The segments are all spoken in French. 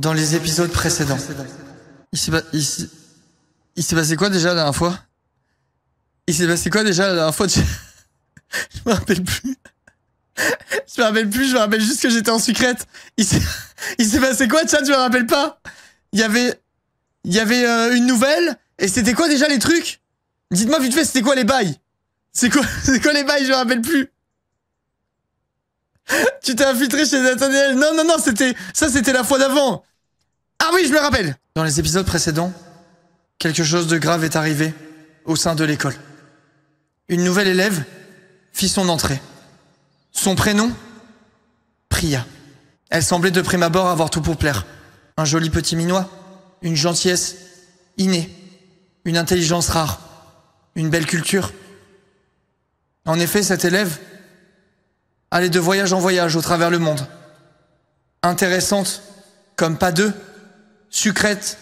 Dans les épisodes précédents. Il s'est passé quoi déjà la dernière fois? Il s'est passé quoi déjà la dernière fois Je me rappelle plus. Je me rappelle plus, je me rappelle juste que j'étais en sucrète. Il s'est passé quoi, chat Je me rappelle pas. Il y avait euh, une nouvelle et c'était quoi déjà les trucs? Dites-moi vite fait, c'était quoi les bails? C'est quoi c'est quoi les bails? Je me rappelle plus. Tu t'es infiltré chez Nathaniel Non non non, c'était ça c'était la fois d'avant. Ah oui, je me rappelle. Dans les épisodes précédents, quelque chose de grave est arrivé au sein de l'école. Une nouvelle élève fit son entrée. Son prénom Priya. Elle semblait de prime abord avoir tout pour plaire. Un joli petit minois, une gentillesse innée, une intelligence rare, une belle culture. En effet, cette élève allait de voyage en voyage au travers le monde. Intéressante comme pas deux, sucrète,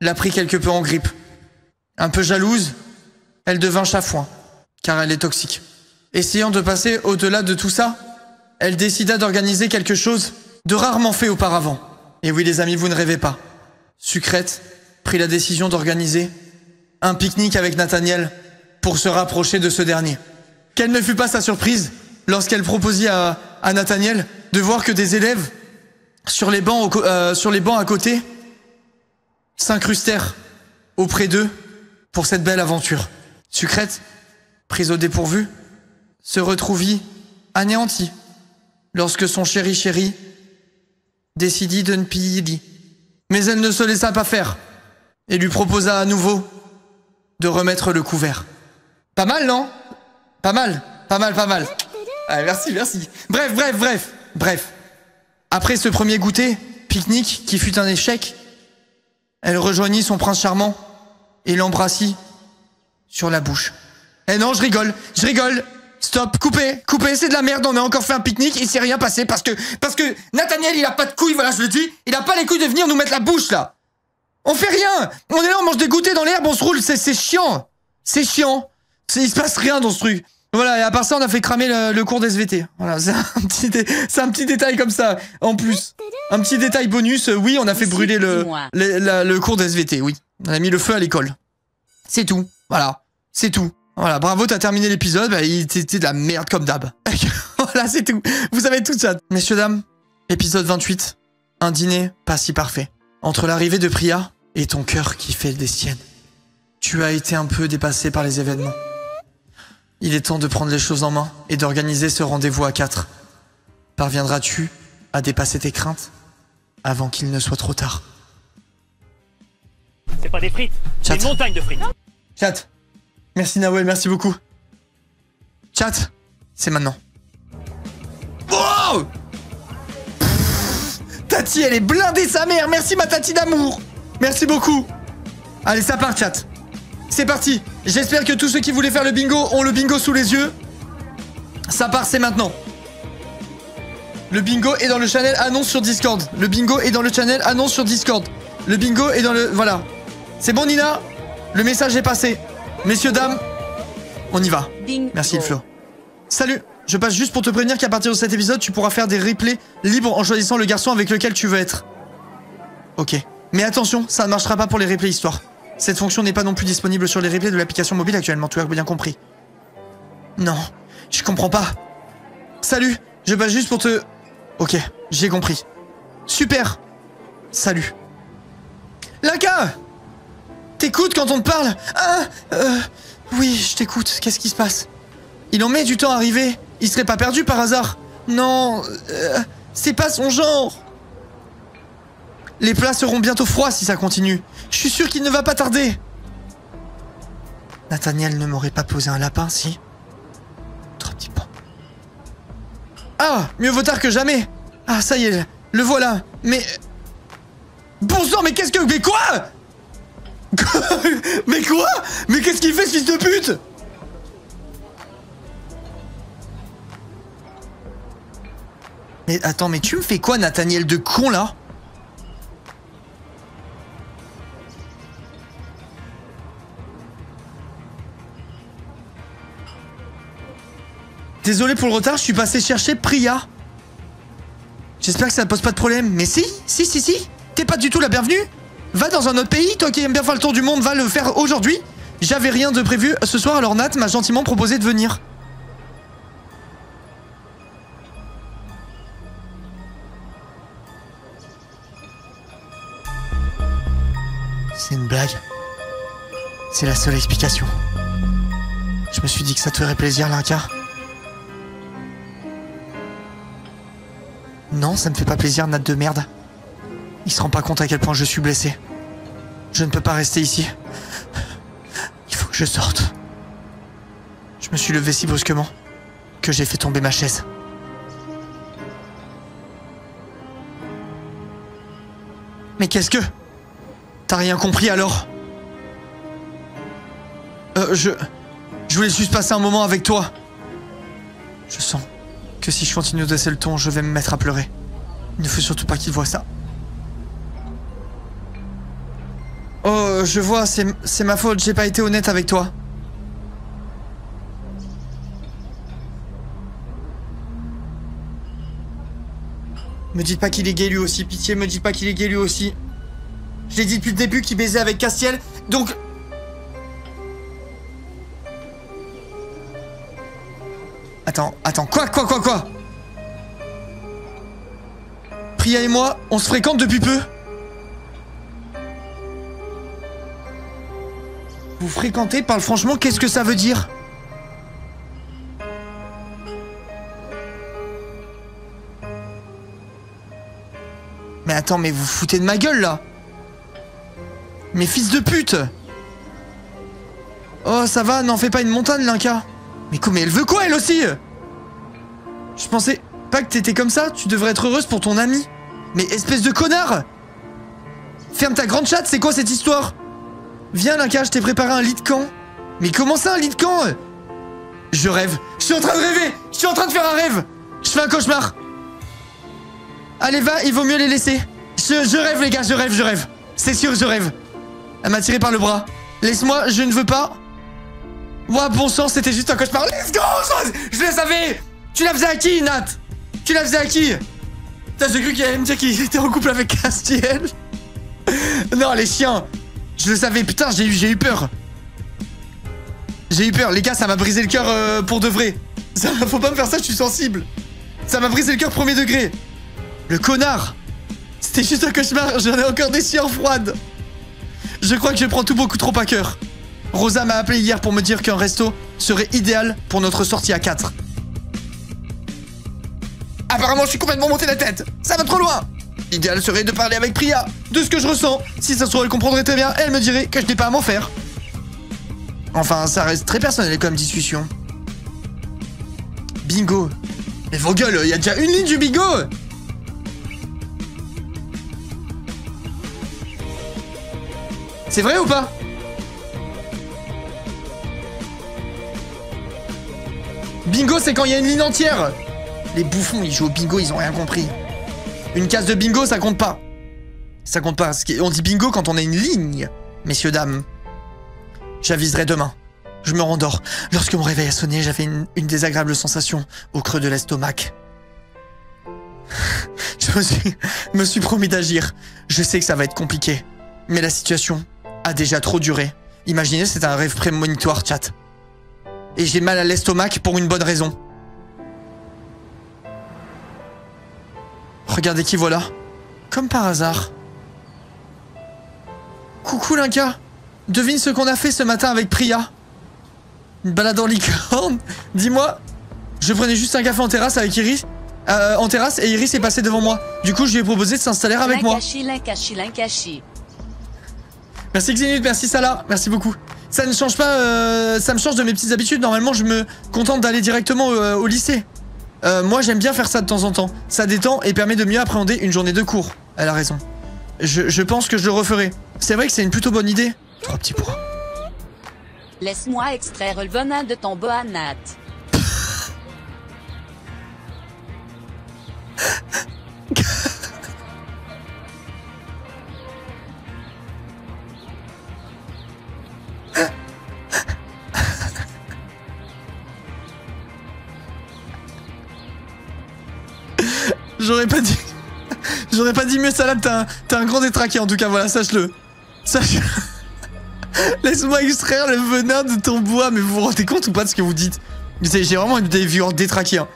l'a pris quelque peu en grippe. Un peu jalouse, elle devint chafouin, car elle est toxique. Essayant de passer au-delà de tout ça, elle décida d'organiser quelque chose de rarement fait auparavant. Et oui les amis, vous ne rêvez pas. Sucrète prit la décision d'organiser un pique-nique avec Nathaniel pour se rapprocher de ce dernier. Quelle ne fut pas sa surprise lorsqu'elle proposit à, à Nathaniel de voir que des élèves sur les bancs, au co- euh, sur les bancs à côté s'incrustèrent auprès d'eux pour cette belle aventure. Sucrète, prise au dépourvu, se retrouvit anéantie lorsque son chéri chéri décidit de ne piller. Mais elle ne se laissa pas faire et lui proposa à nouveau de remettre le couvert. Pas mal, non? Pas mal, pas mal, pas mal. Merci, merci. Bref, bref, bref, bref. Après ce premier goûter, pique-nique, qui fut un échec, elle rejoignit son prince charmant et l'embrassit sur la bouche. Eh non, je rigole, je rigole. Stop, coupez, coupez, c'est de la merde, on a encore fait un pique-nique, il s'est rien passé parce que, parce que Nathaniel, il a pas de couilles, voilà, je le dis, il a pas les couilles de venir nous mettre la bouche, là. On fait rien On est là, on mange des goûters dans l'herbe, on se roule, c'est, chiant C'est chiant Il se passe rien dans ce truc Voilà, et à part ça, on a fait cramer le, le cours d'SVT. Voilà, c'est un, petit un détail comme ça, en plus. Un petit détail bonus, euh, oui, on a fait brûler le, le, la- le cours d'SVT, oui. On a mis le feu à l'école. C'est tout, voilà, c'est tout. Voilà, bravo, t'as terminé l'épisode, bah, il était de la merde comme d'hab. voilà, c'est tout. Vous avez tout ça. Messieurs, dames, épisode 28, un dîner pas si parfait. Entre l'arrivée de Priya et ton cœur qui fait des siennes. Tu as été un peu dépassé par les événements. Il est temps de prendre les choses en main et d'organiser ce rendez-vous à quatre. Parviendras-tu à dépasser tes craintes avant qu'il ne soit trop tard? C'est pas des frites, c'est une montagne de frites. Chat. Merci Nawel, merci beaucoup. Chat, c'est maintenant. Wow Pff, Tati, elle est blindée sa mère. Merci ma Tati d'amour. Merci beaucoup. Allez, ça part, chat. C'est parti. J'espère que tous ceux qui voulaient faire le bingo ont le bingo sous les yeux. Ça part, c'est maintenant. Le bingo est dans le channel annonce sur Discord. Le bingo est dans le channel annonce sur Discord. Le bingo est dans le... Voilà. C'est bon Nina? Le message est passé. Messieurs, dames, on y va. Bingo. Merci le Flo. Salut Je passe juste pour te prévenir qu'à partir de cet épisode, tu pourras faire des replays libres en choisissant le garçon avec lequel tu veux être. Ok. Mais attention, ça ne marchera pas pour les replays histoire. Cette fonction n'est pas non plus disponible sur les replays de l'application mobile actuellement, tu as bien compris. Non, je comprends pas. Salut, je passe juste pour te... Ok, j'ai compris. Super Salut. Laka T'écoutes quand on te parle? Ah euh, Oui, je t'écoute. Qu'est-ce qui se passe? Il en met du temps à arriver. Il serait pas perdu par hasard Non, euh, c'est pas son genre. Les plats seront bientôt froids si ça continue. Je suis sûr qu'il ne va pas tarder. Nathaniel ne m'aurait pas posé un lapin, si Trop petit pan. Ah, mieux vaut tard que jamais. Ah, ça y est, le voilà. Mais... Bon sang, mais qu'est-ce que... Mais quoi? Mais quoi? Mais qu'est-ce qu'il fait ce fils de pute? Mais attends, mais tu me fais quoi, Nathaniel de con là? Désolé pour le retard, je suis passé chercher Priya. J'espère que ça ne pose pas de problème. Mais si, si, si, si. T'es pas du tout la bienvenue. Va dans un autre pays, toi qui aimes bien faire le tour du monde, va le faire aujourd'hui. J'avais rien de prévu ce soir, alors Nat m'a gentiment proposé de venir. C'est une blague. C'est la seule explication. Je me suis dit que ça te ferait plaisir, Linka. Non, ça me fait pas plaisir, Nat de merde. Il se rend pas compte à quel point je suis blessé. Je ne peux pas rester ici. Il faut que je sorte. Je me suis levé si brusquement que j'ai fait tomber ma chaise. Mais qu'est-ce que? T'as rien compris alors? Euh, je... Je voulais juste passer un moment avec toi. Je sens que si je continue de baisser le ton, je vais me mettre à pleurer. Il ne faut surtout pas qu'il voit ça. Oh, je vois, c'est ma faute, j'ai pas été honnête avec toi. Me dites pas qu'il est gay lui aussi, pitié, me dites pas qu'il est gay lui aussi. Je l'ai dit depuis le début qu'il baisait avec Castiel, donc... Attends, attends, quoi, quoi, quoi, quoi? Priya et moi, on se fréquente depuis peu? Vous fréquentez Parle franchement, qu'est-ce que ça veut dire? Mais attends, mais vous foutez de ma gueule là! Mais fils de pute! Oh, ça va, n'en fais pas une montagne, Linka Mais elle veut quoi, elle aussi? Je pensais pas que t'étais comme ça, tu devrais être heureuse pour ton ami. Mais espèce de connard Ferme ta grande chatte, c'est quoi cette histoire? Viens, Linka, je t'ai préparé un lit de camp. Mais comment ça, un lit de camp? Je rêve. Je suis en train de rêver Je suis en train de faire un rêve Je fais un cauchemar Allez, va, il vaut mieux les laisser. Je, rêve, les gars, je rêve, je rêve. C'est sûr, je rêve. Elle m'a tiré par le bras. Laisse-moi, je ne veux pas. Ouah, bon sang, c'était juste un cauchemar. Let's go Je le savais Tu la faisais à qui, Nat? Tu la faisais à qui? Putain, j'ai cru qu'il allait me dire qu'il était en couple avec Castiel? non, les chiens Je le savais, putain, j'ai eu, eu peur. J'ai eu peur. Les gars, ça m'a brisé le cœur euh, pour de vrai. Ça, faut pas me faire ça, je suis sensible. Ça m'a brisé le cœur premier degré. Le connard C'était juste un cauchemar, j'en ai encore des sueurs froides. Je crois que je prends tout beaucoup trop à cœur. Rosa m'a appelé hier pour me dire qu'un resto serait idéal pour notre sortie à 4. Apparemment, je suis complètement monté la tête. Ça va trop loin. L'idéal serait de parler avec Priya, de ce que je ressens. Si ça se trouve, elle comprendrait très bien, elle me dirait que je n'ai pas à m'en faire. Enfin, ça reste très personnel comme discussion. Bingo. Mais vos gueules, il y a déjà une ligne du bingo C'est vrai ou pas? Bingo, c'est quand il y a une ligne entière Les bouffons, ils jouent au bingo, ils ont rien compris. Une case de bingo, ça compte pas. Ça compte pas. On dit bingo quand on a une ligne, messieurs, dames. J'aviserai demain. Je me rendors. Lorsque mon réveil a sonné, j'avais une, désagréable sensation au creux de l'estomac. Je me suis, me suis promis d'agir. Je sais que ça va être compliqué. Mais la situation a déjà trop duré. Imaginez, c'est un rêve prémonitoire, chat. Et j'ai mal à l'estomac pour une bonne raison. Regardez qui voilà. Comme par hasard. Coucou Linka. Devine ce qu'on a fait ce matin avec Priya. Une balade en licorne. Dis-moi. Je prenais juste un café en terrasse avec Iris. Euh, en terrasse et Iris est passé devant moi. Du coup, je lui ai proposé de s'installer avec moi. Merci Xenut, merci Salah, merci beaucoup. Ça ne change pas, euh, ça me change de mes petites habitudes. Normalement, je me contente d'aller directement euh, au lycée. Euh, moi, j'aime bien faire ça de temps en temps. Ça détend et permet de mieux appréhender une journée de cours. Elle a raison. Je, je pense que je le referai. C'est vrai que c'est une plutôt bonne idée. Trois petits points. Laisse-moi extraire le venin de ton boanat. J'aurais pas dit. J'aurais pas dit mieux, Salade, t'es un, grand détraqué en tout cas, voilà, sache-le. Sache. Laisse-moi extraire le venin de ton bois, mais vous vous rendez compte ou pas de ce que vous dites? J'ai vraiment des vieux détraqués. Hein.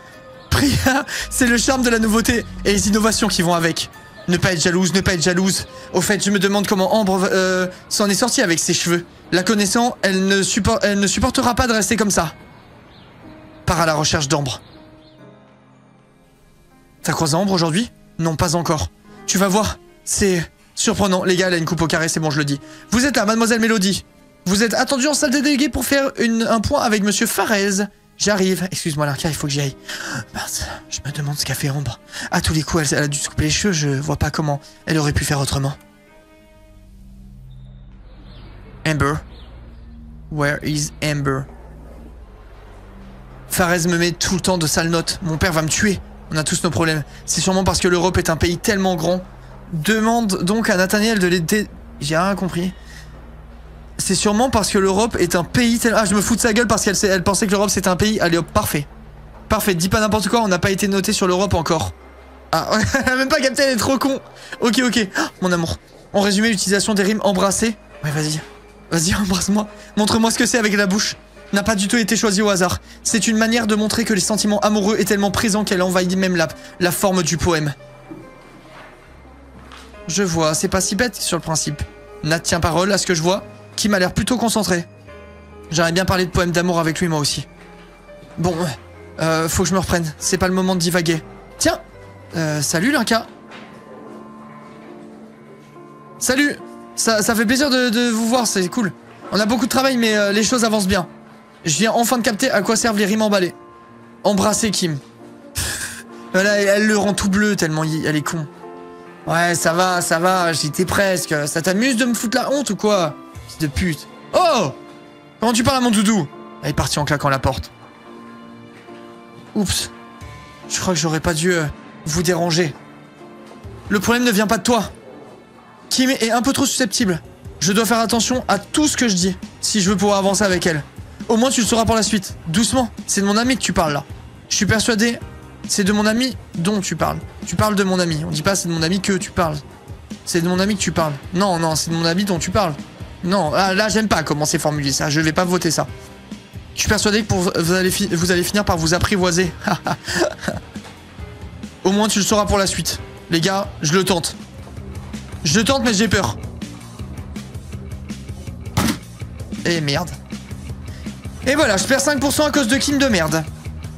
Priya, c'est le charme de la nouveauté et les innovations qui vont avec. Ne pas être jalouse, ne pas être jalouse. Au fait, je me demande comment Ambre euh, s'en est sortie avec ses cheveux. La connaissant, elle ne, elle ne supportera pas de rester comme ça. Part à la recherche d'Ambre. T'as croisé Ambre aujourd'hui? Non, pas encore. Tu vas voir, c'est surprenant. Les gars, elle a une coupe au carré, c'est bon, je le dis. Vous êtes là, mademoiselle Mélodie. Vous êtes attendue en salle des délégués pour faire un point avec monsieur Farez. J'arrive. Excuse-moi, Larka, il faut que j'y aille. Mince, je me demande ce qu'a fait Ambre. À tous les coups, elle, a dû se couper les cheveux, je vois pas comment elle aurait pu faire autrement. Amber. Where is Amber? Farez me met tout le temps de sales notes. Mon père va me tuer. On a tous nos problèmes. C'est sûrement parce que l'Europe est un pays tellement grand. Demande donc à Nathaniel de l'aider. J'ai rien compris. C'est sûrement parce que l'Europe est un pays tellement... Ah, je me fous de sa gueule parce qu'elle elle pensait que l'Europe c'était un pays. Allez hop, parfait. Parfait, dis pas n'importe quoi, on n'a pas été noté sur l'Europe encore. Ah, elle a même pas capté, elle est trop con. Ok, ok. Oh, mon amour. En résumé, l'utilisation des rimes embrasser. Ouais, vas-y. Vas-y, embrasse-moi. Montre-moi ce que c'est avec la bouche n'a pas du tout été choisi au hasard. C'est une manière de montrer que les sentiments amoureux est tellement présent qu'elle envahit même la, forme du poème. Je vois, c'est pas si bête sur le principe. Nat tient parole à ce que je vois, qui m'a l'air plutôt concentré. J'aurais bien parlé de poème d'amour avec lui moi aussi. Bon, euh, faut que je me reprenne, c'est pas le moment de divaguer. Tiens, euh, salut Linka. Salut, ça, fait plaisir de, de vous voir, c'est cool. On a beaucoup de travail mais euh, les choses avancent bien. Je viens enfin de capter à quoi servent les rimes emballées. Embrasser Kim. Voilà, elle le rend tout bleu tellement elle est con. Ouais, ça va, ça va, j'étais presque. Ça t'amuse de me foutre la honte ou quoi Fils de pute? Oh Comment tu parles à mon doudou? Elle est partie en claquant la porte. Oups. Je crois que j'aurais pas dû euh, vous déranger. Le problème ne vient pas de toi. Kim est un peu trop susceptible. Je dois faire attention à tout ce que je dis si je veux pouvoir avancer avec elle. Au moins tu le sauras pour la suite. Doucement, c'est de mon ami que tu parles là. Je suis persuadé, c'est de mon ami dont tu parles. Tu parles de mon ami. On dit pas c'est de mon ami que tu parles. C'est de mon ami que tu parles. Non, non, c'est de mon ami dont tu parles. Non, ah, là j'aime pas comment c'est formulé ça. Je vais pas voter ça. Je suis persuadé que vous, allez vous allez finir par vous apprivoiser. Au moins tu le sauras pour la suite. Les gars, je le tente. Je le tente mais j'ai peur. Eh merde. Et voilà, je perds 5% à cause de Kim de merde.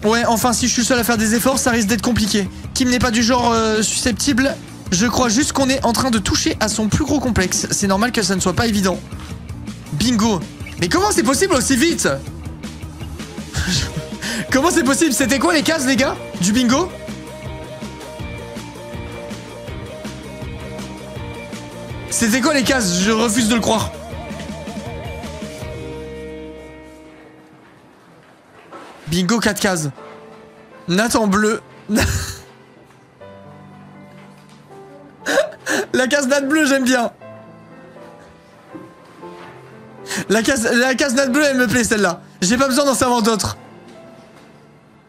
Ouais, enfin, si je suis seul à faire des efforts, ça risque d'être compliqué. Kim n'est pas du genre euh, susceptible. Je crois juste qu'on est en train de toucher à son plus gros complexe. C'est normal que ça ne soit pas évident. Bingo. Mais comment c'est possible aussi vite? Comment c'est possible? C'était quoi les cases, les gars? Du bingo? C'était quoi les cases? Je refuse de le croire. Bingo 4 cases. Nathan bleu. la case Nat bleu, j'aime bien. La case, la case bleu, elle me plaît celle-là. J'ai pas besoin d'en savoir d'autres.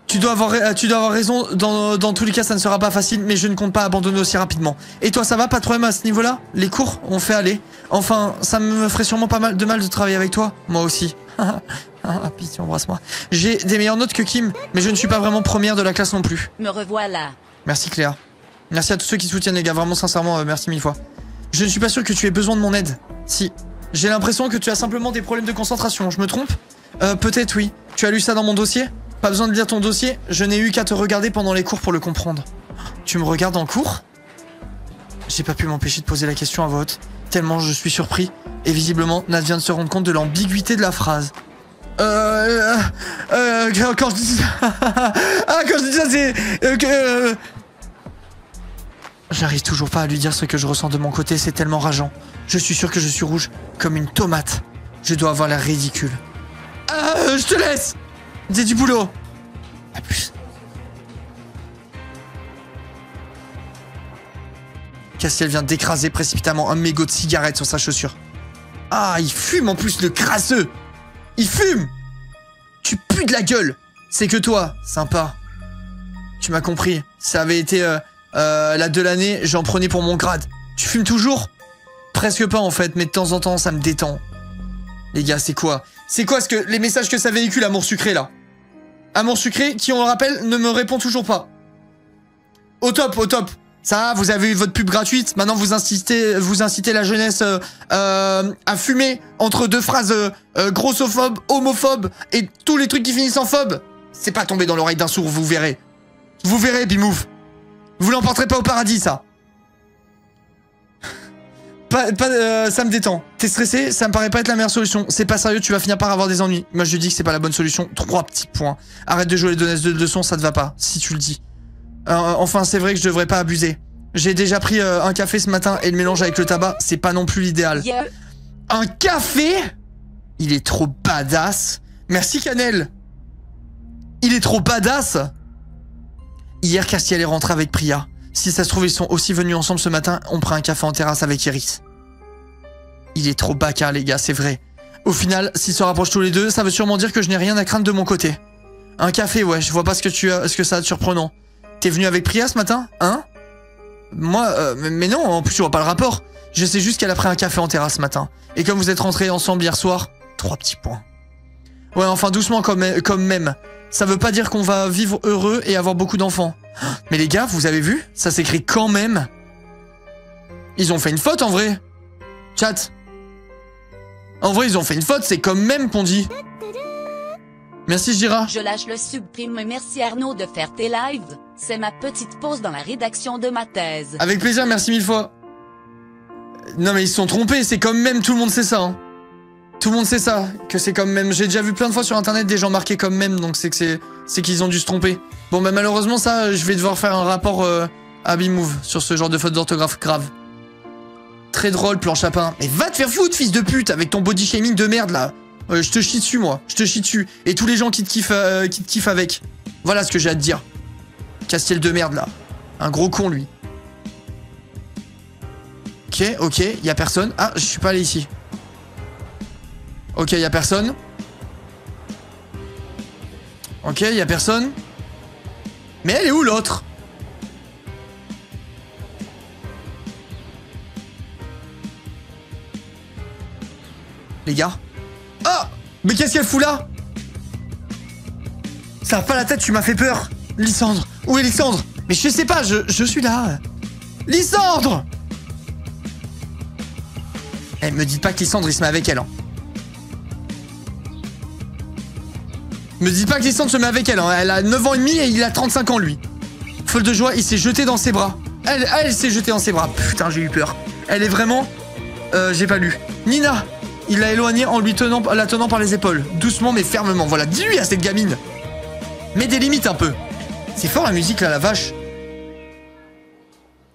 Tu dois avoir, avoir raison, dans, dans, tous les cas ça ne sera pas facile, mais je ne compte pas abandonner aussi rapidement. Et toi ça va, pas de problème à ce niveau-là? Les cours, on fait aller. Enfin, ça me ferait sûrement pas mal de mal de travailler avec toi, moi aussi. Ah, pitié, embrasse-moi. J'ai des meilleures notes que Kim, mais je ne suis pas vraiment première de la classe non plus. Me revoilà. Merci Cléa. Merci à tous ceux qui soutiennent les gars, vraiment sincèrement, euh, merci mille fois. Je ne suis pas sûr que tu aies besoin de mon aide. Si. J'ai l'impression que tu as simplement des problèmes de concentration, je me trompe Euh, peut-être oui. Tu as lu ça dans mon dossier Pas besoin de lire ton dossier, je n'ai eu qu'à te regarder pendant les cours pour le comprendre. Tu me regardes en cours J'ai pas pu m'empêcher de poser la question à vote, tellement je suis surpris. Et visiblement, Nat vient de se rendre compte de l'ambiguïté de la phrase. Euh, euh, euh, quand je dis ça... ah, quand je dis ça, c'est... Euh. Euh, J'arrive toujours pas à lui dire ce que je ressens de mon côté, c'est tellement rageant. Je suis sûr que je suis rouge comme une tomate. Je dois avoir l'air ridicule. Euh, je te laisse Dis du boulot A plus. Castiel vient d'écraser précipitamment un mégot de cigarette sur sa chaussure. Ah, il fume en plus le crasseux il fume Tu pues de la gueule C'est que toi, sympa. Tu m'as compris. Ça avait été euh, euh, la de l'année, j'en prenais pour mon grade. Tu fumes toujours? Presque pas en fait, mais de temps en temps, ça me détend. Les gars, c'est quoi? C'est quoi ce que les messages que ça véhicule, Amour Sucré, là? Amour Sucré, qui, on le rappelle, ne me répond toujours pas. Au top, au top. Ça, vous avez eu votre pub gratuite. Maintenant, vous incitez, vous incitez la jeunesse euh, euh, à fumer entre deux phrases euh, grossophobes, homophobes et tous les trucs qui finissent en phobe. C'est pas tombé dans l'oreille d'un sourd, vous verrez. Vous verrez, Bimouf. Vous l'emporterez pas au paradis, ça. Pas, ça me détend. T'es stressé? Ça me paraît pas être la meilleure solution. C'est pas sérieux, tu vas finir par avoir des ennuis. Moi, je dis que c'est pas la bonne solution. Trois petits points. Arrête de jouer les données de leçons, ça te va pas, si tu le dis. Euh, enfin, c'est vrai que je devrais pas abuser. J'ai déjà pris euh, un café ce matin et le mélange avec le tabac, c'est pas non plus l'idéal. Un café? Il est trop badass. Merci Canel. Il est trop badass. Hier, Castiel est rentré avec Priya. Si ça se trouve, ils sont aussi venus ensemble ce matin, on prend un café en terrasse avec Iris. Il est trop bacard, les gars, c'est vrai. Au final, s'ils se rapprochent tous les deux, ça veut sûrement dire que je n'ai rien à craindre de mon côté. Un café, ouais, je vois pas ce que tu as, ce que ça a de surprenant. T'es venu avec Priya ce matin Hein? Moi, euh, mais non, en plus je vois pas le rapport. Je sais juste qu'elle a pris un café en terrasse ce matin. Et comme vous êtes rentrés ensemble hier soir, trois petits points. Ouais, enfin doucement comme, comme même. Ça veut pas dire qu'on va vivre heureux et avoir beaucoup d'enfants. Mais les gars, vous avez vu? Ça s'écrit quand même. Ils ont fait une faute en vrai. Chat. En vrai, ils ont fait une faute, c'est comme même qu'on dit. Merci Jira. Je lâche le subprime. Merci Arnaud de faire tes lives. C'est ma petite pause dans la rédaction de ma thèse. Avec plaisir, merci mille fois. Non mais ils se sont trompés, c'est comme même, tout le monde sait ça. Hein. Tout le monde sait ça, que c'est comme même. J'ai déjà vu plein de fois sur internet des gens marqués comme même, donc c'est que c'est c'est qu'ils ont dû se tromper. Bon bah malheureusement ça, je vais devoir faire un rapport euh, à Bimove sur ce genre de faute d'orthographe grave. Très drôle, planche à pain. Mais va te faire foutre, fils de pute, avec ton body shaming de merde là. Euh, je te chie dessus moi, je te chie dessus. Et tous les gens qui te kiffent, euh, qui te kiffent avec. Voilà ce que j'ai à te dire. Castiel de merde là. Un gros con lui. Ok, ok, y a personne. Ah, je suis pas allé ici. Ok, y a personne. Ok, y a personne. Mais elle est où l'autre? Les gars. Oh Mais qu'est-ce qu'elle fout là? Ça a pas la tête, tu m'as fait peur. Lysandre. Où est Lysandre? Mais je sais pas, je, suis là. Lysandre Eh, me dites pas que Lysandre il se met avec elle. Hein. Me dites pas que Lysandre se met avec elle. Hein. Elle a 9 ans et demi et il a 35 ans lui. Folle de joie, il s'est jeté dans ses bras. Elle, elle s'est jetée dans ses bras. Putain, j'ai eu peur. Elle est vraiment... Euh, j'ai pas lu. Nina Il l'a éloignée en lui tenant, la tenant par les épaules. Doucement mais fermement. Voilà, dis-lui à cette gamine. Mets des limites un peu. C'est fort la musique là, la vache.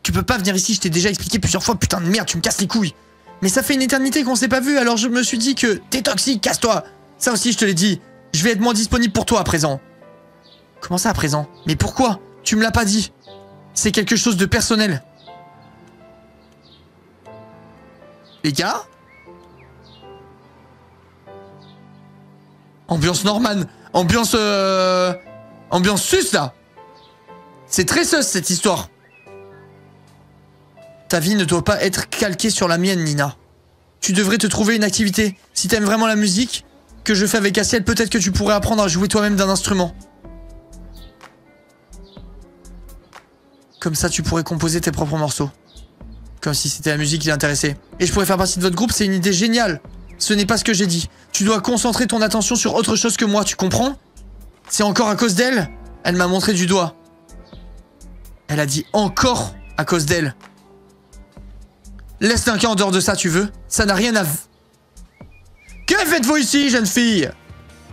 Tu peux pas venir ici, je t'ai déjà expliqué plusieurs fois, putain de merde, tu me casses les couilles. Mais ça fait une éternité qu'on s'est pas vu, alors je me suis dit que t'es toxique, casse-toi. Ça aussi, je te l'ai dit. Je vais être moins disponible pour toi à présent. Comment ça à présent? Mais pourquoi? Tu me l'as pas dit. C'est quelque chose de personnel. Les gars? Ambiance Norman. Ambiance... Euh... Ambiance sus, là. C'est très sus, cette histoire. Ta vie ne doit pas être calquée sur la mienne, Nina. Tu devrais te trouver une activité. Si t'aimes vraiment la musique, que je fais avec Assiel, peut-être que tu pourrais apprendre à jouer toi-même d'un instrument. Comme ça, tu pourrais composer tes propres morceaux. Comme si c'était la musique qui l'intéressait. Et je pourrais faire partie de votre groupe, c'est une idée géniale. Ce n'est pas ce que j'ai dit. Tu dois concentrer ton attention sur autre chose que moi, tu comprends? C'est encore à cause d'elle? Elle m'a montré du doigt. Elle a dit encore à cause d'elle. Laisse un cas en dehors de ça, tu veux? Ça n'a rien à... Que faites-vous ici, jeune fille?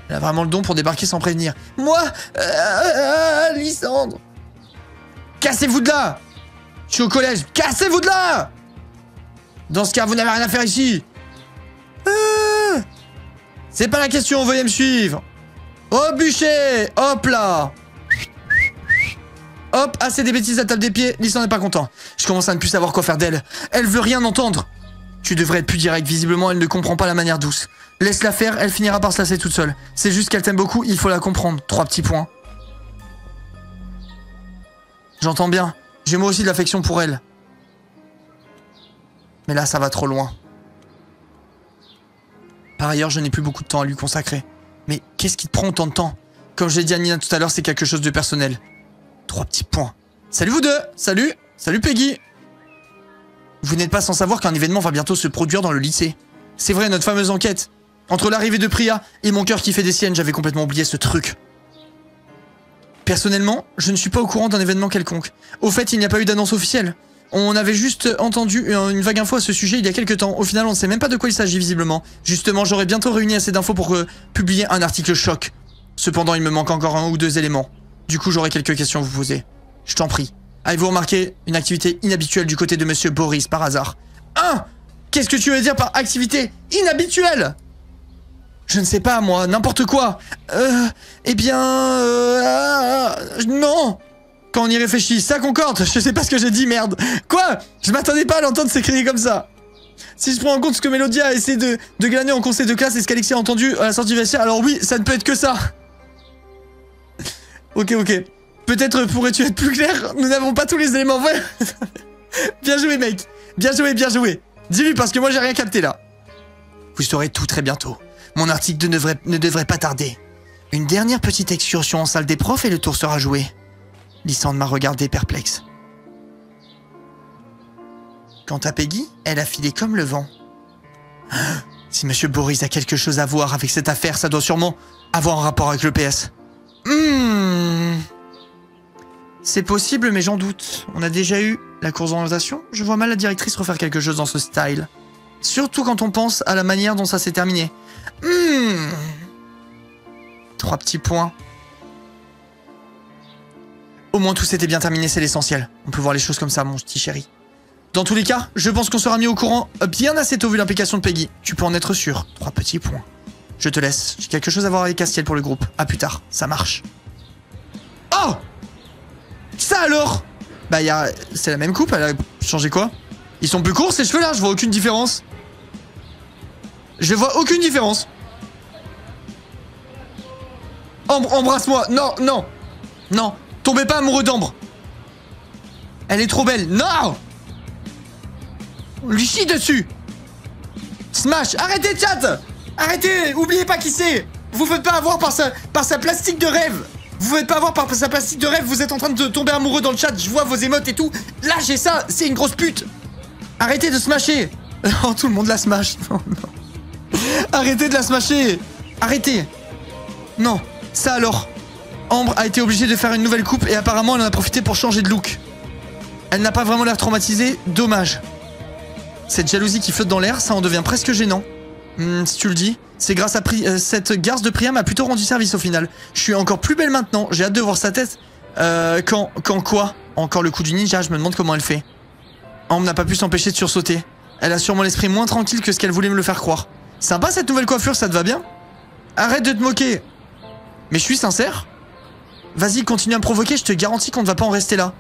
Elle a vraiment le don pour débarquer sans prévenir. Moi euh, euh, Lysandre Cassez-vous de là Je suis au collège. Cassez-vous de là Dans ce cas, vous n'avez rien à faire ici. Euh, C'est pas la question, veuillez me suivre. Au bûcher Hop là Hop, assez des bêtises à table des pieds, Lysandre n'est pas content. Je commence à ne plus savoir quoi faire d'elle. Elle veut rien entendre. Tu devrais être plus direct, visiblement elle ne comprend pas la manière douce. Laisse-la faire, elle finira par se lasser toute seule. C'est juste qu'elle t'aime beaucoup, il faut la comprendre. Trois petits points. J'entends bien. J'ai moi aussi de l'affection pour elle. Mais là, ça va trop loin. Par ailleurs, je n'ai plus beaucoup de temps à lui consacrer. Mais qu'est-ce qui te prend autant de temps? Comme j'ai dit à Nina tout à l'heure, c'est quelque chose de personnel. Trois petits points. Salut vous deux Salut Salut Peggy Vous n'êtes pas sans savoir qu'un événement va bientôt se produire dans le lycée. C'est vrai, notre fameuse enquête. Entre l'arrivée de Priya et mon cœur qui fait des siennes, j'avais complètement oublié ce truc. Personnellement, je ne suis pas au courant d'un événement quelconque. Au fait, il n'y a pas eu d'annonce officielle. On avait juste entendu une vague info à ce sujet il y a quelques temps. Au final, on ne sait même pas de quoi il s'agit visiblement. Justement, j'aurais bientôt réuni assez d'infos pour euh, publier un article choc. Cependant, il me manque encore un ou deux éléments. Du coup, j'aurais quelques questions à vous poser. Je t'en prie. Avez-vous remarqué une activité inhabituelle du côté de Monsieur Boris par hasard? Hein Qu'est-ce que tu veux dire par activité inhabituelle? Je ne sais pas, moi, n'importe quoi. Euh... Eh bien... Euh... Non! Quand on y réfléchit, ça concorde. Je sais pas ce que j'ai dit, merde. Quoi? Je m'attendais pas à l'entendre s'écrire comme ça. Si je prends en compte ce que Melodia a essayé de, de en conseil de classe et ce qu'Alexis a entendu à la sortie vestiaire, alors oui, ça ne peut être que ça Ok, ok. Peut-être pourrais-tu être plus clair? Nous n'avons pas tous les éléments vrais Bien joué, mec Bien joué, bien joué Dis-lui parce que moi j'ai rien capté là Vous saurez tout très bientôt. Mon article ne devrait, pas tarder. Une dernière petite excursion en salle des profs et le tour sera joué. Lysandre m'a regardé perplexe. Quant à Peggy, elle a filé comme le vent. Si Monsieur Boris a quelque chose à voir avec cette affaire, ça doit sûrement avoir un rapport avec le PS. Hmm. C'est possible, mais j'en doute. On a déjà eu la course d'orientation. Je vois mal la directrice refaire quelque chose dans ce style. Surtout quand on pense à la manière dont ça s'est terminé. Hmm. Trois petits points. Au moins tout s'était bien terminé, c'est l'essentiel. On peut voir les choses comme ça, mon petit chéri. Dans tous les cas, je pense qu'on sera mis au courant bien assez tôt vu l'implication de Peggy. Tu peux en être sûr. Trois petits points. Je te laisse. J'ai quelque chose à voir avec Castiel pour le groupe. À plus tard. Ça marche. Oh Ça alors? Bah, c'est la même coupe. Elle a changé quoi? Ils sont plus courts ces cheveux là Je vois aucune différence. Je vois aucune différence. embrasse-moi. Non, non. Non. Tombez pas amoureux d'Ambre. Elle est trop belle. Non Lui chie dessus. Smash. Arrêtez, chat Arrêtez Oubliez pas qui c'est Vous faites pas avoir par sa, par sa plastique de rêve Vous faites pas avoir par sa plastique de rêve, vous êtes en train de tomber amoureux dans le chat, je vois vos émotes et tout. Lâchez ça, c'est une grosse pute Arrêtez de smasher Oh, tout le monde la smash. Non, non. Arrêtez de la smasher Arrêtez Non, ça alors Ambre a été obligée de faire une nouvelle coupe et apparemment elle en a profité pour changer de look. Elle n'a pas vraiment l'air traumatisée, dommage. Cette jalousie qui flotte dans l'air, ça en devient presque gênant. Hmm, si tu le dis, c'est grâce à Pri euh, cette garce de Priam m'a plutôt rendu service au final. Je suis encore plus belle maintenant, j'ai hâte de voir sa tête. Euh, quand, quand quoi? Encore le coup du ninja, je me demande comment elle fait. Ambre n'a pas pu s'empêcher de sursauter. Elle a sûrement l'esprit moins tranquille que ce qu'elle voulait me le faire croire. Sympa cette nouvelle coiffure, ça te va bien? Arrête de te moquer Mais je suis sincère Vas-y, continue à me provoquer, je te garantis qu'on ne va pas en rester là.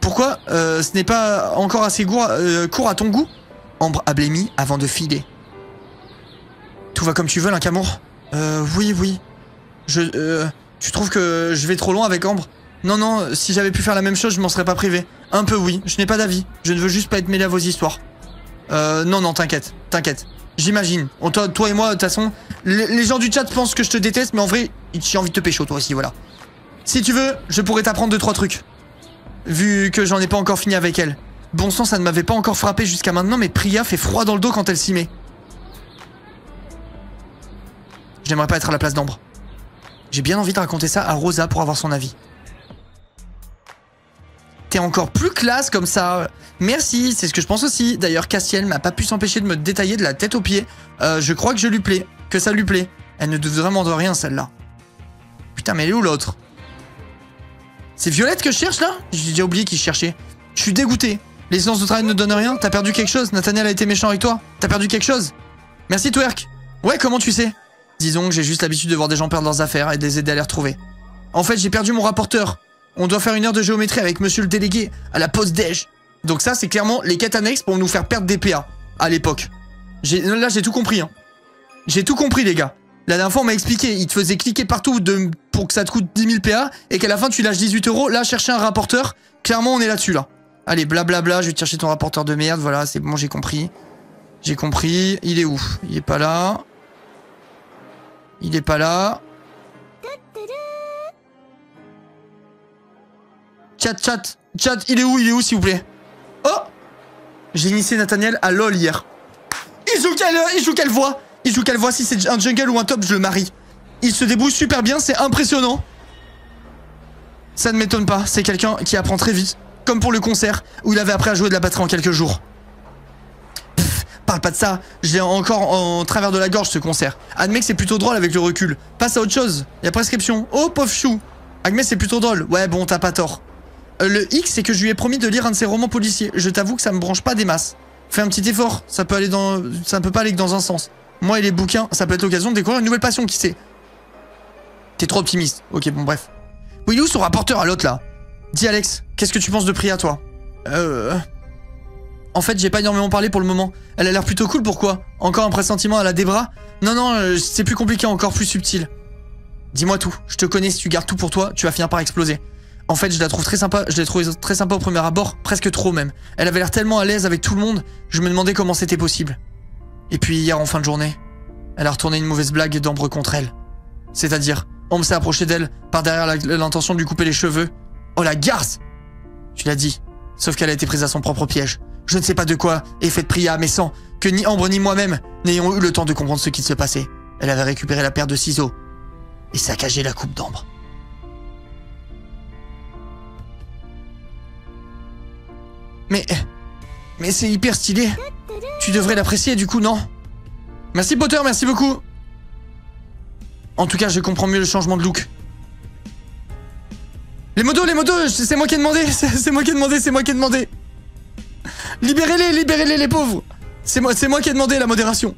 Pourquoi? Euh, ce n'est pas encore assez euh, court à ton goût? Ambre a blémi avant de filer. Tout va comme tu veux, Lincamour Euh, oui, oui. Je, euh, tu trouves que je vais trop loin avec Ambre? Non, non, si j'avais pu faire la même chose, je m'en serais pas privé. Un peu, oui. Je n'ai pas d'avis. Je ne veux juste pas être mêlé à vos histoires. Euh, non, non, t'inquiète, t'inquiète. J'imagine. Toi, et moi, de toute façon, les, les, gens du chat pensent que je te déteste, mais en vrai, j'ai envie de te pécho, toi aussi, voilà. Si tu veux, je pourrais t'apprendre deux trois trucs. Vu que j'en ai pas encore fini avec elle. Bon sang, ça ne m'avait pas encore frappé jusqu'à maintenant, mais Priya fait froid dans le dos quand elle s'y met. J'aimerais pas être à la place d'Ambre. J'ai bien envie de raconter ça à Rosa pour avoir son avis. T'es encore plus classe comme ça. Merci, c'est ce que je pense aussi. D'ailleurs, Castiel m'a pas pu s'empêcher de me détailler de la tête aux pieds. Euh, je crois que je lui plais, que ça lui plaît. Elle ne doute vraiment de rien, celle-là. Putain, mais elle est où l'autre? C'est Violette que je cherche là? J'ai déjà oublié qui cherchait. Je suis dégoûté. Les séances de travail ne donnent rien. T'as perdu quelque chose? Nathaniel a été méchant avec toi T'as perdu quelque chose? Merci Twerk. Ouais, comment tu sais? Disons que j'ai juste l'habitude de voir des gens perdre leurs affaires et de les aider à les retrouver. En fait, j'ai perdu mon rapporteur. On doit faire une heure de géométrie avec monsieur le délégué à la pause déj. Donc ça, c'est clairement les quêtes annexes pour nous faire perdre des PA à l'époque. Là, j'ai tout compris. Hein. J'ai tout compris, les gars. La dernière fois, on m'a expliqué, il te faisait cliquer partout pour que ça te coûte 10 000 PA et qu'à la fin, tu lâches 18 euros. Là, chercher un rapporteur Clairement, on est là-dessus, là. Allez, blablabla, je vais te chercher ton rapporteur de merde. Voilà, c'est bon, j'ai compris. J'ai compris. Il est où Il est pas là. Il est pas là. Chat, chat, chat, il est où Il est où, s'il vous plaît? Oh J'ai initié Nathaniel à LOL hier. Il joue quelle, il voix? Il joue quelle voix Si c'est un jungle ou un top, je le marie. Il se débrouille super bien, c'est impressionnant. Ça ne m'étonne pas, c'est quelqu'un qui apprend très vite. Comme pour le concert, où il avait appris à jouer de la batterie en quelques jours. Parle pas de ça, j'ai encore en travers de la gorge ce concert. Admets que c'est plutôt drôle avec le recul. Passe à autre chose, y a prescription. Oh pauvre chou Admets c'est plutôt drôle. Ouais bon, t'as pas tort. Euh, le X, c'est que je lui ai promis de lire un de ses romans policiers. Je t'avoue que ça me branche pas des masses. Fais un petit effort, ça peut aller dans... Ça peut pas aller que dans un sens. Moi et les bouquins, ça peut être l'occasion de découvrir une nouvelle passion, qui sait T'es trop optimiste. Ok, bon bref. Oui, où son rapporteur à l'autre là? Dis Alex, qu'est-ce que tu penses de Priya toi? Euh... En fait, j'ai pas énormément parlé pour le moment. Elle a l'air plutôt cool, pourquoi? Encore un pressentiment à la Debra? Non, non, euh, c'est plus compliqué, encore plus subtil. Dis-moi tout, je te connais, si tu gardes tout pour toi, tu vas finir par exploser. En fait, je la trouve très sympa, je l'ai trouvée très sympa au premier abord, presque trop même. Elle avait l'air tellement à l'aise avec tout le monde, je me demandais comment c'était possible. Et puis hier en fin de journée, elle a retourné une mauvaise blague d'Ambre contre elle. C'est-à-dire, on s'est approché d'elle par derrière l'intention de lui couper les cheveux. Oh la garce Tu l'as dit, sauf qu'elle a été prise à son propre piège. Je ne sais pas de quoi est faite Priya, mais sans que ni Ambre ni moi-même n'ayons eu le temps de comprendre ce qui se passait. Elle avait récupéré la paire de ciseaux et saccagé la coupe d'Ambre. Mais... Mais c'est hyper stylé. Tu devrais l'apprécier du coup, non? Merci Potter, merci beaucoup. En tout cas, je comprends mieux le changement de look. Les modos, les modos, c'est moi qui ai demandé, c'est moi qui ai demandé, c'est moi qui ai demandé. Libérez-les, libérez-les les pauvres. C'est moi, qui ai demandé la modération.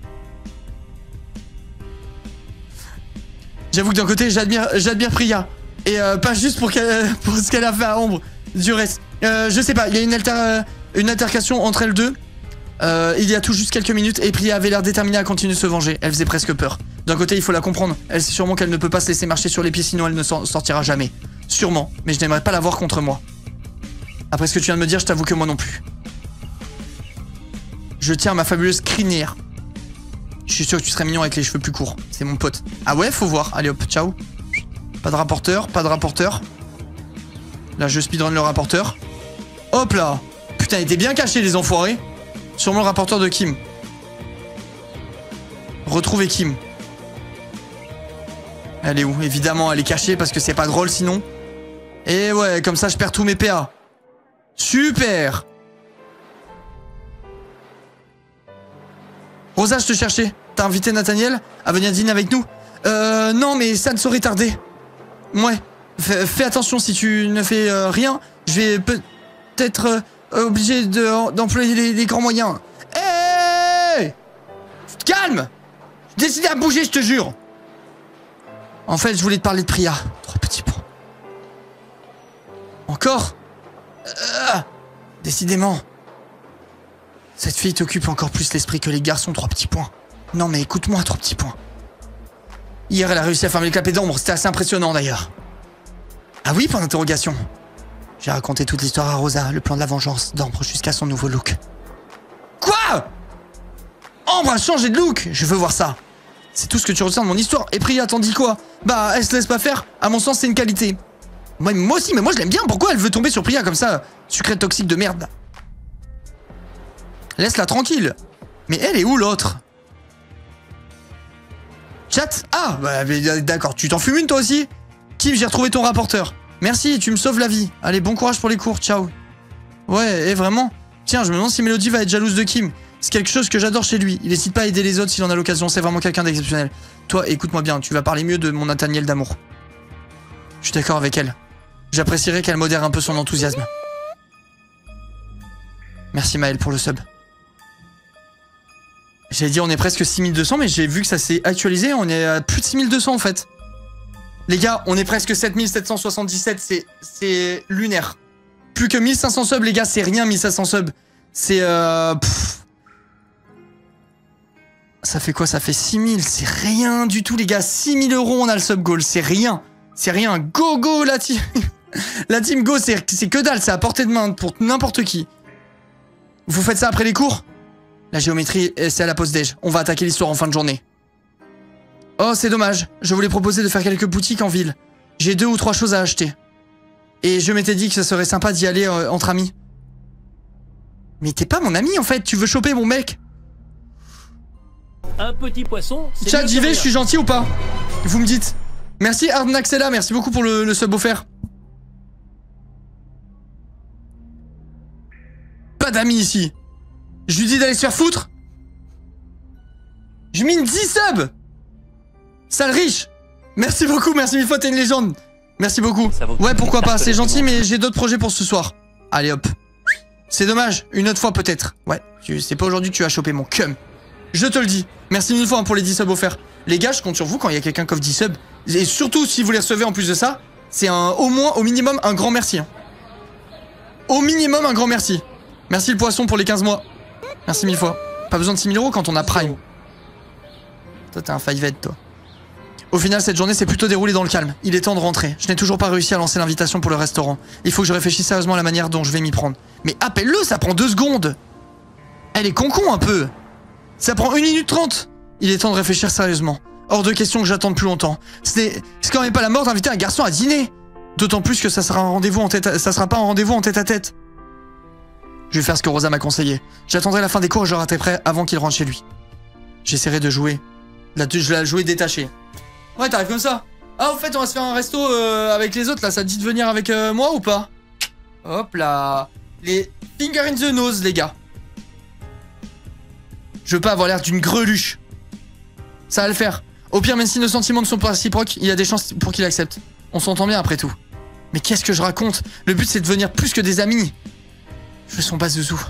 J'avoue que d'un côté, j'admire, Priya. Et euh, pas juste pour, ce qu'elle a fait à Ombre. Du reste. Euh, je sais pas, il y a une, euh, altercation entre elles deux. Il y a tout juste quelques minutes et Priya avait l'air déterminée à continuer de se venger. Elle faisait presque peur. D'un côté, il faut la comprendre. Elle sait sûrement qu'elle ne peut pas se laisser marcher sur les pieds sinon elle ne sortira jamais. Sûrement, mais je n'aimerais pas la voir contre moi. Après ce que tu viens de me dire, je t'avoue que moi non plus. Je tiens ma fabuleuse crinière. Je suis sûr que tu serais mignon avec les cheveux plus courts. C'est mon pote. Ah ouais, faut voir. Allez hop, ciao. Pas de rapporteur, pas de rapporteur. Là, je speedrun le rapporteur. Hop là Putain, il était bien caché, les enfoirés. Sûrement le rapporteur de Kim. Retrouver Kim. Elle est où? Évidemment, elle est cachée parce que c'est pas drôle sinon. Et ouais, comme ça, je perds tous mes PA. Super Rosa, je te cherchais. T'as invité Nathaniel à venir dîner avec nous Euh, non, mais ça ne saurait tarder. Ouais. Fais, attention, si tu ne fais euh, rien, je vais peut-être euh, obligé d'employer les, grands moyens. Hé Calme Décidez à bouger, je te jure En fait, je voulais te parler de Priya. Trois petits points. Encore euh, Décidément. Cette fille t'occupe encore plus l'esprit que les garçons, trois petits points. Non mais écoute-moi, trois petits points. Hier, elle a réussi à fermer le clapet d'ombre, c'était assez impressionnant d'ailleurs. Ah oui, point d'interrogation. J'ai raconté toute l'histoire à Rosa, le plan de la vengeance d'Ambre jusqu'à son nouveau look. Quoi? Ambre a changé de look Je veux voir ça. C'est tout ce que tu retiens de mon histoire. Et Priya, t'en dis quoi? Bah, elle se laisse pas faire. À mon sens, c'est une qualité. Moi, aussi, mais moi je l'aime bien. Pourquoi elle veut tomber sur Priya comme ça? Sucré toxique de merde. Laisse-la tranquille. Mais elle est où l'autre? Chat? Ah, bah, d'accord. Tu t'en fumes une toi aussi? Kim, j'ai retrouvé ton rapporteur. Merci, tu me sauves la vie. Allez, bon courage pour les cours, ciao. Ouais, et vraiment Tiens, je me demande si Melody va être jalouse de Kim. C'est quelque chose que j'adore chez lui. Il n'hésite pas à aider les autres s'il en a l'occasion. C'est vraiment quelqu'un d'exceptionnel. Toi, écoute-moi bien, tu vas parler mieux de mon Nathaniel d'amour. Je suis d'accord avec elle. J'apprécierais qu'elle modère un peu son enthousiasme. Merci Maël pour le sub. J'allais dire on est presque 6200 mais j'ai vu que ça s'est actualisé, on est à plus de 6200 en fait. Les gars, on est presque 7777, c'est lunaire. Plus que 1500 subs, les gars, c'est rien 1500 subs. C'est... Euh, ça fait quoi? Ça fait 6000, c'est rien du tout, les gars. 6000 euros, on a le sub goal, c'est rien. C'est rien. Go, go, la team La team Go, c'est que dalle, c'est à portée de main pour n'importe qui. Vous faites ça après les cours? La géométrie, euh, c'est à la pause déj. On va attaquer l'histoire en fin de journée. Oh, c'est dommage. Je voulais proposer de faire quelques boutiques en ville. J'ai deux ou trois choses à acheter. Et je m'étais dit que ça serait sympa d'y aller euh, entre amis. Mais t'es pas mon ami en fait, tu veux choper mon mec? Un petit poisson. Chat, j'y vais, je suis gentil ou pas? Vous me dites. Merci Arnaxella, merci beaucoup pour le, le sub offert. Pas d'amis ici. Je lui dis d'aller se faire foutre Je mine 10 subs Sale riche Merci beaucoup, merci mille fois, t'es une légende. Merci beaucoup. Ouais, pourquoi pas, c'est gentil, mais j'ai d'autres projets pour ce soir. Allez hop. C'est dommage, une autre fois peut-être. Ouais, c'est pas aujourd'hui que tu vas choper mon cum. Je te le dis. Merci mille fois hein, pour les 10 subs offerts. Les gars, je compte sur vous quand il y a quelqu'un qui offre 10 subs. Et surtout, si vous les recevez en plus de ça, c'est un, au moins, au minimum, un grand merci. hein. Au minimum, un grand merci. Merci le poisson pour les 15 mois. Merci mille fois. Pas besoin de 6000 euros quand on a Prime. Toi, t'es un 5 toi. Au final, cette journée s'est plutôt déroulée dans le calme. Il est temps de rentrer. Je n'ai toujours pas réussi à lancer l'invitation pour le restaurant. Il faut que je réfléchisse sérieusement à la manière dont je vais m'y prendre. Mais appelle-le, ça prend deux secondes. Elle est con-con un peu. Ça prend 1 minute 30. Il est temps de réfléchir sérieusement. Hors de question que j'attende plus longtemps. Ce n'est c'est quand même pas la mort d'inviter un garçon à dîner. D'autant plus que ça sera un rendez-vous en tête à- ça sera pas un rendez-vous en tête à tête. Je vais faire ce que Rosa m'a conseillé. J'attendrai la fin des cours et je rattraperai avant qu'il rentre chez lui. J'essaierai de jouer. La, je la jouer détachée. Ouais, t'arrives comme ça. Ah, au fait, on va se faire un resto euh, avec les autres là. Ça te dit de venir avec euh, moi ou pas? Hop là. Les finger in the nose, les gars. Je veux pas avoir l'air d'une greluche. Ça va le faire. Au pire, même si nos sentiments ne sont pas réciproques, il y a des chances pour qu'il accepte. On s'entend bien après tout. Mais qu'est-ce que je raconte? Le but c'est de devenir plus que des amis. Je sens pas Zouzou.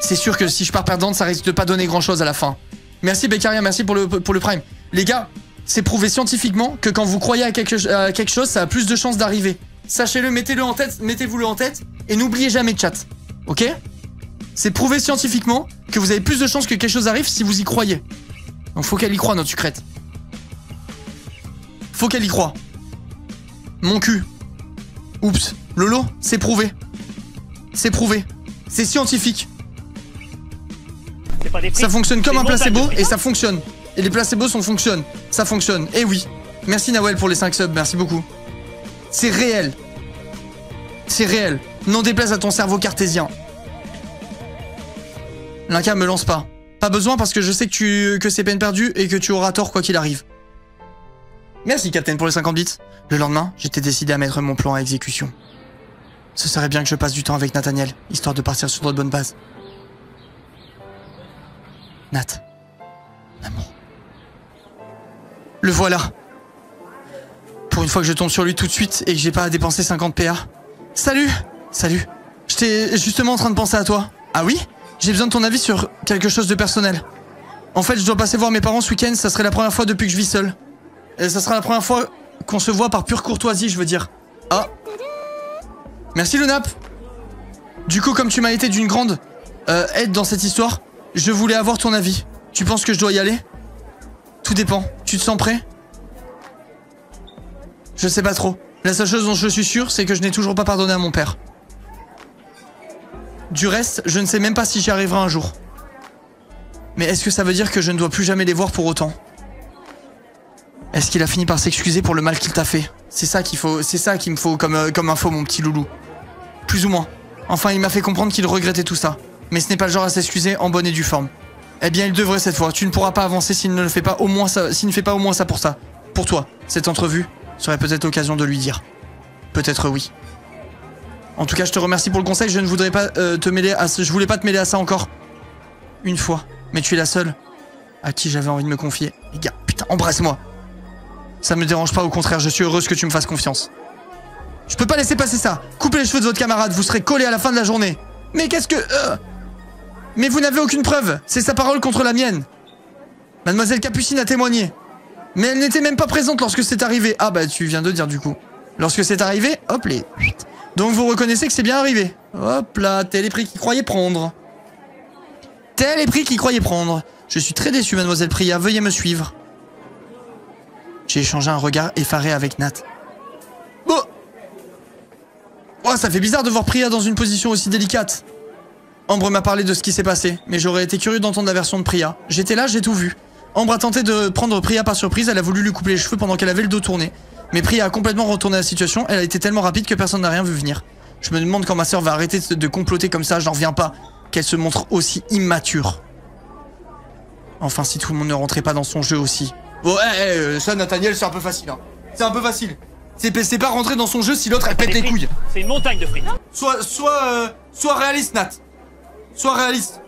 C'est sûr que si je pars perdante, ça risque de pas donner grand chose à la fin. Merci Beccaria, merci pour le, prime. Les gars, c'est prouvé scientifiquement que quand vous croyez à quelque, à quelque chose, ça a plus de chances d'arriver. Sachez-le, mettez-le en tête, mettez-vous-le en tête, et n'oubliez jamais chat. Ok? C'est prouvé scientifiquement que vous avez plus de chances que quelque chose arrive si vous y croyez. Donc faut qu'elle y croie, notre sucrète. Faut qu'elle y croie. Mon cul. Oups. Lolo, c'est prouvé. C'est prouvé. C'est scientifique. C'est pas des Ça fonctionne comme un placebo et ça fonctionne. Et les placebos sont fonctionnent. Ça fonctionne. Et oui. Merci Nawel pour les 5 subs, merci beaucoup. C'est réel. C'est réel. Non déplaise à ton cerveau cartésien. L'inca me lance pas. Pas besoin parce que je sais que, tu, que c'est peine perdue et que tu auras tort quoi qu'il arrive. Merci Captain pour les 50 bits. Le lendemain, j'étais décidé à mettre mon plan à exécution. Ce serait bien que je passe du temps avec Nathaniel, histoire de partir sur de bonnes bases. Nat. Amour. Le voilà. Pour une fois que je tombe sur lui tout de suite et que j'ai pas à dépenser 50 PA. Salut Salut. J'étais justement en train de penser à toi. Ah oui? J'ai besoin de ton avis sur quelque chose de personnel. En fait, je dois passer voir mes parents ce week-end, ça serait la première fois depuis que je vis seul. Et ça sera la première fois qu'on se voit par pure courtoisie, je veux dire. Ah Merci Lunap Du coup, comme tu m'as été d'une grande euh, aide dans cette histoire, je voulais avoir ton avis. Tu penses que je dois y aller? Tout dépend. Tu te sens prêt? Je sais pas trop. La seule chose dont je suis sûr, c'est que je n'ai toujours pas pardonné à mon père. Du reste, je ne sais même pas si j'y arriverai un jour. Mais est-ce que ça veut dire que je ne dois plus jamais les voir pour autant? Est-ce qu'il a fini par s'excuser pour le mal qu'il t'a fait C'est ça qu'il faut, c'est ça qu'il me faut comme, euh, comme info, mon petit loulou. Plus ou moins. Enfin, il m'a fait comprendre qu'il regrettait tout ça. Mais ce n'est pas le genre à s'excuser en bonne et due forme. Eh bien, il devrait cette fois. Tu ne pourras pas avancer s'il ne le fait pas au moins ça, s'il ne fait pas au moins ça pour ça. Pour toi, cette entrevue serait peut-être l'occasion de lui dire. Peut-être oui. En tout cas, je te remercie pour le conseil. Je ne voudrais pas euh, te mêler à. Je voulais pas te mêler à ça encore. Une fois. Mais tu es la seule à qui j'avais envie de me confier. Les gars, putain, embrasse-moi. Ça me dérange pas, au contraire, je suis heureuse que tu me fasses confiance. Je peux pas laisser passer ça. Coupez les cheveux de votre camarade, vous serez collés à la fin de la journée. Mais qu'est-ce que... euh Mais vous n'avez aucune preuve. C'est sa parole contre la mienne. Mademoiselle Capucine a témoigné. Mais elle n'était même pas présente lorsque c'est arrivé. Ah bah tu viens de dire du coup. Lorsque c'est arrivé, hop les... Donc vous reconnaissez que c'est bien arrivé. Hop là, tel est prix qu'il croyait prendre. Tel est prix qu'il croyait prendre. Je suis très déçu, mademoiselle Priya, veuillez me suivre. J'ai échangé un regard effaré avec Nat. Oh Oh, ça fait bizarre de voir Priya dans une position aussi délicate. Ambre m'a parlé de ce qui s'est passé, mais j'aurais été curieux d'entendre la version de Priya. J'étais là, j'ai tout vu. Ambre a tenté de prendre Priya par surprise, elle a voulu lui couper les cheveux pendant qu'elle avait le dos tourné. Mais Priya a complètement retourné la situation, elle a été tellement rapide que personne n'a rien vu venir. Je me demande quand ma sœur va arrêter de comploter comme ça, j'en reviens pas. Qu'elle se montre aussi immature. Enfin, si tout le monde ne rentrait pas dans son jeu aussi. Bon, eh, eh, ça, Nathaniel, c'est un peu facile. Hein. C'est un peu facile. C'est pas rentrer dans son jeu si l'autre elle pète les couilles. C'est une montagne de frites. Soit, soit, euh, soit réaliste, Nat. Sois réaliste.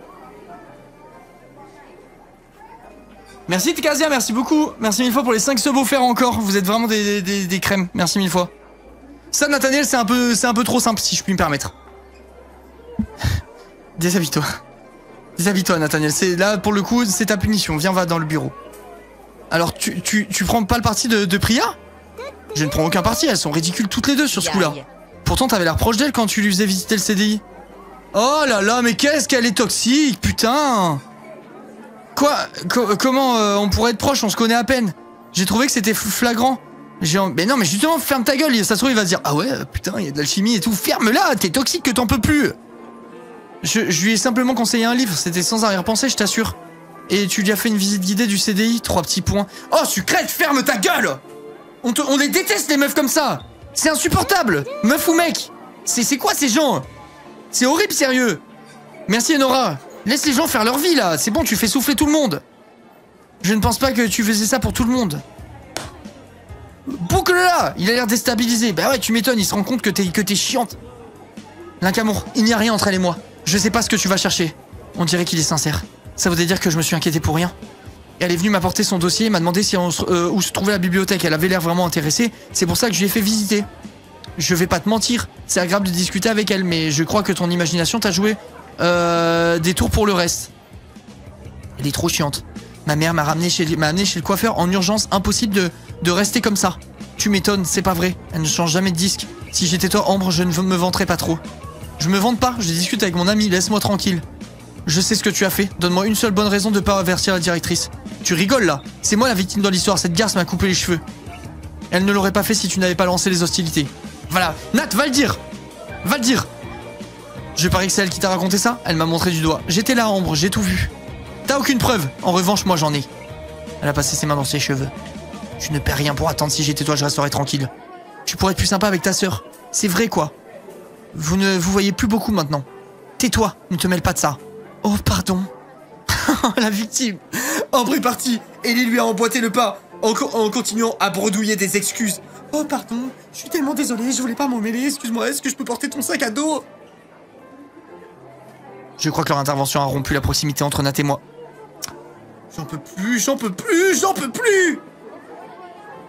Merci Tikazia, merci beaucoup. Merci mille fois pour les 5 subs offerts encore. Vous êtes vraiment des, des, crèmes. Merci mille fois. Ça, Nathaniel, c'est un peu, c'est un peu trop simple si je puis me permettre. Déshabille-toi. Déshabille-toi, Nathaniel. C'est là pour le coup, c'est ta punition. Viens, va dans le bureau. Alors, tu, tu, tu prends pas le parti de, de Priya? Je ne prends aucun parti. Elles sont ridicules toutes les deux sur ce coup-là. Pourtant, t'avais l'air proche d'elle quand tu lui faisais visiter le CDI. Oh là là, mais qu'est-ce qu'elle est toxique, putain Quoi Comment euh, on pourrait être proche On se connaît à peine? J'ai trouvé que c'était flagrant. Mais non, mais justement, ferme ta gueule. Ça se trouve, il va se dire Ah ouais, putain, il y a de l'alchimie et tout. Ferme-la, t'es toxique que t'en peux plus. Je, lui ai simplement conseillé un livre. C'était sans arrière-pensée, je t'assure. Et tu lui as fait une visite guidée du CDI. Trois petits points. Oh, sucrète, ferme ta gueule on, on les déteste, les meufs comme ça. C'est insupportable. Meuf ou mec C'est quoi ces gens? C'est horrible, sérieux Merci, Enora. Laisse les gens faire leur vie, là. C'est bon, tu fais souffler tout le monde. Je ne pense pas que tu faisais ça pour tout le monde. Boucle-là Il a l'air déstabilisé. Bah ouais, tu m'étonnes, il se rend compte que t'es que chiante. L'incamour, il n'y a rien entre elle et moi. Je sais pas ce que tu vas chercher. On dirait qu'il est sincère. Ça voudrait dire que je me suis inquiété pour rien. Elle est venue m'apporter son dossier, m'a demandé si euh, où se trouvait la bibliothèque. Elle avait l'air vraiment intéressée. C'est pour ça que je lui ai fait visiter. Je vais pas te mentir, c'est agréable de discuter avec elle, mais je crois que ton imagination t'a joué euh, des tours pour le reste. Elle est trop chiante. Ma mère m'a ramené chez, m'a amené chez le coiffeur en urgence, impossible de, de rester comme ça. Tu m'étonnes, c'est pas vrai. Elle ne change jamais de disque. Si j'étais toi, Ambre, je ne me vanterais pas trop. Je me vante pas, je discute avec mon ami, laisse-moi tranquille. Je sais ce que tu as fait, donne-moi une seule bonne raison de pas avertir la directrice. Tu rigoles là C'est moi la victime dans l'histoire, cette garce m'a coupé les cheveux. Elle ne l'aurait pas fait si tu n'avais pas lancé les hostilités. Voilà. Nat, va le dire. Va le dire. Je parie que c'est elle qui t'a raconté ça Elle m'a montré du doigt. J'étais là, Ambre, j'ai tout vu. T'as aucune preuve. En revanche, moi, j'en ai. Elle a passé ses mains dans ses cheveux. Je ne perds rien pour attendre. Si j'étais toi, je resterais tranquille. Tu pourrais être plus sympa avec ta sœur. C'est vrai, quoi. Vous ne vous voyez plus beaucoup maintenant. Tais-toi, ne te mêle pas de ça. Oh, pardon. la victime. Ambre est partie. Ellie lui a emboîté le pas en, continuant à bredouiller des excuses. Oh pardon, je suis tellement désolé, je voulais pas m'en mêler, excuse-moi, est-ce que je peux porter ton sac à dos? Je crois que leur intervention a rompu la proximité entre Nat et moi. J'en peux plus, j'en peux plus, j'en peux plus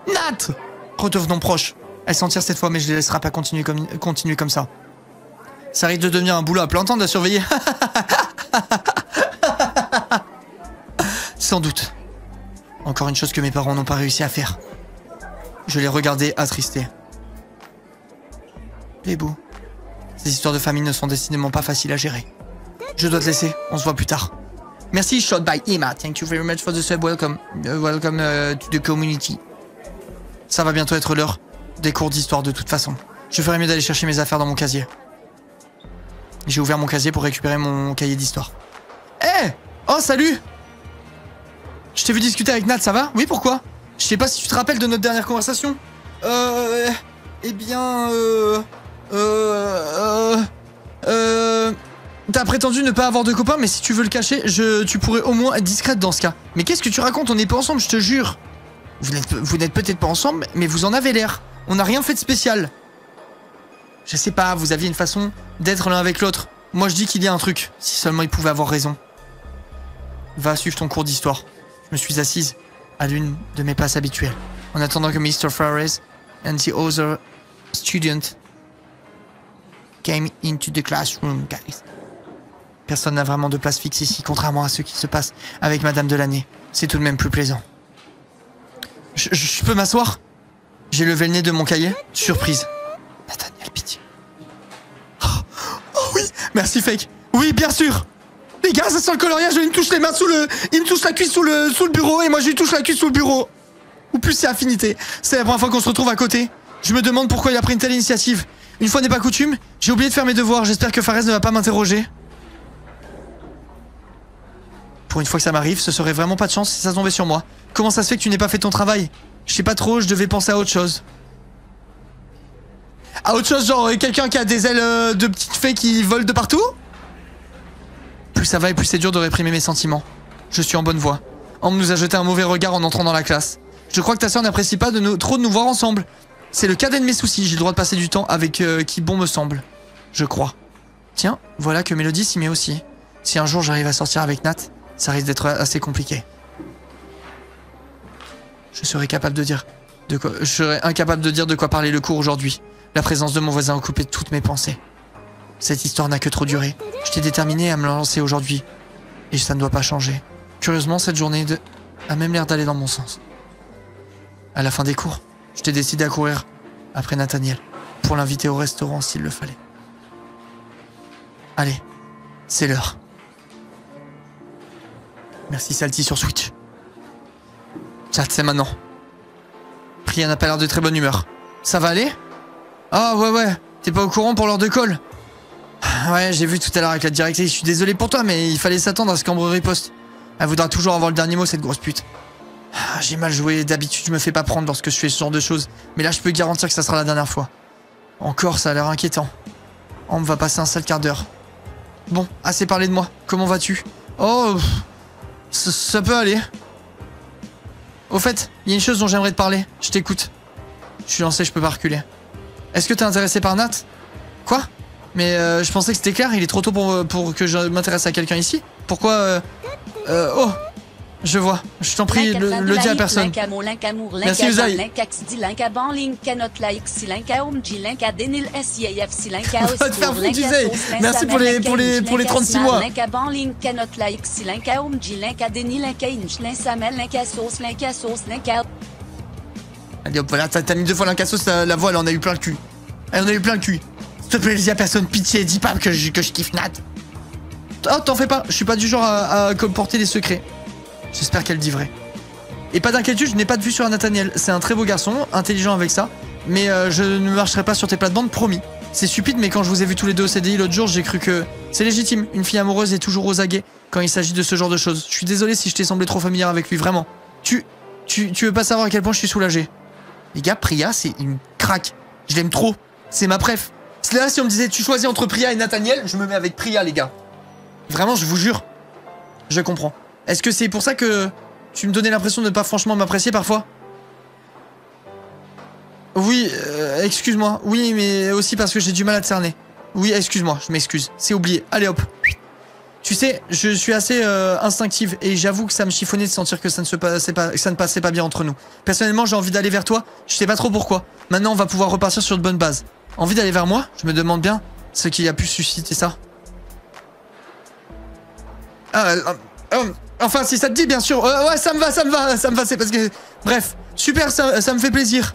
Nat Redevenons proches. Elle s'en tire cette fois, mais je les laisserai pas continuer comme, ça. Ça risque de devenir un boulot à plein temps de surveiller. Sans doute. Encore une chose que mes parents n'ont pas réussi à faire. Je l'ai regardé attristé. beau. ces histoires de famille ne sont décidément pas faciles à gérer. Je dois te laisser, on se voit plus tard. Merci, shot by Emma. Thank you very much for the sub. Welcome, uh, welcome uh, to the community. Ça va bientôt être l'heure des cours d'histoire de toute façon. Je ferais mieux d'aller chercher mes affaires dans mon casier. J'ai ouvert mon casier pour récupérer mon cahier d'histoire. Eh Oh, salut Je t'ai vu discuter avec Nat, ça va? Oui, pourquoi? Je sais pas si tu te rappelles de notre dernière conversation. Euh. Eh bien. Euh. Euh. Euh. T'as prétendu ne pas avoir de copain, mais si tu veux le cacher, je, tu pourrais au moins être discrète dans ce cas. Mais qu'est-ce que tu racontes? On n'est pas ensemble, je te jure. Vous n'êtes peut-être pas ensemble, mais vous en avez l'air. On n'a rien fait de spécial. Je sais pas, vous aviez une façon d'être l'un avec l'autre. Moi je dis qu'il y a un truc, si seulement il pouvait avoir raison. Va suivre ton cours d'histoire. Je me suis assise à l'une de mes passes habituelles, en attendant que Mr. Flores and the other student came into the classroom, guys. Personne n'a vraiment de place fixe ici, contrairement à ce qui se passe avec Madame Delaney. C'est tout de même plus plaisant. Je, peux m'asseoir? J'ai levé le nez de mon cahier. Surprise. Nathaniel, pitié. Oh, oh oui, merci Fake. Oui, bien sûr. Les gars, ça sent le coloriage, il me touche les mains sous le... Il me touche la cuisse sous le, sous le bureau et moi je lui touche la cuisse sous le bureau. Ou plus c'est affinité. C'est la première fois qu'on se retrouve à côté. Je me demande pourquoi il a pris une telle initiative. Une fois n'est pas coutume, j'ai oublié de faire mes devoirs. J'espère que Fares ne va pas m'interroger. Pour une fois que ça m'arrive, ce serait vraiment pas de chance si ça tombait sur moi. Comment ça se fait que tu n'aies pas fait ton travail? Je sais pas trop, je devais penser à autre chose. À autre chose, genre euh, quelqu'un qui a des ailes euh, de petites fées qui volent de partout Plus ça va et plus c'est dur de réprimer mes sentiments. Je suis en bonne voie. Ambre nous a jeté un mauvais regard en entrant dans la classe. Je crois que ta soeur n'apprécie pas trop de nous voir ensemble. C'est le cadet de mes soucis, j'ai le droit de passer du temps avec euh, qui bon me semble. Je crois. Tiens, voilà que Mélodie s'y met aussi. Si un jour j'arrive à sortir avec Nat, ça risque d'être assez compliqué. Je serais capable de dire de quoi je serais incapable de dire de quoi parler le cours aujourd'hui. La présence de mon voisin a coupé toutes mes pensées. Cette histoire n'a que trop duré. J'étais déterminé à me lancer aujourd'hui et ça ne doit pas changer. Curieusement, cette journée a même l'air d'aller dans mon sens. À la fin des cours, j'étais décidé à courir après Nathaniel pour l'inviter au restaurant s'il le fallait. Allez, c'est l'heure. Merci Salty sur Switch. Chat, c'est maintenant. Priya n'a pas l'air de très bonne humeur. Ça va aller? Ah ouais ouais, t'es pas au courant pour l'heure de colle Ouais, j'ai vu tout à l'heure avec la directrice, je suis désolé pour toi, mais il fallait s'attendre à ce qu'Ambre riposte. Elle voudra toujours avoir le dernier mot, cette grosse pute. Ah, J'ai mal joué, d'habitude je me fais pas prendre lorsque je fais ce genre de choses, mais là je peux garantir que ça sera la dernière fois. Encore, ça a l'air inquiétant. Ambre va passer un sale quart d'heure. Bon, assez parlé de moi, comment vas-tu Oh, ça, ça peut aller. Au fait, il y a une chose dont j'aimerais te parler, je t'écoute. Je suis lancé, je peux pas reculer. Est-ce que t'es intéressé par Nat? Quoi? Mais euh, je pensais que c'était clair, il est trop tôt pour, pour que je m'intéresse à quelqu'un ici. Pourquoi euh, euh, Oh Je vois, je t'en prie, le, le dis à personne. Merci, Usaï. Merci pour les- pour les- pour les 36 mois. Allez hop, voilà, t'as mis deux fois l'incassos, la, la voix, elle en a eu plein le cul. Elle en a eu plein le cul. S'il te plaît, dis à personne, pitié, dis pas que je, que je kiffe Nat. Oh, t'en fais pas, je suis pas du genre à, à comporter les secrets. J'espère qu'elle dit vrai. Et pas d'inquiétude, je n'ai pas de vue sur Nathaniel. C'est un très beau garçon, intelligent avec ça. Mais euh, je ne marcherai pas sur tes plates-bandes, promis. C'est stupide, mais quand je vous ai vu tous les deux au CDI l'autre jour, j'ai cru que c'est légitime. Une fille amoureuse est toujours aux aguets quand il s'agit de ce genre de choses. Je suis désolé si je t'ai semblé trop familière avec lui, vraiment. Tu, tu, tu veux pas savoir à quel point je suis soulagé. Les gars, Priya, c'est une craque. Je l'aime trop. C'est ma préf. C'est là, si on me disait tu choisis entre Priya et Nathaniel, je me mets avec Priya, les gars. Vraiment, je vous jure. Je comprends. Est-ce que c'est pour ça que tu me donnais l'impression de ne pas franchement m'apprécier parfois? Oui, euh, excuse-moi. Oui, mais aussi parce que j'ai du mal à te cerner. Oui, excuse-moi, je m'excuse. C'est oublié. Allez hop. Tu sais, je suis assez euh, instinctive et j'avoue que ça me chiffonnait de sentir que ça ne se passait pas, que ça ne passait pas bien entre nous. Personnellement, j'ai envie d'aller vers toi. Je sais pas trop pourquoi. Maintenant, on va pouvoir repartir sur de bonnes bases. Envie d'aller vers moi? Je me demande bien ce qui a pu susciter ça. Ah, euh, euh, enfin, si ça te dit, bien sûr. Ouais, ça me va, ça me va, ça me va. C'est parce que, bref, super, ça, me fait plaisir.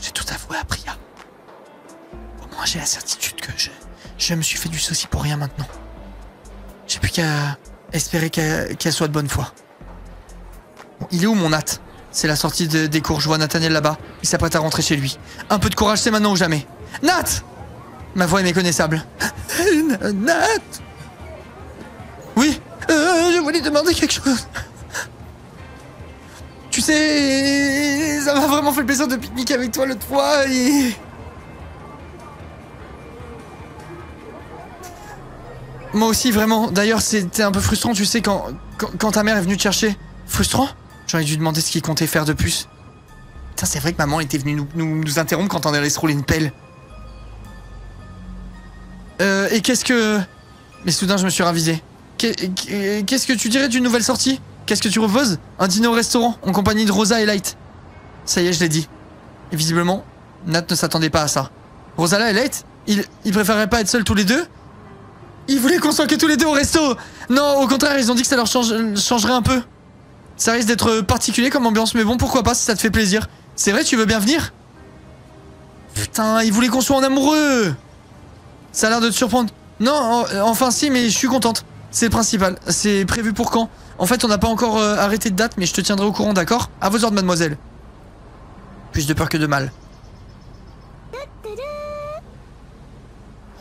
J'ai tout avoué à Priya. Au moins, j'ai la certitude que je, je me suis fait du souci pour rien maintenant. J'ai plus qu'à espérer qu'elle soit de bonne foi. Bon, il est où mon Nat? C'est la sortie de- des cours. Je vois Nathaniel là-bas. Il s'apprête à rentrer chez lui. Un peu de courage, c'est maintenant ou jamais. Nat Ma voix est méconnaissable. Nat Oui euh, Je voulais demander quelque chose. Tu sais, ça m'a vraiment fait le plaisir de pique-niquer avec toi l'autre fois et... Moi aussi, vraiment. D'ailleurs, c'était un peu frustrant, tu sais, quand, quand, ta mère est venue te chercher. Frustrant? J'aurais dû demander ce qu'il comptait faire de plus. Putain, c'est vrai que maman était venue nous, nous, nous interrompre quand on allait se rouler une pelle. Euh, et qu'est-ce que... Mais soudain, je me suis ravisé. Qu'est- qu'est- Qu'est-ce que tu dirais d'une nouvelle sortie? Qu'est-ce que tu proposes Un dîner au restaurant, en compagnie de Rosa et Light. Ça y est, je l'ai dit. Et visiblement, Nat ne s'attendait pas à ça. Rosa et Light Ils, ils préféraient pas être seuls tous les deux? Ils voulaient qu'on soit que tous les deux au resto Non, au contraire, ils ont dit que ça leur change- changerait un peu. Ça risque d'être particulier comme ambiance, mais bon, pourquoi pas si ça te fait plaisir. C'est vrai, tu veux bien venir? Putain, ils voulaient qu'on soit en amoureux Ça a l'air de te surprendre. Non, en- enfin si, mais je suis contente. C'est le principal. C'est prévu pour quand? En fait, on n'a pas encore euh, arrêté de date, mais je te tiendrai au courant, d'accord? À vos ordres, mademoiselle. Plus de peur que de mal.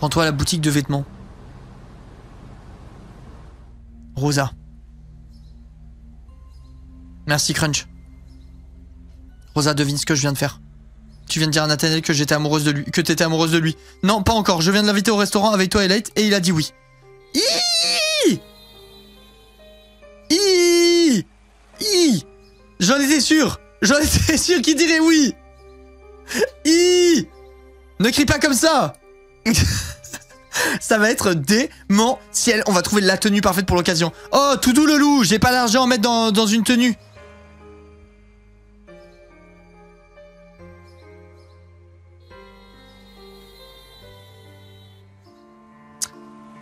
Rends-toi à la boutique de vêtements. Rosa. Merci Crunch. Rosa, devine ce que je viens de faire. Tu viens de dire à Nathaniel que j'étais amoureuse de lui, que t'étais amoureuse de lui. Non, pas encore. Je viens de l'inviter au restaurant avec toi et Light et il a dit oui. Iiii Iiii Iiii J'en étais sûr. J'en étais sûr qu'il dirait oui. Iiii Ne crie pas comme ça. Ça va être démentiel. On va trouver la tenue parfaite pour l'occasion. Oh, tout doux le loup, j'ai pas l'argent à mettre dans, une tenue.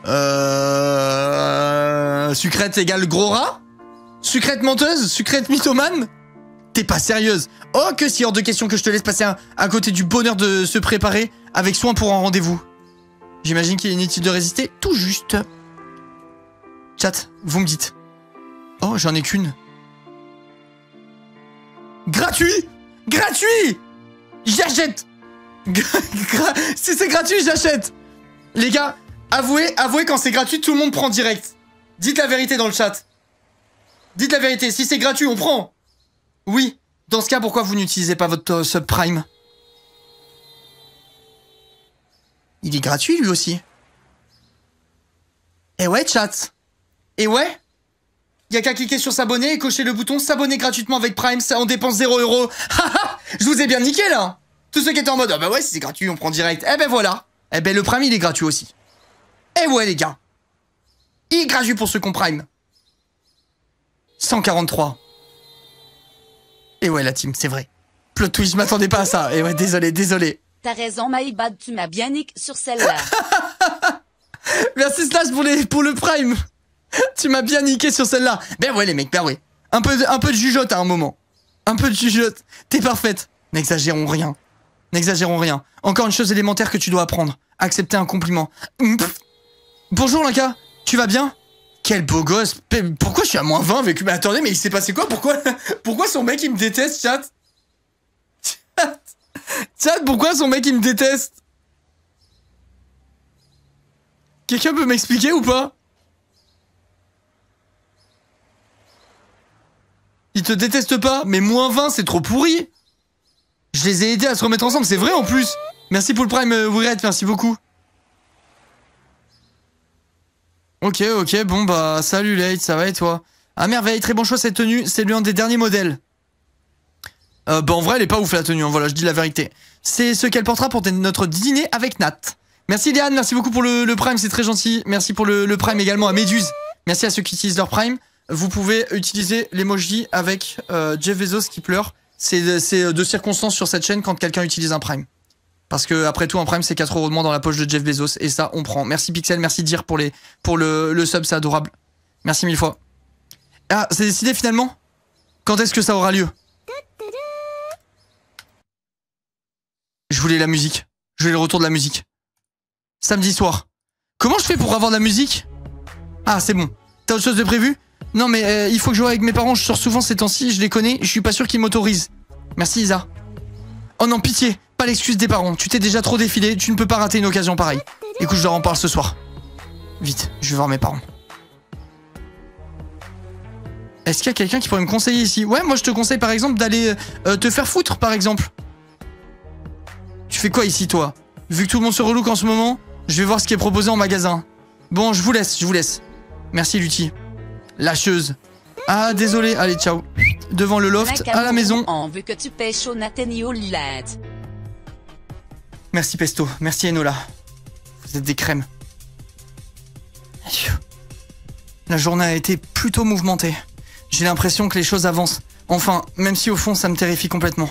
Euh... Sucrète égale gros rat? Sucrète menteuse? Sucrète mythomane? T'es pas sérieuse Oh, que si hors de question que je te laisse passer à côté du bonheur de se préparer avec soin pour un rendez-vous. J'imagine qu'il est inutile de résister. Tout juste. Chat, vous me dites. Oh, j'en ai qu'une. Gratuit Gratuit J'achète Si c'est gratuit, j'achète Les gars, avouez, avouez quand c'est gratuit, tout le monde prend direct. Dites la vérité dans le chat. Dites la vérité, si c'est gratuit, on prend. Oui. Dans ce cas, pourquoi vous n'utilisez pas votre euh, subprime? Il est gratuit lui aussi. Eh ouais, chat. Et ouais Y a qu'à cliquer sur s'abonner et cocher le bouton s'abonner gratuitement avec Prime, ça on dépense 0 euros. Je vous ai bien niqué là Tous ceux qui étaient en mode, ah bah ouais, si c'est gratuit, on prend direct. Eh ben voilà Eh ben le Prime, il est gratuit aussi. Eh ouais, les gars Il est gratuit pour ceux qui ont Prime. 143. Et ouais, la team, c'est vrai. Plot twist, je m'attendais pas à ça. Et ouais, désolé, désolé. T'as raison, Maïbad, tu m'as bien niqué sur celle-là. Merci Slash pour, les, le Prime. tu m'as bien niqué sur celle-là. Ben ouais les mecs, ben ouais. Un peu, de, un peu de jugeote à un moment. Un peu de jugeote. T'es parfaite. N'exagérons rien. N'exagérons rien. Encore une chose élémentaire que tu dois apprendre. Accepter un compliment. Hum. Bonjour Linka. Tu vas bien? Quel beau gosse. Pourquoi je suis à moins 20 avec... Mais attendez, mais il s'est passé quoi? Pourquoi, pourquoi son mec il me déteste, Chat? Chat, pourquoi son mec il me déteste Quelqu'un peut m'expliquer ou pas Il te déteste pas, mais moins 20 c'est trop pourri Je les ai aidés à se remettre ensemble, c'est vrai en plus Merci pour le prime, euh, Wired, merci beaucoup. Ok, ok, bon bah salut Late, ça va et toi? Ah merveille, très bon choix cette tenue, c'est l'un des derniers modèles. Euh, bah en vrai elle est pas ouf la tenue, hein, voilà, je dis la vérité. C'est ce qu'elle portera pour notre dîner avec Nat. Merci Liane, merci beaucoup pour le, Prime, c'est très gentil. Merci pour le, Prime également à Méduse. Merci à ceux qui utilisent leur Prime. Vous pouvez utiliser l'emoji avec euh, Jeff Bezos qui pleure. C'est de circonstance sur cette chaîne quand quelqu'un utilise un Prime. Parce que après tout, un Prime c'est 4 euros de moins dans la poche de Jeff Bezos et ça on prend. Merci Pixel, merci Dire pour, les, pour le, le sub, c'est adorable. Merci mille fois. Ah, c'est décidé finalement? Quand est-ce que ça aura lieu? Je voulais la musique. Je voulais le retour de la musique. Samedi soir. Comment je fais pour avoir de la musique? Ah, c'est bon. T'as autre chose de prévu? Non, mais euh, il faut que je joue avec mes parents. Je sors souvent ces temps-ci. Je les connais. Je suis pas sûr qu'ils m'autorisent. Merci, Isa. Oh non, pitié. Pas l'excuse des parents. Tu t'es déjà trop défilé. Tu ne peux pas rater une occasion pareille. Écoute, je leur en parle ce soir. Vite, je vais voir mes parents. Est-ce qu'il y a quelqu'un qui pourrait me conseiller ici? Ouais, moi je te conseille par exemple d'aller euh, te faire foutre par exemple. Fais quoi ici toi? Vu que tout le monde se relook en ce moment, je vais voir ce qui est proposé en magasin. Bon, je vous laisse, je vous laisse. Merci Lutti. Lâcheuse. Ah, désolé, allez, ciao. Devant le loft, à la maison. On veut que tu pêches au Nathaniel Lillette. Merci Pesto, merci Enola. Vous êtes des crèmes. La journée a été plutôt mouvementée. J'ai l'impression que les choses avancent. Enfin, même si au fond ça me terrifie complètement.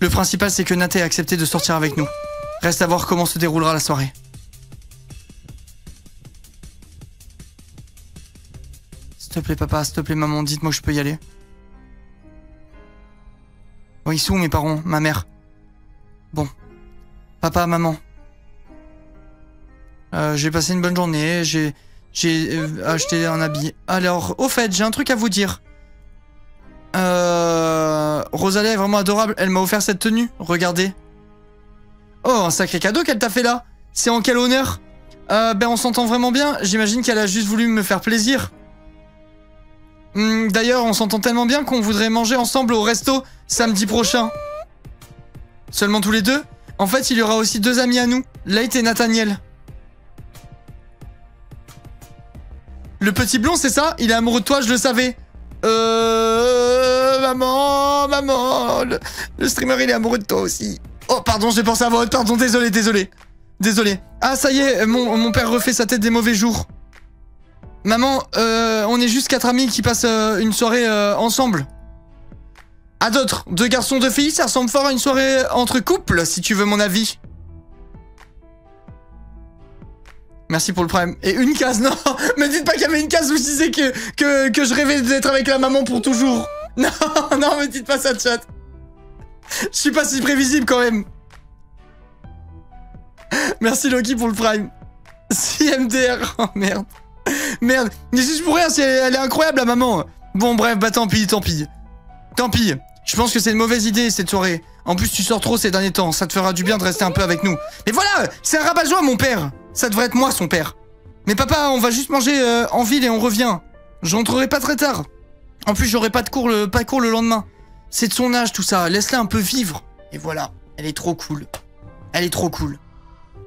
Le principal c'est que Nat a accepté de sortir avec nous. Reste à voir comment se déroulera la soirée. S'il te plaît papa, s'il te plaît maman, dites-moi que je peux y aller. Oh, ils sont où mes parents, ma mère? Bon. Papa, maman. Euh, j'ai passé une bonne journée, j'ai euh, acheté un habit. Alors, au fait, j'ai un truc à vous dire. Euh, Rosalie est vraiment adorable, elle m'a offert cette tenue, regardez. Oh, un sacré cadeau qu'elle t'a fait là. C'est en quel honneur Euh, ben on s'entend vraiment bien. J'imagine qu'elle a juste voulu me faire plaisir. Hmm, D'ailleurs, on s'entend tellement bien qu'on voudrait manger ensemble au resto samedi prochain. Seulement tous les deux En fait, il y aura aussi deux amis à nous, Leite et Nathaniel. Le petit blond, c'est ça? Il est amoureux de toi, je le savais. Euh... Maman, maman, le, streamer, il est amoureux de toi aussi. Oh, pardon, j'ai pensé à haute, pardon, désolé, désolé. Désolé. Ah, ça y est, mon, père refait sa tête des mauvais jours. Maman, euh, on est juste quatre amis qui passent euh, une soirée euh, ensemble. À d'autres, deux garçons, deux filles, ça ressemble fort à une soirée entre couples, si tu veux mon avis. Merci pour le problème. Et une case, non Me dites pas qu'il y avait une case où je disais que je rêvais d'être avec la maman pour toujours. Non, non, me dites pas ça, chat. Je suis pas si prévisible quand même. Merci Loki pour le prime. Si MDR, oh merde. Merde, mais juste pour rien, c'est- elle est incroyable la maman. Bon bref, bah tant pis, tant pis. Tant pis. Je pense que c'est une mauvaise idée cette soirée. En plus, tu sors trop ces derniers temps, ça te fera du bien de rester un peu avec nous. Mais voilà, c'est un rabat-joie mon père. Ça devrait être moi son père. Mais papa, on va juste manger euh, en ville et on revient. J'entrerai pas très tard. En plus, j'aurai pas de cours le, pas cours le lendemain. C'est de son âge tout ça, laisse-la un peu vivre. Et voilà, elle est trop cool. Elle est trop cool.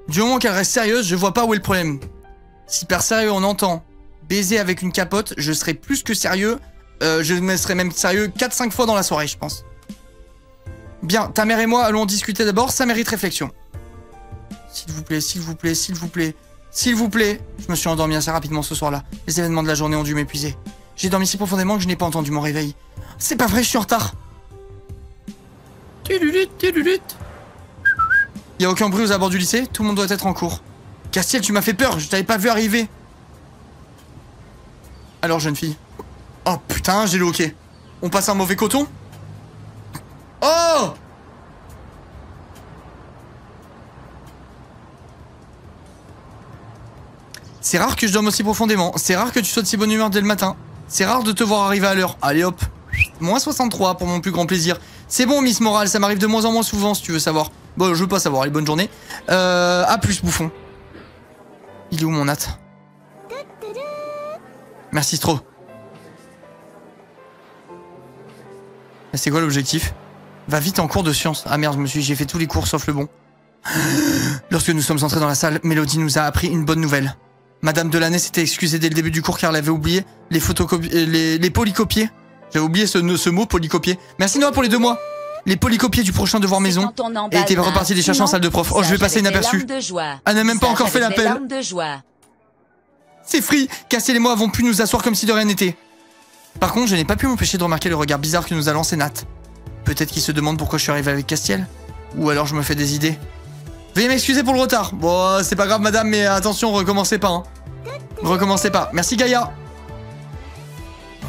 Du moment qu'elle reste sérieuse, je vois pas où est le problème. Si par sérieux on entend baiser avec une capote, je serai plus que sérieux. Euh, je me serai même sérieux 4-5 fois dans la soirée, je pense. Bien, ta mère et moi allons discuter d'abord, ça mérite réflexion. S'il vous plaît, s'il vous plaît, s'il vous plaît, s'il vous plaît. Je me suis endormi assez rapidement ce soir-là. Les événements de la journée ont dû m'épuiser. J'ai dormi si profondément que je n'ai pas entendu mon réveil. C'est pas vrai, je suis en retard. Tudulut, tudulut. Y a aucun bruit aux abords du lycée, tout le monde doit être en cours. Castiel, tu m'as fait peur, je t'avais pas vu arriver. Alors, jeune fille. Oh putain, j'ai le hockey. On passe un mauvais coton? Oh C'est rare que je dorme aussi profondément. C'est rare que tu sois de si bonne humeur dès le matin. C'est rare de te voir arriver à l'heure. Allez hop. Moins 63 pour mon plus grand plaisir. C'est bon, Miss Morale, ça m'arrive de moins en moins souvent si tu veux savoir. Bon, je veux pas savoir, allez, bonne journée. Euh, à plus, bouffon. Il est où mon Nat? Merci trop. C'est quoi l'objectif? Va vite en cours de sciences. Ah merde, je me suis, j'ai fait tous les cours sauf le bon. Lorsque nous sommes entrés dans la salle, Mélodie nous a appris une bonne nouvelle. Madame Delaney s'était excusée dès le début du cours car elle avait oublié les photocopies, les, les polycopiés. J'avais oublié ce, ce mot polycopier. Merci Noah pour les deux mois. Les polycopiers du prochain devoir maison. Et était reparti les un chercher en salle de prof. Oh, je vais passer inaperçu. des. Elle n'a même pas encore fait des l'appel. C'est free Cassiel et moi avons pu nous asseoir comme si de rien n'était. Par contre, je n'ai pas pu m'empêcher de remarquer le regard bizarre que nous a lancé Nat. Peut-être qu'il se demande pourquoi je suis arrivé avec Castiel. Ou alors je me fais des idées. Veuillez m'excuser pour le retard. Bon, c'est pas grave, madame, mais attention, recommencez pas. Hein. Recommencez pas. Merci, Gaïa.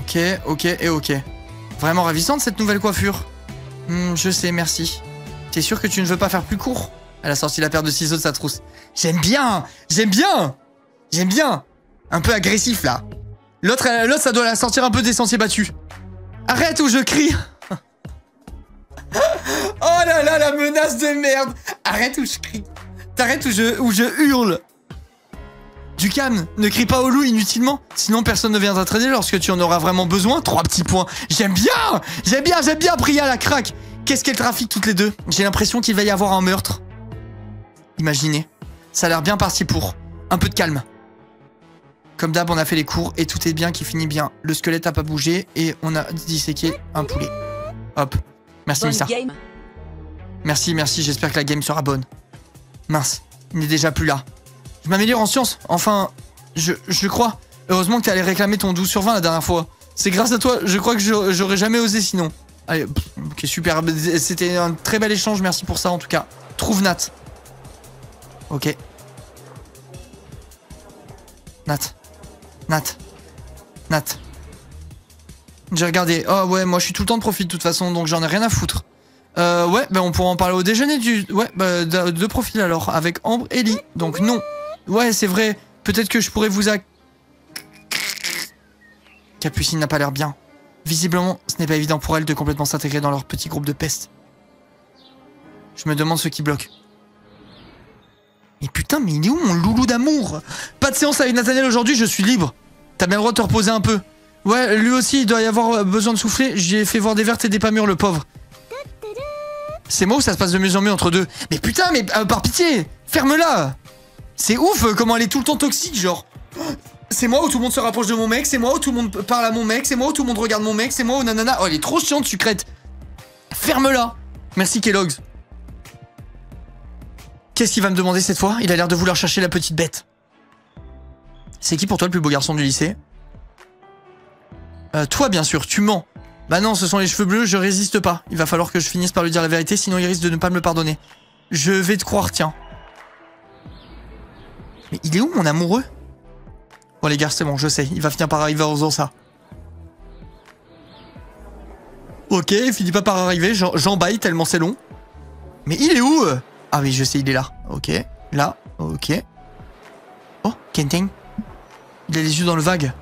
Ok, ok et ok. Vraiment ravissante cette nouvelle coiffure. Hmm, je sais, merci. T'es sûr que tu ne veux pas faire plus court? Elle a sorti la paire de ciseaux de sa trousse. J'aime bien J'aime bien J'aime bien Un peu agressif là. L'autre, ça doit la sortir un peu des sentiers battus. Arrête ou je crie Oh là là, la menace de merde Arrête ou je crie T'arrêtes ou je, ou je hurle Du calme, ne crie pas au loup inutilement, sinon personne ne viendra traîner lorsque tu en auras vraiment besoin. Trois petits points. J'aime bien J'aime bien, j'aime bien Priya la craque Qu'est-ce qu'elle trafique toutes les deux? J'ai l'impression qu'il va y avoir un meurtre. Imaginez. Ça a l'air bien parti pour. Un peu de calme. Comme d'hab, on a fait les cours et tout est bien qui finit bien. Le squelette a pas bougé et on a disséqué un poulet. Hop. Merci game. Merci, merci, j'espère que la game sera bonne. Mince, il n'est déjà plus là. Je m'améliore en sciences, enfin, je, je crois. Heureusement que t'es allé réclamer ton 12 sur 20 la dernière fois. C'est grâce à toi, je crois que j'aurais jamais osé sinon. Allez, ok, super, c'était un très bel échange, merci pour ça en tout cas. Trouve Nat. Ok. Nat. Nat. Nat. J'ai regardé. Oh ouais, moi je suis tout le temps de profit de toute façon, donc j'en ai rien à foutre. Euh, ouais, bah on pourra en parler au déjeuner du. Ouais, bah de, profil alors, avec Ambre et Lee. Donc non. Ouais, c'est vrai. Peut-être que je pourrais vous a. Capucine n'a pas l'air bien. Visiblement, ce n'est pas évident pour elle de complètement s'intégrer dans leur petit groupe de peste. Je me demande ce qui bloque. Mais putain, mais il est où mon loulou d'amour? Pas de séance avec Nathaniel aujourd'hui, je suis libre. T'as bien le droit de te reposer un peu. Ouais, lui aussi, il doit y avoir besoin de souffler. J'ai fait voir des vertes et des pas mûres, le pauvre. C'est moi ou ça se passe de mieux en mieux entre deux Mais putain, mais euh, par pitié Ferme-la C'est ouf euh, comment elle est tout le temps toxique, genre. C'est moi où tout le monde se rapproche de mon mec, c'est moi où tout le monde parle à mon mec, c'est moi où tout le monde regarde mon mec, c'est moi où nanana. Oh, elle est trop chiante, sucrète. Ferme-la Merci Kellogg's. Qu'est-ce qu'il va me demander cette fois? Il a l'air de vouloir chercher la petite bête. C'est qui pour toi le plus beau garçon du lycée? Euh, Toi, bien sûr, tu mens. Bah non, ce sont les cheveux bleus, je résiste pas. Il va falloir que je finisse par lui dire la vérité, sinon il risque de ne pas me le pardonner. Je vais te croire, tiens. Mais il est où mon amoureux? Bon les gars, c'est bon, je sais, il va finir par arriver en faisant ça. Ok, il finit pas par arriver, j'en baille tellement c'est long. Mais il est où Ah oui, je sais, il est là. Ok, là, ok. Oh, Kenteng. Il a les yeux dans le vague.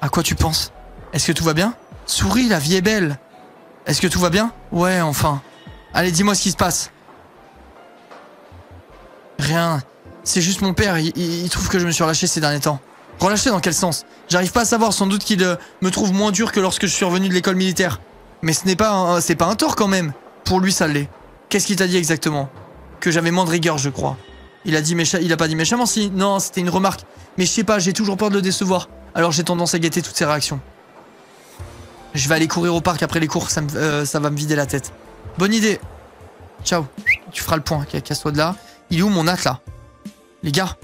À quoi tu penses? Est-ce que tout va bien? Souris, la vie est belle. Est-ce que tout va bien? Ouais, enfin. Allez, dis-moi ce qui se passe. Rien. C'est juste mon père, il, trouve que je me suis relâché ces derniers temps. Relâché dans quel sens? J'arrive pas à savoir, sans doute qu'il euh, me trouve moins dur que lorsque je suis revenu de l'école militaire. Mais ce n'est pas un, c'est pas un tort quand même. Pour lui, ça l'est. Qu'est-ce qu'il t'a dit exactement? Que j'avais moins de rigueur, je crois. Il a dit il a pas dit méchamment si. Non, c'était une remarque. Mais je sais pas, j'ai toujours peur de le décevoir. Alors j'ai tendance à guetter toutes ses réactions. Je vais aller courir au parc après les cours, euh, ça va me vider la tête. Bonne idée. Ciao. Tu feras le point, casse-toi de là. Il est où mon hâte là Les gars,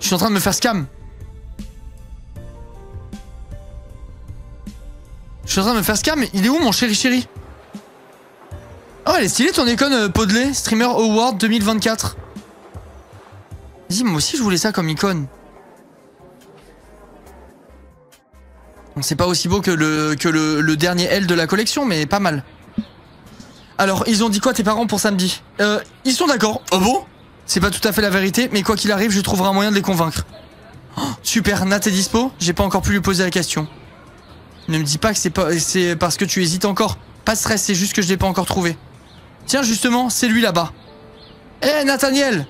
je suis en train de me faire scam. Je suis en train de me faire scam, il est où mon chéri chéri? Oh, elle est stylée ton icône euh, Podley, Streamer Award 2024. Vas-y, moi aussi je voulais ça comme icône. C'est pas aussi beau que le, que le, dernier L de la collection, mais pas mal. Alors, ils ont dit quoi tes parents pour samedi? Euh, ils sont d'accord. Oh bon? C'est pas tout à fait la vérité, mais quoi qu'il arrive, je trouverai un moyen de les convaincre. Oh, super, Nat est dispo? J'ai pas encore pu lui poser la question. Ne me dis pas que c'est parce que tu hésites encore. Pas de stress, c'est juste que je l'ai pas encore trouvé. Tiens, justement, c'est lui là-bas. Eh, Nathaniel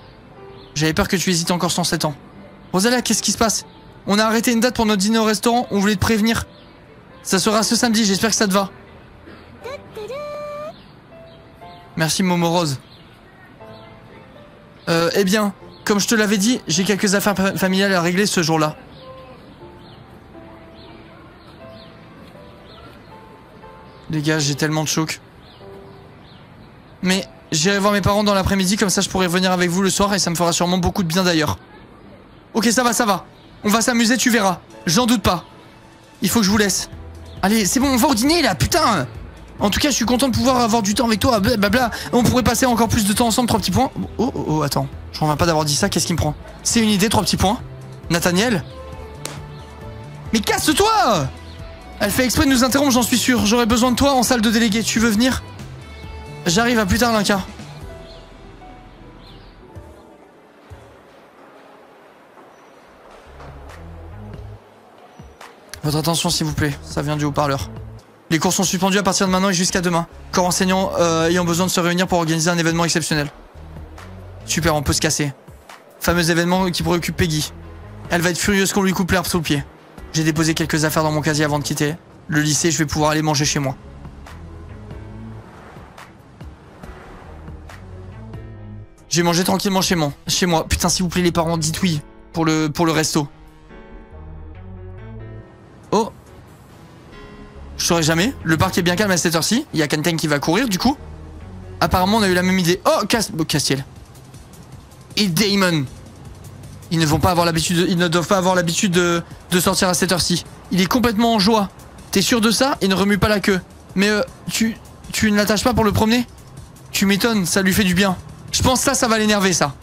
J'avais peur que tu hésites encore 107 ans. Rosalia, qu'est-ce qui se passe? On a arrêté une date pour notre dîner au restaurant, on voulait te prévenir. Ça sera ce samedi, j'espère que ça te va. Merci Momo Rose. Euh, eh bien, comme je te l'avais dit, j'ai quelques affaires fa- familiales à régler ce jour-là. Les gars, j'ai tellement de choc. Mais j'irai voir mes parents dans l'après-midi, comme ça je pourrai venir avec vous le soir et ça me fera sûrement beaucoup de bien d'ailleurs. Ok, ça va, ça va. On va s'amuser, tu verras. J'en doute pas. Il faut que je vous laisse. Allez, c'est bon, on va au dîner là, putain En tout cas, je suis content de pouvoir avoir du temps avec toi. On pourrait passer encore plus de temps ensemble, trois petits points. Oh, oh, oh, attends. Je reviens pas d'avoir dit ça, qu'est-ce qui me prend? C'est une idée, trois petits points. Nathaniel? Mais casse-toi Elle fait exprès de nous interrompre, j'en suis sûr. J'aurais besoin de toi en salle de délégué. Tu veux venir? J'arrive à plus tard, Linka. Votre attention, s'il vous plaît. Ça vient du haut-parleur. Les cours sont suspendus à partir de maintenant et jusqu'à demain. Corps enseignants euh, ayant besoin de se réunir pour organiser un événement exceptionnel. Super, on peut se casser. Fameux événement qui préoccupe Peggy. Elle va être furieuse qu'on lui coupe l'herbe sous le pied. J'ai déposé quelques affaires dans mon casier avant de quitter. Le lycée, je vais pouvoir aller manger chez moi. J'ai mangé tranquillement chez moi. Chez moi. Putain, s'il vous plaît, les parents, dites oui. Pour le, pour le resto. Je saurais jamais. Le parc est bien calme à cette heure-ci. Il y a Kenten qui va courir, du coup. Apparemment, on a eu la même idée. Oh, Cas oh, Castiel. Et Damon. Ils ne vont pas avoir l'habitude, de- ils ne doivent pas avoir l'habitude de, sortir à cette heure-ci. Il est complètement en joie. T'es sûr de ça? Il ne remue pas la queue. Mais euh, tu, tu ne l'attaches pas pour le promener? Tu m'étonnes, ça lui fait du bien. Je pense ça, ça va l'énerver, ça.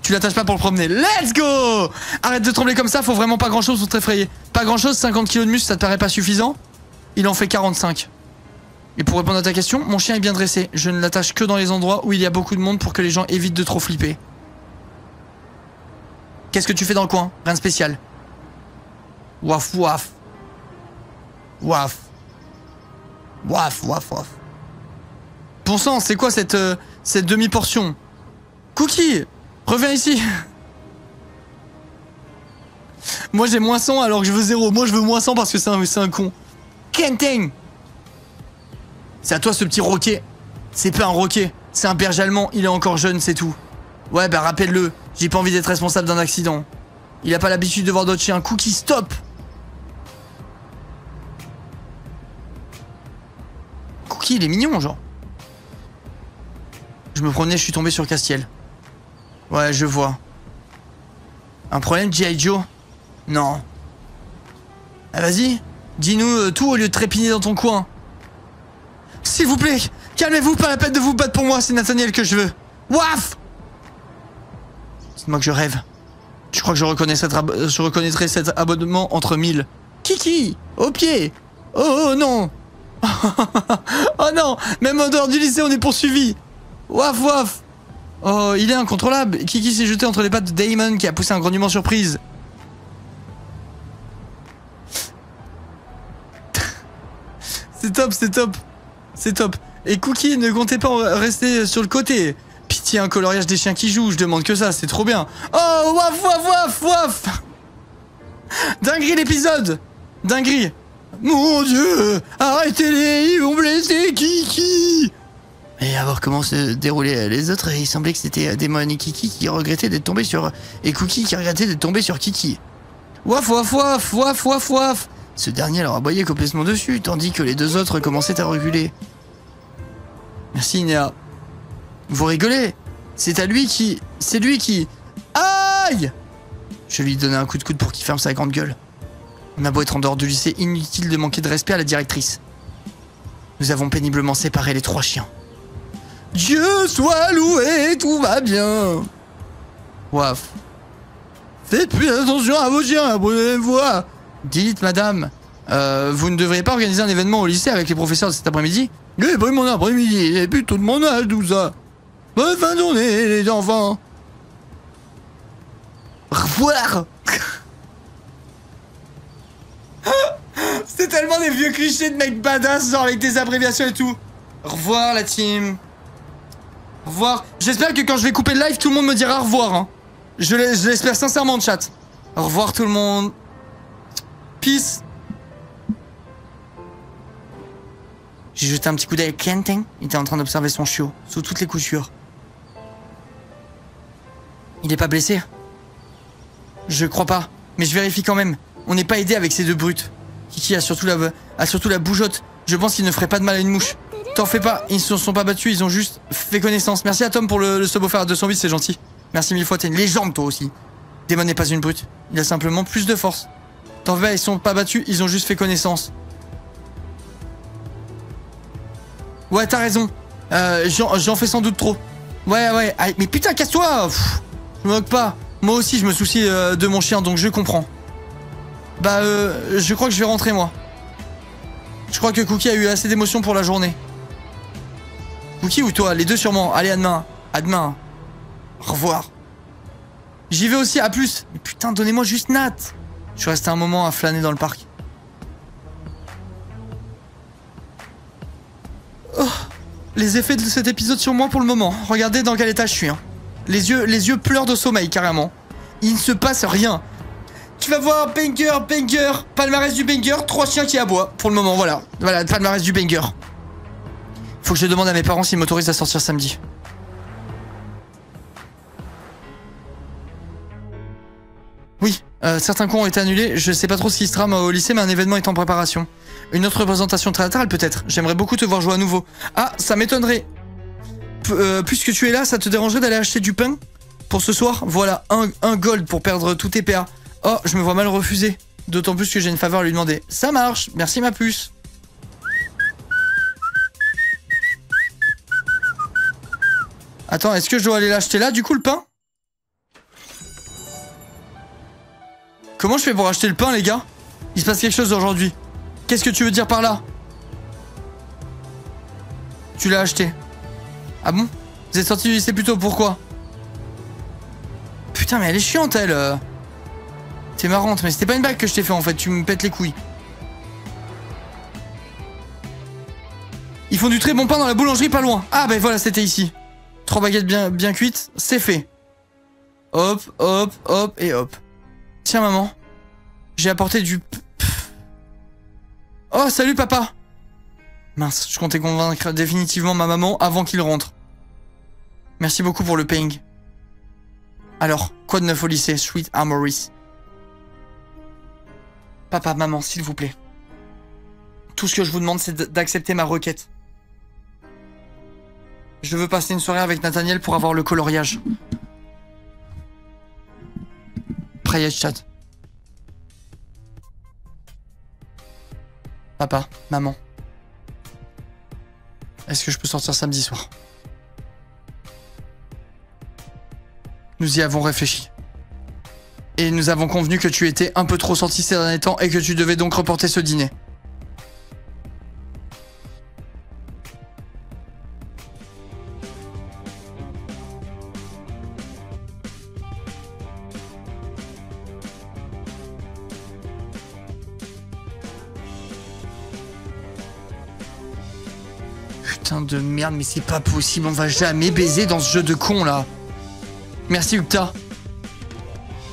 Tu l'attaches pas pour le promener. Let's go Arrête de trembler comme ça, faut vraiment pas grand chose pour t'effrayer. Pas grand chose, 50 kilos de muscle, ça te paraît pas suffisant? Il en fait 45. Et pour répondre à ta question, mon chien est bien dressé. Je ne l'attache que dans les endroits où il y a beaucoup de monde pour que les gens évitent de trop flipper. Qu'est-ce que tu fais dans le coin? Rien de spécial. Waf waf. Waf. Waf waf waf. Bon sang, c'est quoi cette, euh, demi-portion? Cookie Reviens ici. Moi j'ai moins 100 alors que je veux 0. Moi je veux moins 100 parce que c'est un, c'est un con. Kenteng C'est à toi ce petit roquet. C'est pas un roquet, c'est un berger allemand, il est encore jeune, c'est tout. Ouais bah rappelle-le, j'ai pas envie d'être responsable d'un accident. Il a pas l'habitude de voir d'autres chiens. Cookie, stop Cookie, il est mignon, genre. Je me promenais, je suis tombé sur Castiel. Ouais, je vois. Un problème, G.I. Joe? Non. Ah, vas-y, dis-nous euh, tout au lieu de trépiner dans ton coin. S'il vous plaît, calmez-vous, pas la peine de vous battre pour moi, c'est Nathaniel que je veux. Waf Dites-moi que je rêve. Je crois que je, reconnais reconnaîtrai cet abonnement entre mille. Kiki Au pied Oh, oh, non Oh non Même en dehors du lycée, on est poursuivi Waf waf Oh, il est incontrôlable Kiki s'est jeté entre les pattes de Damon qui a poussé un grognement surprise. C'est top, c'est top. C'est top. Et Cookie, ne comptez pas rester sur le côté. Pitié, un coloriage des chiens qui jouent, je demande que ça, c'est trop bien. Oh, waf waf waf waf. Dinguerie l'épisode. Dinguerie. Mon dieu Arrêtez-les, ils vont blesser Kiki. Et à voir comment se déroulaient les autres, il semblait que c'était Demon et Kiki qui regrettaient d'être tombés sur... Et Cookie qui regrettait d'être tombé sur Kiki. Waf waf waf waf waf waf Ce dernier leur aboyait complètement dessus, tandis que les deux autres commençaient à reculer. Merci Néa. Vous rigolez? C'est à lui qui... C'est lui qui... Aïe Je lui donnais un coup de coude pour qu'il ferme sa grande gueule. On a beau être en dehors du lycée, inutile de manquer de respect à la directrice. Nous avons péniblement séparé les trois chiens. Dieu soit loué, tout va bien. Waf. Faites plus attention à vos chiens, voix. Dites, madame, euh, vous ne devriez pas organiser un événement au lycée avec les professeurs de cet après-midi Oui, pris mon après-midi, et puis tout de mon âge, tout ça. Bonne fin de journée, les enfants. Au revoir. C'était tellement des vieux clichés de mecs badass, avec des abréviations et tout. Au revoir, la team. Au revoir. J'espère que quand je vais couper le live, tout le monde me dira au revoir. Hein. Je l'espère sincèrement, chat. Au revoir, tout le monde. Peace. J'ai jeté un petit coup d'œil à Kenting. Il était en train d'observer son chiot, sous toutes les coutures. Il est pas blessé? Je crois pas. Mais je vérifie quand même. On n'est pas aidé avec ces deux brutes. Kiki a surtout la, a surtout la bougeotte. Je pense qu'il ne ferait pas de mal à une mouche. T'en fais pas, ils ne se sont pas battus, ils ont juste fait connaissance. Merci à Tom pour le, le offert à 208, c'est gentil. Merci mille fois, t'es une légende toi aussi. Demon n'est pas une brute, il a simplement plus de force. T'en pas, ils sont pas battus, ils ont juste fait connaissance. Ouais, t'as raison. Euh, j'en fais sans doute trop. Ouais, ouais, mais putain, casse-toi Je me moque pas. Moi aussi, je me soucie euh, de mon chien, donc je comprends. Bah, euh, je crois que je vais rentrer, moi. Je crois que Cookie a eu assez d'émotions pour la journée. Cookie ou toi? Les deux sûrement. Allez, à demain. À demain. Au revoir. J'y vais aussi, à plus. Mais putain, donnez-moi juste Nat. Je suis resté un moment à flâner dans le parc. Oh, les effets de cet épisode sur moi pour le moment. Regardez dans quel état je suis. hein. Les yeux, les yeux pleurent de sommeil, carrément. Il ne se passe rien. Tu vas voir Banger, Banger, palmarès du Banger, trois chiens qui aboient pour le moment, voilà. Voilà, palmarès du Banger. Faut que je demande à mes parents s'ils m'autorisent à sortir samedi. Euh, certains cours ont été annulés, je sais pas trop ce qui se trame au lycée, mais un événement est en préparation. Une autre représentation théâtrale peut-être, j'aimerais beaucoup te voir jouer à nouveau. Ah, ça m'étonnerait. Euh, puisque tu es là, ça te dérangerait d'aller acheter du pain pour ce soir? Voilà, un, gold pour perdre tous tes PA. Oh, je me vois mal refuser. D'autant plus que j'ai une faveur à lui demander. Ça marche, merci ma puce. Attends, est-ce que je dois aller l'acheter là, du coup, le pain? Comment je fais pour acheter le pain, les gars? Il se passe quelque chose aujourd'hui. Qu'est-ce que tu veux dire par là? Tu l'as acheté. Ah bon? Vous êtes sorti du lycée plus tôt, pourquoi? Putain, mais elle est chiante, elle. euh. T'es marrante, mais c'était pas une bague que je t'ai fait en fait, tu me pètes les couilles. Ils font du très bon pain dans la boulangerie pas loin. Ah ben voilà, c'était ici. Trois baguettes bien, bien cuites, c'est fait. Hop, hop, hop et hop. Tiens, maman. J'ai apporté du... Oh, salut, papa Mince, je comptais convaincre définitivement ma maman avant qu'il rentre. Merci beaucoup pour le ping. Alors, quoi de neuf au lycée, Sweet Amoris? Papa, maman, s'il vous plaît. Tout ce que je vous demande, c'est d'accepter ma requête. Je veux passer une soirée avec Nathaniel pour avoir le coloriage. Papa, maman. Est-ce que je peux sortir samedi soir? Nous y avons réfléchi. Et nous avons convenu que tu étais un peu trop sorti ces derniers temps et que tu devais donc reporter ce dîner. De merde, mais c'est pas possible, on va jamais baiser dans ce jeu de con là. Merci Ukta.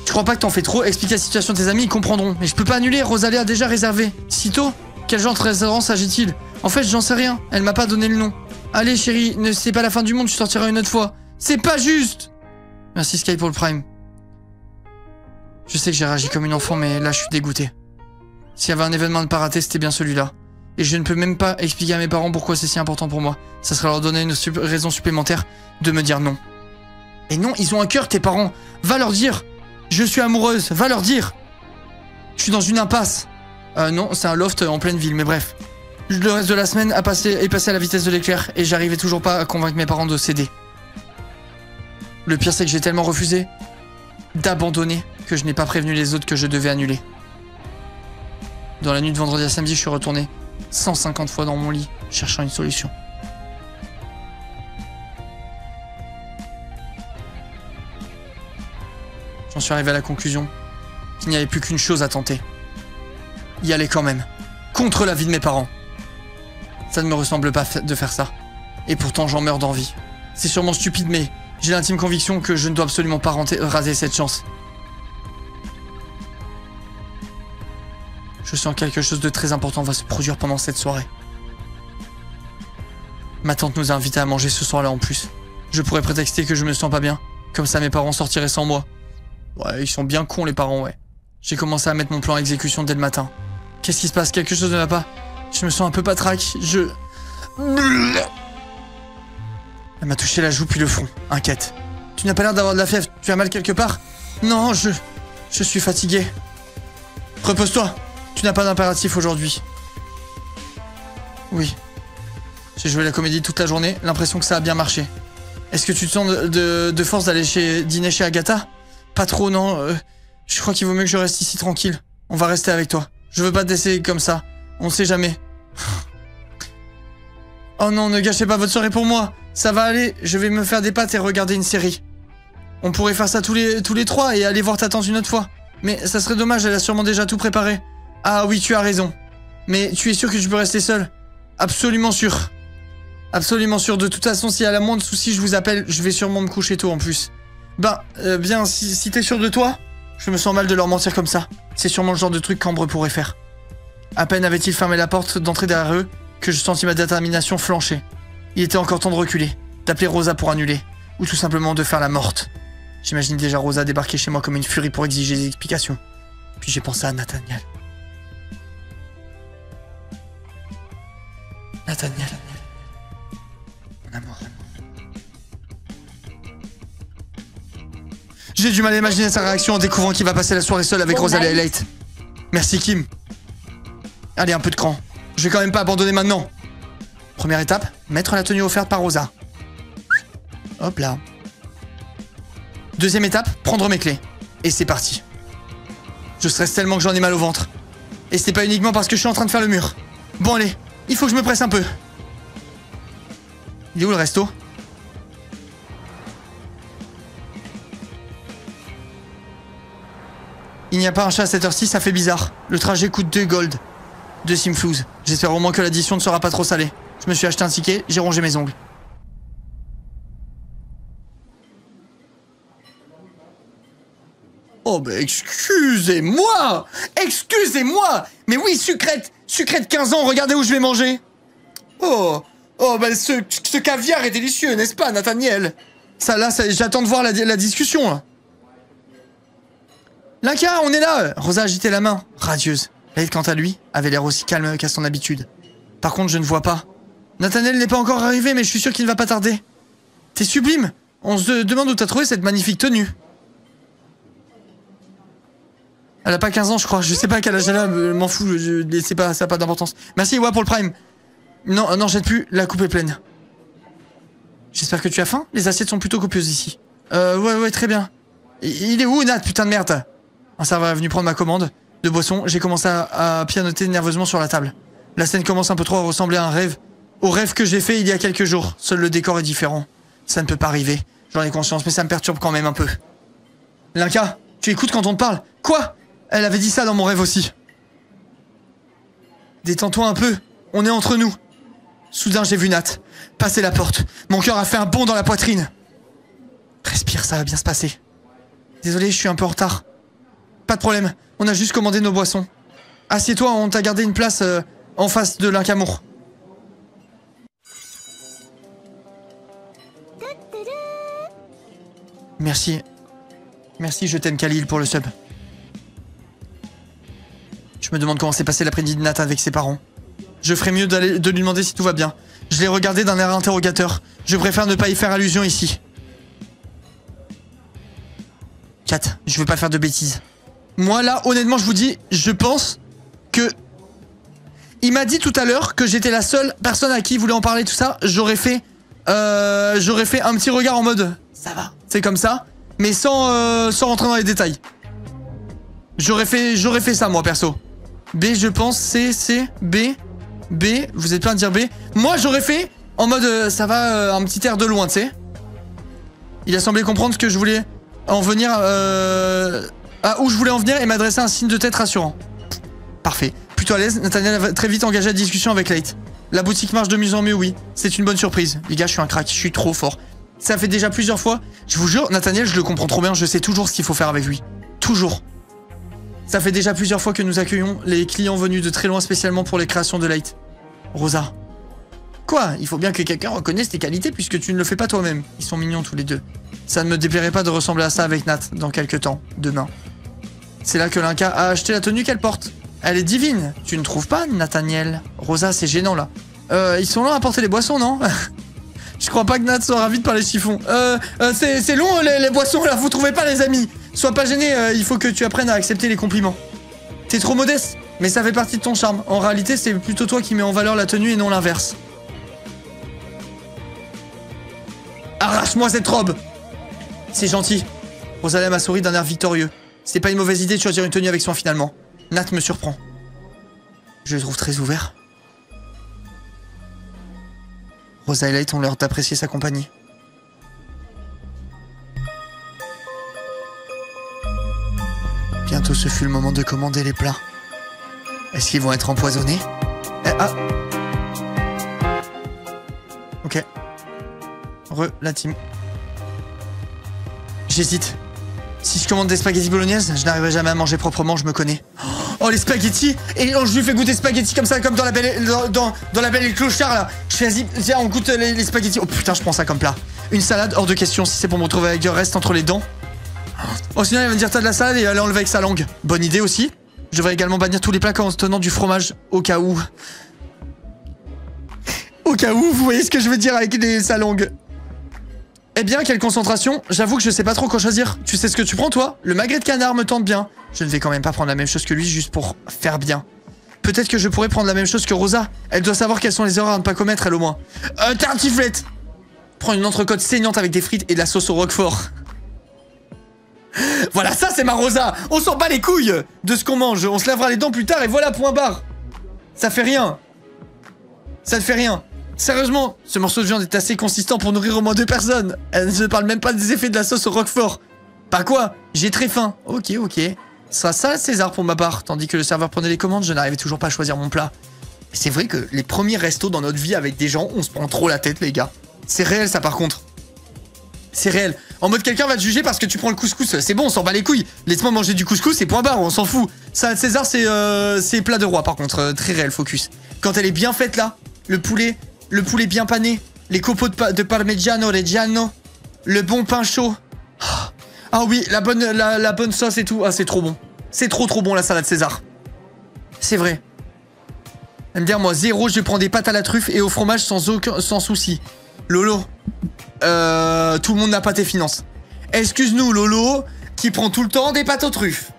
Tu crois pas que t'en fais trop Explique la situation à tes amis, ils comprendront. Mais je peux pas annuler, Rosalie a déjà réservé. Sitôt Quel genre de restaurant s'agit-il? En fait, j'en sais rien, elle m'a pas donné le nom. Allez chérie, ne c'est pas la fin du monde, tu sortiras une autre fois. C'est pas juste Merci Sky pour le prime. Je sais que j'ai réagi comme une enfant, mais là je suis dégoûté. S'il y avait un événement ne pas rater, c'était bien celui-là. Et je ne peux même pas expliquer à mes parents pourquoi c'est si important pour moi. Ça serait leur donner une raison supplémentaire de me dire non. Et non, ils ont un cœur, tes parents. Va leur dire. Je suis amoureuse. Va leur dire. Je suis dans une impasse. Euh, non, c'est un loft en pleine ville, mais bref. Le reste de la semaine a est passé à la vitesse de l'éclair et j'arrivais toujours pas à convaincre mes parents de céder. Le pire, c'est que j'ai tellement refusé d'abandonner que je n'ai pas prévenu les autres que je devais annuler. Dans la nuit de vendredi à samedi, je suis retourné 150 fois dans mon lit, cherchant une solution. J'en suis arrivé à la conclusion qu'il n'y avait plus qu'une chose à tenter. Y aller quand même. Contre l'avis de mes parents. Ça ne me ressemble pas de faire ça. Et pourtant j'en meurs d'envie. C'est sûrement stupide mais j'ai l'intime conviction que je ne dois absolument pas rater cette chance. Je sens que quelque chose de très important va se produire pendant cette soirée. Ma tante nous a invités à manger ce soir-là en plus. Je pourrais prétexter que je me sens pas bien. Comme ça mes parents sortiraient sans moi. Ouais, ils sont bien cons les parents, ouais. J'ai commencé à mettre mon plan à exécution dès le matin. Qu'est-ce qui se passe? Quelque chose ne va pas? Je me sens un peu patraque. Je... Elle m'a touché la joue puis le front. Inquiète. Tu n'as pas l'air d'avoir de la fièvre. Tu as mal quelque part? Non, je... Je suis fatigué. Repose-toi. Tu n'as pas d'impératif aujourd'hui. Oui. J'ai joué la comédie toute la journée, l'impression que ça a bien marché. Est-ce que tu te sens de, force d'aller chez, dîner chez Agatha? Pas trop, non. euh, je crois qu'il vaut mieux que je reste ici tranquille. On va rester avec toi. Je veux pas te laisser comme ça. On sait jamais. Oh non, ne gâchez pas votre soirée pour moi. Ça va aller, je vais me faire des pâtes et regarder une série. On pourrait faire ça tous les, tous les trois et aller voir ta tante une autre fois. Mais ça serait dommage, elle a sûrement déjà tout préparé. Ah oui, tu as raison. Mais tu es sûr que tu peux rester seul? Absolument sûr. Absolument sûr. De toute façon, s'il y a la moindre souci, je vous appelle. Je vais sûrement me coucher tôt en plus. Ben, euh, bien, si, si t'es sûr de toi, je me sens mal de leur mentir comme ça. C'est sûrement le genre de truc qu'Ambre pourrait faire. À peine avait-il fermé la porte d'entrée derrière eux que je sentis ma détermination flancher. Il était encore temps de reculer, d'appeler Rosa pour annuler, ou tout simplement de faire la morte. J'imagine déjà Rosa débarquer chez moi comme une furie pour exiger des explications. Puis j'ai pensé à Nathaniel. Nathaniel. Mon amour. J'ai du mal à imaginer sa réaction en découvrant qu'il va passer la soirée seul avec Bon Rosalie et. Late. Merci Kim. Allez, un peu de cran. Je vais quand même pas abandonner maintenant. Première étape, mettre la tenue offerte par Rosa. Hop là. Deuxième étape, prendre mes clés. Et c'est parti. Je stresse tellement que j'en ai mal au ventre. Et c'est pas uniquement parce que je suis en train de faire le mur. Bon allez, il faut que je me presse un peu. Il est où le resto? Il n'y a pas un chat à cette heure-ci, ça fait bizarre. Le trajet coûte 2 gold. 2 simflouz. J'espère au moins que l'addition ne sera pas trop salée. Je me suis acheté un ticket, j'ai rongé mes ongles. Oh, bah excusez-moi Excusez-moi Mais oui, sucrète Sucrète 15 ans, regardez où je vais manger Oh Oh, bah ce, caviar est délicieux, n'est-ce pas, Nathaniel? Ça, là, ça- j'attends de voir la, discussion, là. Linka, on est là Rosa agitait la main, radieuse. Laïd, quant à lui, avait l'air aussi calme qu'à son habitude. Par contre, je ne vois pas. Nathaniel n'est pas encore arrivé, mais je suis sûr qu'il ne va pas tarder. T'es sublime On se demande où t'as trouvé cette magnifique tenue. Elle a pas 15 ans, je crois. Je sais pas quel âge elle a, m'en fous, je, pas, ça a pas d'importance. Merci, ouais, pour le prime. Non, euh, non, jette plus, la coupe est pleine. J'espère que tu as faim Les assiettes sont plutôt copieuses ici. Euh, ouais, ouais, très bien. Il est où, Nat, putain de merde? Un serveur est venu prendre ma commande de boisson. J'ai commencé à, à pianoter nerveusement sur la table. La scène commence un peu trop à ressembler à un rêve. Au rêve que j'ai fait il y a quelques jours. Seul le décor est différent. Ça ne peut pas arriver. J'en ai conscience, mais ça me perturbe quand même un peu. Linka, tu écoutes quand on te parle? Quoi? Elle avait dit ça dans mon rêve aussi. Détends-toi un peu. On est entre nous. Soudain, j'ai vu Nat passer la porte. Mon cœur a fait un bond dans la poitrine. Respire, ça va bien se passer. Désolé, je suis un peu en retard. Pas de problème, on a juste commandé nos boissons. Assieds-toi, on t'a gardé une place euh, en face de l'Incamour. Merci. Merci, je t'aime Khalil pour le sub. Je me demande comment s'est passé l'après-midi de Nat avec ses parents. Je ferais mieux de lui demander si tout va bien. Je l'ai regardé d'un air interrogateur. Je préfère ne pas y faire allusion ici. Kat, je veux pas faire de bêtises. Moi là, honnêtement, je vous dis, je pense que... Il m'a dit tout à l'heure que j'étais la seule personne à qui il voulait en parler, tout ça. J'aurais fait... Euh, J'aurais fait un petit regard en mode... Ça va. C'est comme ça. Mais sans, euh, sans rentrer dans les détails. J'aurais fait, j'aurais fait ça, moi, perso. B, je pense. C, C, B. B. Vous êtes plein de dire B? Moi, j'aurais fait en mode... euh, ça va, euh, un petit air de loin, tu sais. Il a semblé comprendre ce que je voulais en venir... Euh, à où je voulais en venir et m'adresser un signe de tête rassurant. Parfait. Plutôt à l'aise, Nathaniel a très vite engagé la discussion avec Light. La boutique marche de mieux en mieux, oui. C'est une bonne surprise. Les gars, je suis un crack, je suis trop fort. Ça fait déjà plusieurs fois. Je vous jure, Nathaniel, je le comprends trop bien, je sais toujours ce qu'il faut faire avec lui. Toujours. Ça fait déjà plusieurs fois que nous accueillons les clients venus de très loin spécialement pour les créations de Light. Rosa. Quoi? Il faut bien que quelqu'un reconnaisse tes qualités puisque tu ne le fais pas toi-même. Ils sont mignons tous les deux. Ça ne me déplairait pas de ressembler à ça avec Nat dans quelques temps, demain. C'est là que Linka a acheté la tenue qu'elle porte. Elle est divine, tu ne trouves pas, Nathaniel? Rosa, c'est gênant là. Euh, ils sont là à porter les boissons, non? Je crois pas que Nat soit ravi de parler chiffon. Euh, euh, c'est c'est long les, les boissons là, vous trouvez pas les amis? Sois pas gêné, euh, il faut que tu apprennes à accepter les compliments. T'es trop modeste, mais ça fait partie de ton charme. En réalité, c'est plutôt toi qui mets en valeur la tenue et non l'inverse. Arrache-moi cette robe C'est gentil. Rosalem a souri d'un air victorieux. C'est pas une mauvaise idée de choisir une tenue avec soin finalement. Nat me surprend. Je le trouve très ouvert. Rosa et Light ont l'air d'apprécier sa compagnie. Bientôt ce fut le moment de commander les plats. Est-ce qu'ils vont être empoisonnés? Eh, Ah Ok. Re, la team. J'hésite. Si je commande des spaghettis bolognaise, je n'arriverai jamais à manger proprement, je me connais. Oh, les spaghettis Et oh, je lui fais goûter spaghettis comme ça, comme dans la belle, dans, la belle et le clochard, là. Je fais, viens, on goûte les, spaghettis. Oh putain, je prends ça comme plat. Une salade, hors de question, si c'est pour me retrouver avec reste entre les dents. Oh, sinon, il va me dire t'as de la salade et aller enlever avec sa langue. Bonne idée aussi. Je devrais également bannir tous les plats en tenant du fromage, au cas où. Au cas où, vous voyez ce que je veux dire avec les, sa langue. Eh bien, quelle concentration J'avoue que je sais pas trop quoi choisir. Tu sais ce que tu prends, toi? Le magret de canard me tente bien. Je ne vais quand même pas prendre la même chose que lui juste pour faire bien. Peut-être que je pourrais prendre la même chose que Rosa. Elle doit savoir quelles sont les erreurs à ne pas commettre, elle au moins. Euh, tartiflette Prends une entrecôte saignante avec des frites et de la sauce au roquefort. voilà, ça c'est ma Rosa On s'en bat les couilles de ce qu'on mange. On se lavera les dents plus tard et voilà, point barre. Ça fait rien. Ça ne fait rien. Sérieusement, ce morceau de viande est assez consistant pour nourrir au moins deux personnes. Elle ne parle même pas des effets de la sauce au roquefort. Pas quoi J'ai très faim. Ok, ok. Ce sera ça, César, pour ma part. Tandis que le serveur prenait les commandes, je n'arrivais toujours pas à choisir mon plat. C'est vrai que les premiers restos dans notre vie avec des gens, on se prend trop la tête, les gars. C'est réel, ça, par contre. C'est réel. En mode quelqu'un va te juger parce que tu prends le couscous. C'est bon, on s'en bat les couilles. Laisse-moi manger du couscous et point barre, on s'en fout. Ça, César, c'est euh, plat de roi par contre. euh, très réel, focus. Quand elle est bien faite là, le poulet, le poulet bien pané, les copeaux de, pa- parmigiano reggiano, le bon pain chaud. Ah, Ah oui, la bonne, la, bonne sauce et tout. Ah, c'est trop bon. C'est trop trop bon la salade César. C'est vrai. Elle me moi, zéro, je prends des pâtes à la truffe et au fromage sans aucun sans souci. Lolo, euh, tout le monde n'a pas tes finances. Excuse-nous, Lolo, qui prend tout le temps des pâtes aux truffes.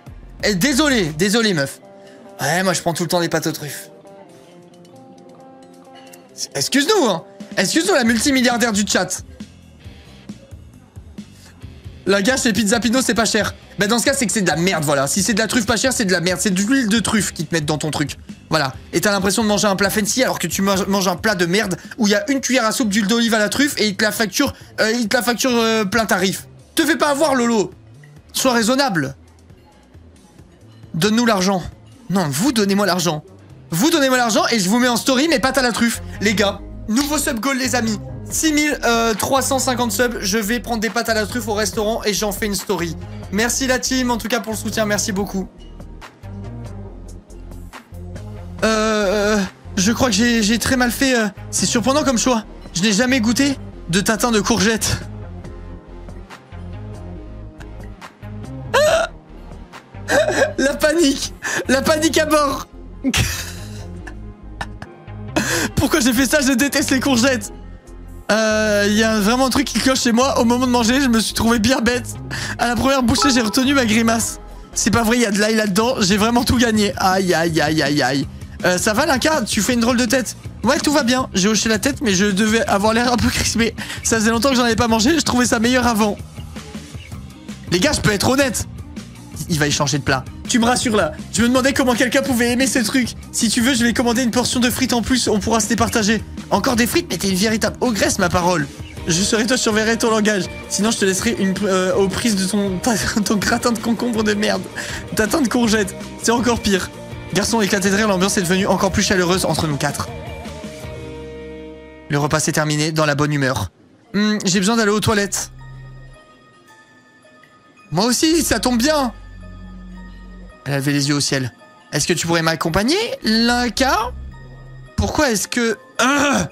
Eh, désolé, désolé, meuf. Ouais, moi, je prends tout le temps des pâtes aux truffes. Excuse-nous, hein. Excuse-nous, la multimilliardaire du chat. La gâche et Pizza Pino, c'est pas cher. Bah, dans ce cas, c'est que c'est de la merde, voilà. Si c'est de la truffe pas chère, c'est de la merde. C'est de l'huile de truffe qui te mettent dans ton truc. Voilà. Et t'as l'impression de manger un plat fancy alors que tu manges, un plat de merde où il y a une cuillère à soupe d'huile d'olive à la truffe et il te la facture, euh, la facture euh, plein tarif. Te fais pas avoir, Lolo. Sois raisonnable. Donne-nous l'argent. Non, vous donnez-moi l'argent. Vous donnez-moi l'argent et je vous mets en story mes pâtes à la truffe. Les gars, nouveau sub goal, les amis. 6350 subs, je vais prendre des pâtes à la truffe au restaurant et j'en fais une story. Merci la team, en tout cas pour le soutien, merci beaucoup. Euh, euh, je crois que j'ai très mal fait. euh, C'est surprenant comme choix. Je n'ai jamais goûté de tatin de courgettes. Ah La panique La panique à bord Pourquoi j'ai fait ça? Je déteste les courgettes Euh, Il y a vraiment un truc qui cloche chez moi. Au moment de manger, je me suis trouvé bien bête. À la première bouchée, j'ai retenu ma grimace. C'est pas vrai, il y a de l'ail là-dedans. J'ai vraiment tout gagné. Aïe, aïe, aïe, aïe, aïe. Euh, ça va, Linka? Tu fais une drôle de tête. Ouais, tout va bien. J'ai hoché la tête, mais je devais avoir l'air un peu crispé. Ça faisait longtemps que j'en avais pas mangé. Je trouvais ça meilleur avant. Les gars, je peux être honnête. Il va y changer de plat. Tu me rassures là. Je me demandais comment quelqu'un pouvait aimer ce truc. Si tu veux, je vais commander une portion de frites en plus. On pourra se les partager. Encore des frites, mais t'es une véritable ogresse, ma parole. Je serai toi, surveillerai ton langage. Sinon, je te laisserai une, euh, aux prises de ton, gratin de concombre de merde. Tatin de courgette. C'est encore pire. Garçon éclaté de rire, l'ambiance est devenue encore plus chaleureuse entre nous quatre. Le repas s'est terminé dans la bonne humeur. Hmm, J'ai besoin d'aller aux toilettes. Moi aussi, ça tombe bien. Elle avait les yeux au ciel. Est-ce que tu pourrais m'accompagner, Linka? Pourquoi est-ce que... Ah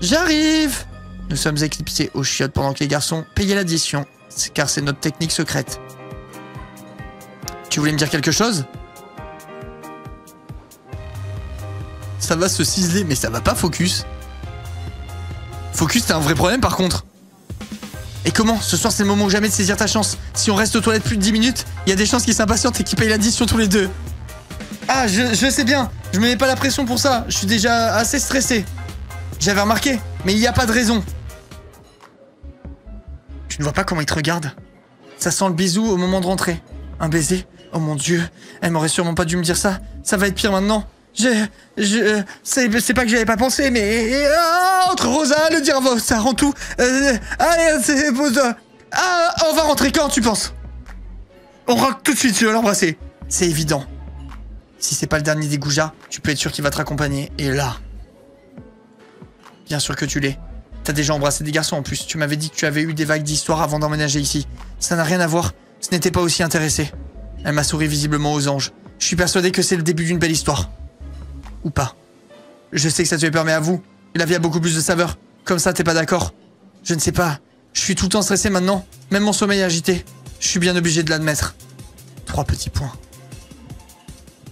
J'arrive Nous sommes éclipsés aux chiottes pendant que les garçons payaient l'addition, car c'est notre technique secrète. Tu voulais me dire quelque chose? Ça va se ciseler, mais ça va pas, Focus. Focus, t'as un vrai problème par contre. Et comment Ce soir, c'est le moment ou jamais de saisir ta chance. Si on reste aux toilettes plus de 10 minutes, il y a des chances qu'ils s'impatientent et qu'ils payent l'addition tous les deux. Ah, je, je sais bien. Je me mets pas la pression pour ça. Je suis déjà assez stressé. J'avais remarqué, mais il n'y a pas de raison. Tu ne vois pas comment il te regarde? Ça sent le bisou au moment de rentrer. Un baiser? Oh mon dieu, elle m'aurait sûrement pas dû me dire ça. Ça va être pire maintenant. Je... Je... C'est pas que j'y avais pas pensé, mais... Ah, entre Rosa, le dire, ça rend tout... Euh, ah, c'est... Ah, on va rentrer quand, tu penses? On rentre tout de suite, tu vas l'embrasser. C'est évident. Si c'est pas le dernier des goujats, tu peux être sûr qu'il va te raccompagner. Et là... Bien sûr que tu l'es. T'as déjà embrassé des garçons en plus. Tu m'avais dit que tu avais eu des vagues d'histoires avant d'emménager ici. Ça n'a rien à voir. Ce n'était pas aussi intéressé. Elle m'a souri visiblement aux anges. Je suis persuadé que c'est le début d'une belle histoire. Ou pas. Je sais que ça te fait peur, à vous, la vie a beaucoup plus de saveur. Comme ça, t'es pas d'accord Je ne sais pas. Je suis tout le temps stressé maintenant. Même mon sommeil est agité. Je suis bien obligé de l'admettre. Trois petits points.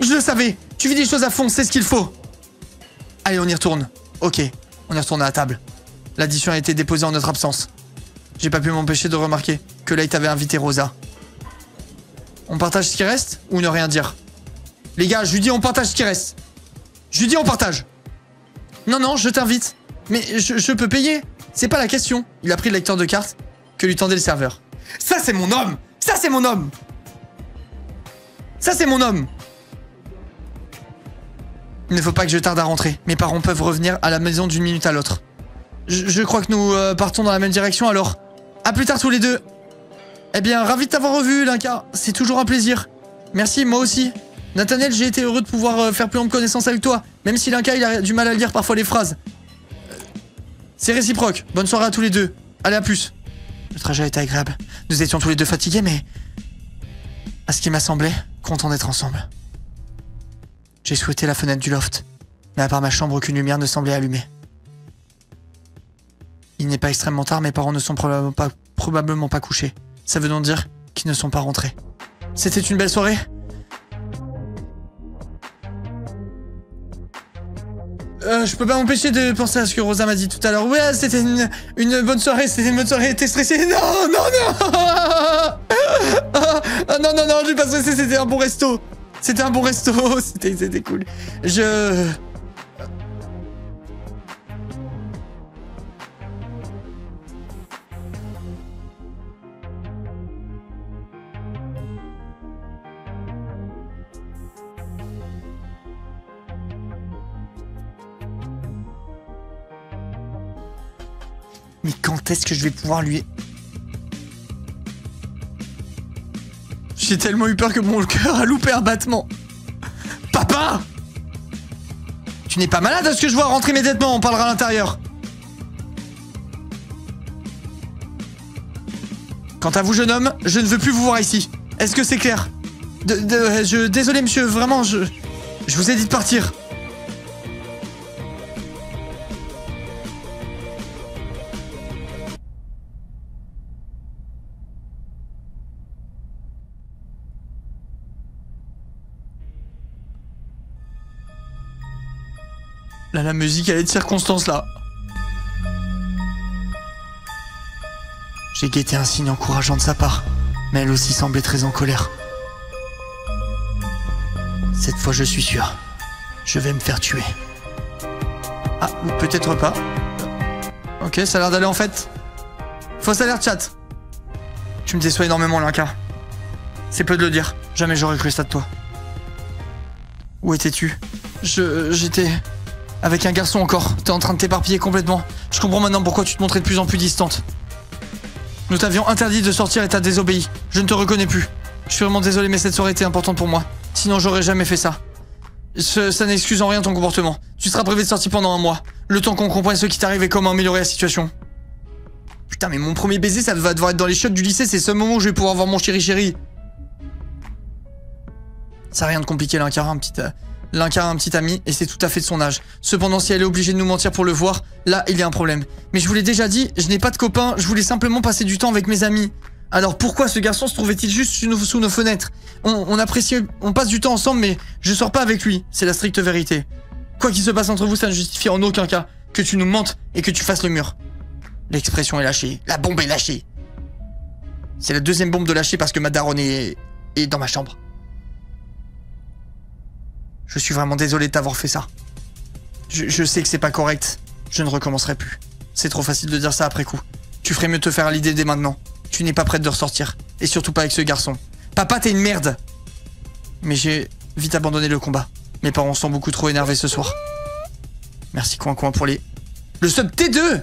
Je le savais Tu vis des choses à fond, c'est ce qu'il faut Allez, on y retourne. Ok, on y retourne à la table. L'addition a été déposée en notre absence. J'ai pas pu m'empêcher de remarquer que Light avait invité Rosa. On partage ce qui reste ou ne rien dire? Les gars, je lui dis on partage ce qui reste. Je lui dis on partage. Non, non, je t'invite. Mais je, peux payer. C'est pas la question. Il a pris le lecteur de cartes que lui tendait le serveur. Ça, c'est mon homme Ça, c'est mon homme Ça, c'est mon homme Il ne faut pas que je tarde à rentrer. Mes parents peuvent revenir à la maison d'une minute à l'autre. Je, je crois que nous euh, partons dans la même direction alors. À plus tard tous les deux. Eh bien, ravi de t'avoir revu, Linka. C'est toujours un plaisir. Merci, moi aussi. Nathaniel, j'ai été heureux de pouvoir euh, faire plus ample connaissance avec toi. Même si Linka, il a du mal à lire parfois les phrases. Euh, C'est réciproque. Bonne soirée à tous les deux. Allez, à plus. Le trajet a été agréable. Nous étions tous les deux fatigués, mais... À ce qui m'a semblé, contents d'être ensemble. J'ai souhaité la fenêtre du loft, mais à part ma chambre, aucune lumière ne semblait allumée. Il n'est pas extrêmement tard, mes parents ne sont probablement pas couchés. Ça veut donc dire qu'ils ne sont pas rentrés. C'était une belle soirée Euh, je peux pas m'empêcher de penser à ce que Rosa m'a dit tout à l'heure. Ouais, c'était une, bonne soirée, c'était une bonne soirée, t'es stressé? Non, non, non ah, Non, non, non, je suis pas stressé, c'était un bon resto. C'était un bon resto, c'était cool. Je... Mais quand est-ce que je vais pouvoir lui... J'ai tellement eu peur que mon cœur a loupé un battement. Papa Tu n'es pas malade à ce que je vois Rentre immédiatement, on parlera à l'intérieur. Quant à vous, jeune homme, je ne veux plus vous voir ici. Est-ce que c'est clair? Désolé, monsieur, vraiment, je... Je vous ai dit de partir. Là, la musique, elle est de circonstance, là. J'ai guetté un signe encourageant de sa part, mais elle aussi semblait très en colère. Cette fois, je suis sûr. Je vais me faire tuer. Ah, ou peut-être pas. Ok, ça a l'air d'aller en fait. Fausse alerte, chat. Tu me déçois énormément, Linka. C'est peu de le dire. Jamais j'aurais cru ça de toi. Où étais-tu? Je. J'étais. Avec un garçon encore. T'es en train de t'éparpiller complètement. Je comprends maintenant pourquoi tu te montrais de plus en plus distante. Nous t'avions interdit de sortir et t'as désobéi. Je ne te reconnais plus. Je suis vraiment désolé, mais cette soirée était importante pour moi. Sinon, j'aurais jamais fait ça. Ça n'excuse en rien ton comportement. Tu seras privé de sortie pendant un mois. Le temps qu'on comprenne ce qui t'arrive et comment améliorer la situation. Putain, mais mon premier baiser, ça va devoir être dans les chiottes du lycée. C'est ce moment où je vais pouvoir voir mon chéri chéri. Ça n'a rien de compliqué, Linkara, un petit... euh, Linkara a un petit ami, et c'est tout à fait de son âge. Cependant, si elle est obligée de nous mentir pour le voir, là, il y a un problème. Mais je vous l'ai déjà dit, je n'ai pas de copain, je voulais simplement passer du temps avec mes amis. Alors pourquoi ce garçon se trouvait-il juste sous nos, fenêtres? On, apprécie, on passe du temps ensemble, mais je sors pas avec lui. C'est la stricte vérité. Quoi qu'il se passe entre vous, ça ne justifie en aucun cas que tu nous mentes et que tu fasses le mur. L'expression est lâchée. La bombe est lâchée. C'est la deuxième bombe de lâcher parce que ma daronne est dans ma chambre. Je suis vraiment désolé de t'avoir fait ça. Je, sais que c'est pas correct. Je ne recommencerai plus. C'est trop facile de dire ça après coup. Tu ferais mieux te faire l'idée dès maintenant. Tu n'es pas prête de ressortir. Et surtout pas avec ce garçon. Papa, t'es une merde Mais j'ai vite abandonné le combat. Mes parents sont beaucoup trop énervés ce soir. Merci Coin Coin pour les... Le sub T2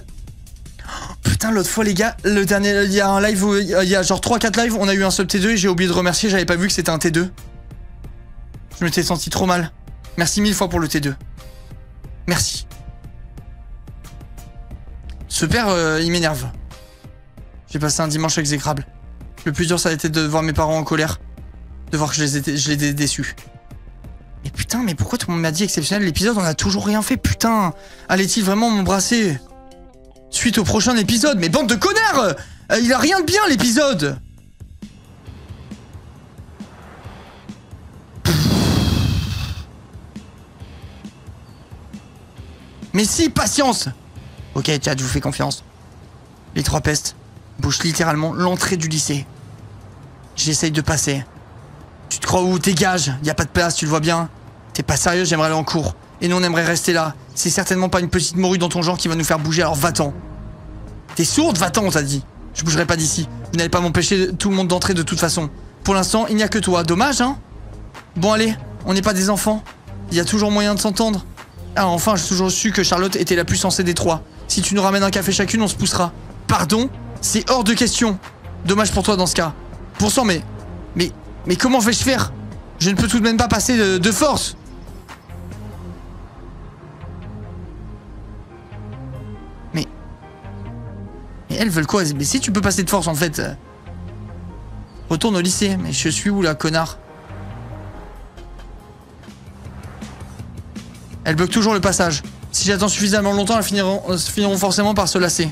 Oh, Putain, l'autre fois, les gars, le dernier, il y a un live où il y a genre 3-4 lives, on a eu un sub T2 et j'ai oublié de remercier, j'avais pas vu que c'était un T2. Je m'étais senti trop mal. Merci mille fois pour le T2. Merci. Ce père, euh, il m'énerve. J'ai passé un dimanche exécrable. Le plus dur, ça a été de voir mes parents en colère. De voir que je les ai, je les déçus. Mais putain, mais pourquoi tout le monde m'a dit exceptionnel? L'épisode On a toujours rien fait, putain Allait-il vraiment m'embrasser? Suite au prochain épisode, mais bande de connards Euh, Il a rien de bien l'épisode Mais si, patience Ok, chat, je vous fais confiance. Les trois pestes bouchent littéralement l'entrée du lycée. J'essaye de passer. Tu te crois où? Dégage Y a pas de place, tu le vois bien. T'es pas sérieux, j'aimerais aller en cours. Et nous, on aimerait rester là. C'est certainement pas une petite morue dans ton genre qui va nous faire bouger, alors va-t'en. T'es sourde? Va-t'en, on t'a dit. Je bougerai pas d'ici. Vous n'allez pas m'empêcher tout le monde d'entrer de toute façon. Pour l'instant, il n'y a que toi. Dommage, hein? Bon, allez, on n'est pas des enfants. Il y a toujours moyen de s'entendre. Ah, enfin, j'ai toujours su que Charlotte était la plus sensée des trois. Si tu nous ramènes un café chacune, on se poussera. Pardon? C'est hors de question. Dommage pour toi dans ce cas. Pourcent, mais. Mais. Mais comment vais-je faire? Je ne peux tout de même pas passer de, de force. Mais. Mais elles veulent quoi? Mais si tu peux passer de force en fait. Retourne au lycée. Mais je suis où là, connard? Elles bloquent toujours le passage. Si j'attends suffisamment longtemps, elles finiront, euh, forcément par se lasser.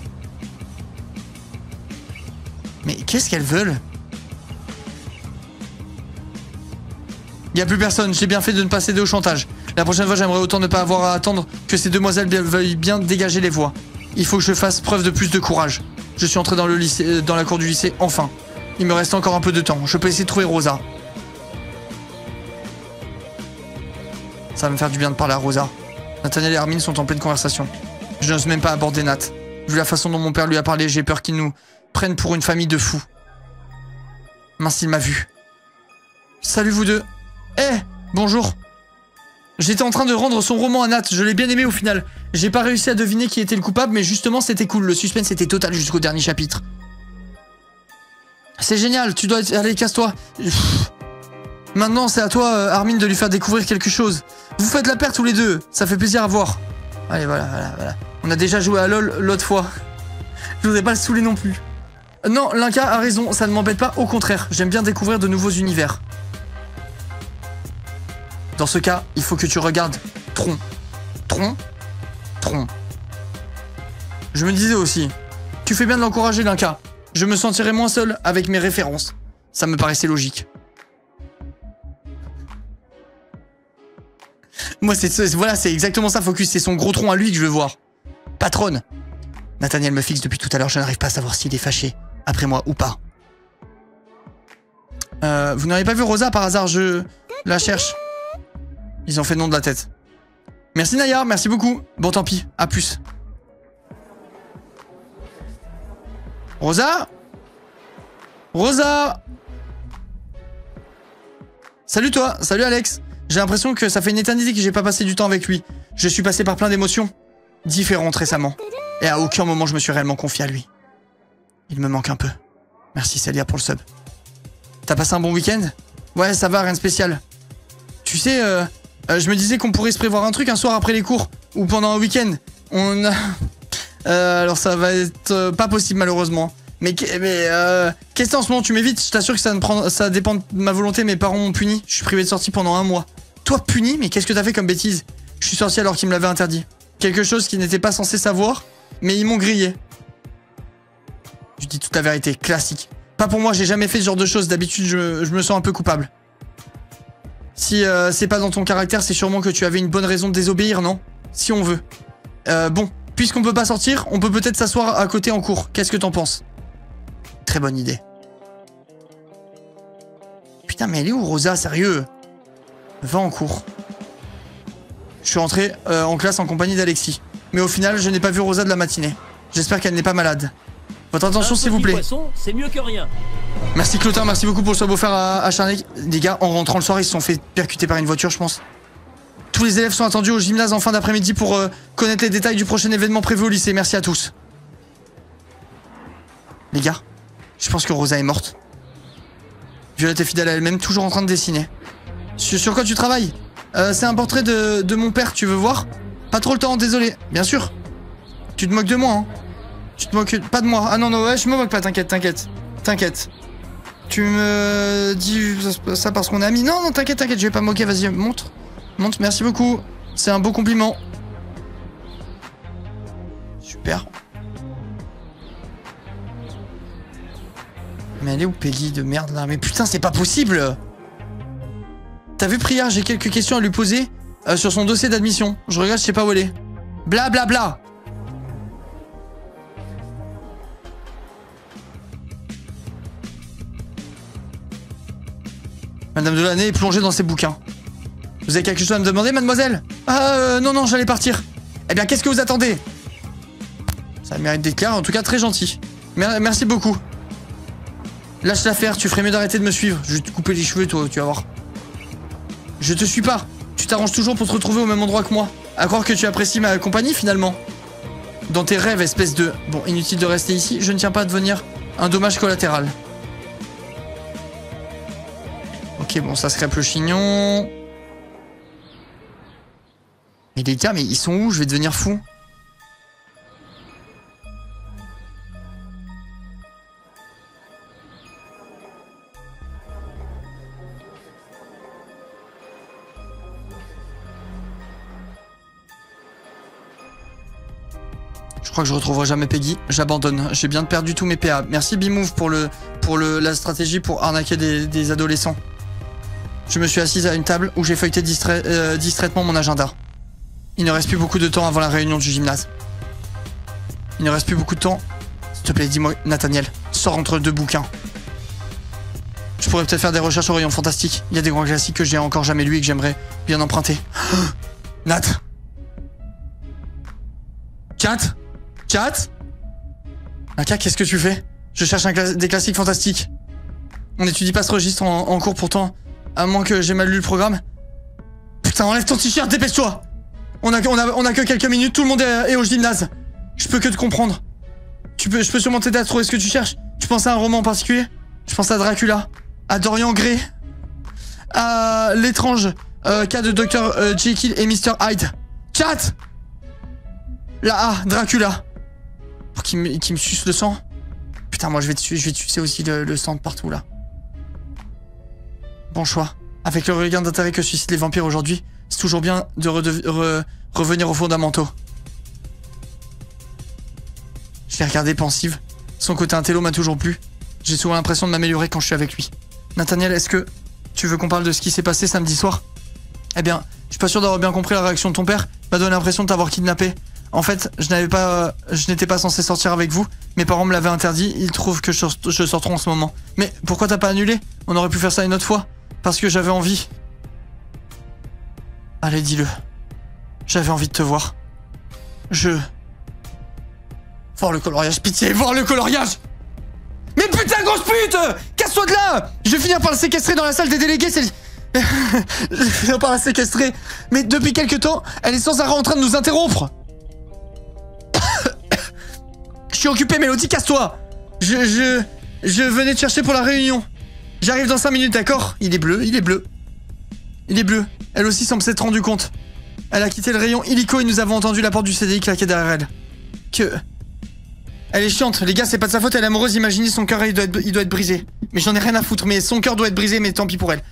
Mais qu'est-ce qu'elles veulent? Y a plus personne, j'ai bien fait de ne pas céder au chantage. La prochaine fois, j'aimerais autant ne pas avoir à attendre que ces demoiselles veuillent bien dégager les voies. Il faut que je fasse preuve de plus de courage. Je suis entré dans, le lycée, euh, dans la cour du lycée, enfin. Il me reste encore un peu de temps. Je peux essayer de trouver Rosa. Ça va me faire du bien de parler à Rosa. Nathaniel et Armin sont en pleine conversation. Je n'ose même pas aborder Nat. Vu la façon dont mon père lui a parlé, j'ai peur qu'il nous prenne pour une famille de fous. Mince, il m'a vu. Salut vous deux. Eh, bonjour. J'étais en train de rendre son roman à Nat, je l'ai bien aimé au final. J'ai pas réussi à deviner qui était le coupable, mais justement c'était cool, le suspense était total jusqu'au dernier chapitre. C'est génial, tu dois... être- Allez, casse-toi. Maintenant c'est à toi, euh, Armin, de lui faire découvrir quelque chose. Vous faites la paire tous les deux, ça fait plaisir à voir. Allez, voilà, voilà, voilà. On a déjà joué à LoL l'autre fois. Je voudrais pas le saouler non plus. Non, Linka a raison, ça ne m'embête pas, au contraire, j'aime bien découvrir de nouveaux univers. Dans ce cas, il faut que tu regardes Tron. Tron? Tron. Je me disais aussi, tu fais bien de l'encourager, Linka. Je me sentirais moins seul avec mes références. Ça me paraissait logique. Moi, c'est voilà, c'est exactement ça, Focus. C'est son gros tronc à lui que je veux voir. Patronne. Nathaniel me fixe depuis tout à l'heure. Je n'arrive pas à savoir s'il est fâché après moi ou pas. Euh, vous n'avez pas vu Rosa par hasard? Je la cherche. Ils ont fait nom de la tête. Merci Naya, merci beaucoup. Bon tant pis, à plus. Rosa? Rosa? Salut toi, salut Alex. J'ai l'impression que ça fait une éternité que j'ai pas passé du temps avec lui. Je suis passé par plein d'émotions différentes récemment. Et à aucun moment je me suis réellement confié à lui. Il me manque un peu. Merci Célia pour le sub. T'as passé un bon week-end? Ouais, ça va, rien de spécial. Tu sais, euh, euh, je me disais qu'on pourrait se prévoir un truc un soir après les cours ou pendant un week-end. On a... Euh, alors ça va être euh, pas possible malheureusement. Mais, mais euh, qu'est-ce en ce moment Tu m'évites Je t'assure que ça, ne ça dépend de ma volonté. Mes parents m'ont puni. Je suis privé de sortie pendant un mois. Toi puni Mais qu'est-ce que t'as fait comme bêtise? Je suis sorti alors qu'ils me l'avaient interdit. Quelque chose qu'ils n'étaient pas censés savoir, mais ils m'ont grillé. Je dis toute la vérité, classique. Pas pour moi, j'ai jamais fait ce genre de choses. D'habitude, je, me sens un peu coupable. Si euh, c'est pas dans ton caractère, c'est sûrement que tu avais une bonne raison de désobéir, non? Si on veut. Euh, bon, puisqu'on peut pas sortir, on peut peut-être s'asseoir à côté en cours. Qu'est-ce que t'en penses? Très bonne idée. Putain, mais elle est où, Rosa? Sérieux? Va en cours. Je suis rentré euh, en classe en compagnie d'Alexis. Mais au final, je n'ai pas vu Rosa de la matinée. J'espère qu'elle n'est pas malade. Votre attention, s'il vous plaît. c'est mieux que rien. Merci Clotin, merci beaucoup pour le sub offert à, à. Les gars, en rentrant le soir, ils se sont fait percuter par une voiture, je pense. Tous les élèves sont attendus au gymnase en fin d'après-midi pour euh, connaître les détails du prochain événement prévu au lycée. Merci à tous. Les gars, je pense que Rosa est morte. Violette est fidèle à elle-même, toujours en train de dessiner. Sur, quoi tu travailles Euh, C'est un portrait de, de mon père, tu veux voir Pas trop le temps, désolé. Bien sûr. Tu te moques de moi, hein Tu te moques pas de moi. Ah non, non, ouais, je me moque pas, t'inquiète, t'inquiète. T'inquiète. Tu me dis ça parce qu'on est amis Non, non, t'inquiète, t'inquiète, je vais pas me moquer, vas-y, montre. Montre, merci beaucoup. C'est un beau compliment. Super. Mais elle est où Peggy de merde là? Mais putain, c'est pas possible T'as vu Priya, j'ai quelques questions à lui poser euh, sur son dossier d'admission. Je regarde, je sais pas où elle est. Bla bla bla Madame Delaney est plongée dans ses bouquins. Vous avez quelque chose à me demander, mademoiselle? Ah, euh, non, non, j'allais partir. Eh bien, qu'est-ce que vous attendez? Ça mérite d'être clair, en tout cas très gentil. Mer- merci beaucoup. Lâche l'affaire, tu ferais mieux d'arrêter de me suivre. Je vais te couper les cheveux, toi, tu vas voir. Je te suis pas. Tu t'arranges toujours pour te retrouver au même endroit que moi. À croire que tu apprécies ma compagnie, finalement. Dans tes rêves, espèce de... Bon, inutile de rester ici, je ne tiens pas à devenir un dommage collatéral. Ok, bon, ça serait le chignon. Mais les gars, mais ils sont où? Je vais devenir fou. Crois que je retrouverai jamais Peggy. J'abandonne. J'ai bien perdu tous mes PA. Merci Bimove pour le pour le la stratégie pour arnaquer des, adolescents. Je me suis assise à une table où j'ai feuilleté euh, distraitement mon agenda. Il ne reste plus beaucoup de temps avant la réunion du gymnase. Il ne reste plus beaucoup de temps. S'il te plaît, dis-moi, Nathaniel, sors entre deux bouquins. Je pourrais peut-être faire des recherches au rayon fantastique. Il y a des grands classiques que j'ai encore jamais lus et que j'aimerais bien emprunter. Nat? Chat Chat Naka, qu'est-ce que tu fais? Je cherche des classiques fantastiques. On n'étudie pas ce registre en, cours pourtant, à moins que j'ai mal lu le programme. Putain, enlève ton t-shirt, dépêche-toi on a, que quelques minutes, tout le monde est, au gymnase. Je peux que te comprendre. Tu peux, je peux sûrement t'aider à trouver ce que tu cherches. Tu penses à un roman en particulier? Je pense à Dracula, à Dorian Gray, à l'étrange euh, cas de Dr. euh, Jekyll et Mr. Hyde. Chat La A, Dracula. Pour qu'il me, suce le sang. Putain, moi je vais te, sucer aussi le, sang de partout là. Bon choix. Avec le regain d'intérêt que suscitent les vampires aujourd'hui, c'est toujours bien de revenir aux fondamentaux. Je l'ai regardé pensive. Son côté intello m'a toujours plu. J'ai souvent l'impression de m'améliorer quand je suis avec lui. Nathaniel, est-ce que tu veux qu'on parle de ce qui s'est passé samedi soir? Eh bien, je suis pas sûr d'avoir bien compris la réaction de ton père. Il m'a donné l'impression de t'avoir kidnappé. En fait, je n'avais pas, je n'étais pas censé sortir avec vous. Mes parents me l'avaient interdit. Ils trouvent que je, je sors trop en ce moment. Mais pourquoi t'as pas annulé? On aurait pu faire ça une autre fois. Parce que j'avais envie. Allez, dis-le. J'avais envie de te voir. Je. Voir le coloriage, pitié, voir le coloriage Mais putain, grosse pute Casse-toi de là Je vais finir par le séquestrer dans la salle des délégués, c'est... Je vais finir par la séquestrer. Mais depuis quelque temps, elle est sans arrêt en train de nous interrompre suis occupé, Mélodie, casse-toi Je... Je... Je venais te chercher pour la réunion. J'arrive dans 5 minutes, d'accord? Il est bleu, il est bleu. Il est bleu. Elle aussi semble s'être rendue compte. Elle a quitté le rayon illico et nous avons entendu la porte du CDI claquer derrière elle. Que... Elle est chiante, les gars, c'est pas de sa faute, elle est amoureuse, imaginez son cœur, il doit être, il doit être brisé. Mais j'en ai rien à foutre, mais son cœur doit être brisé, mais tant pis pour elle.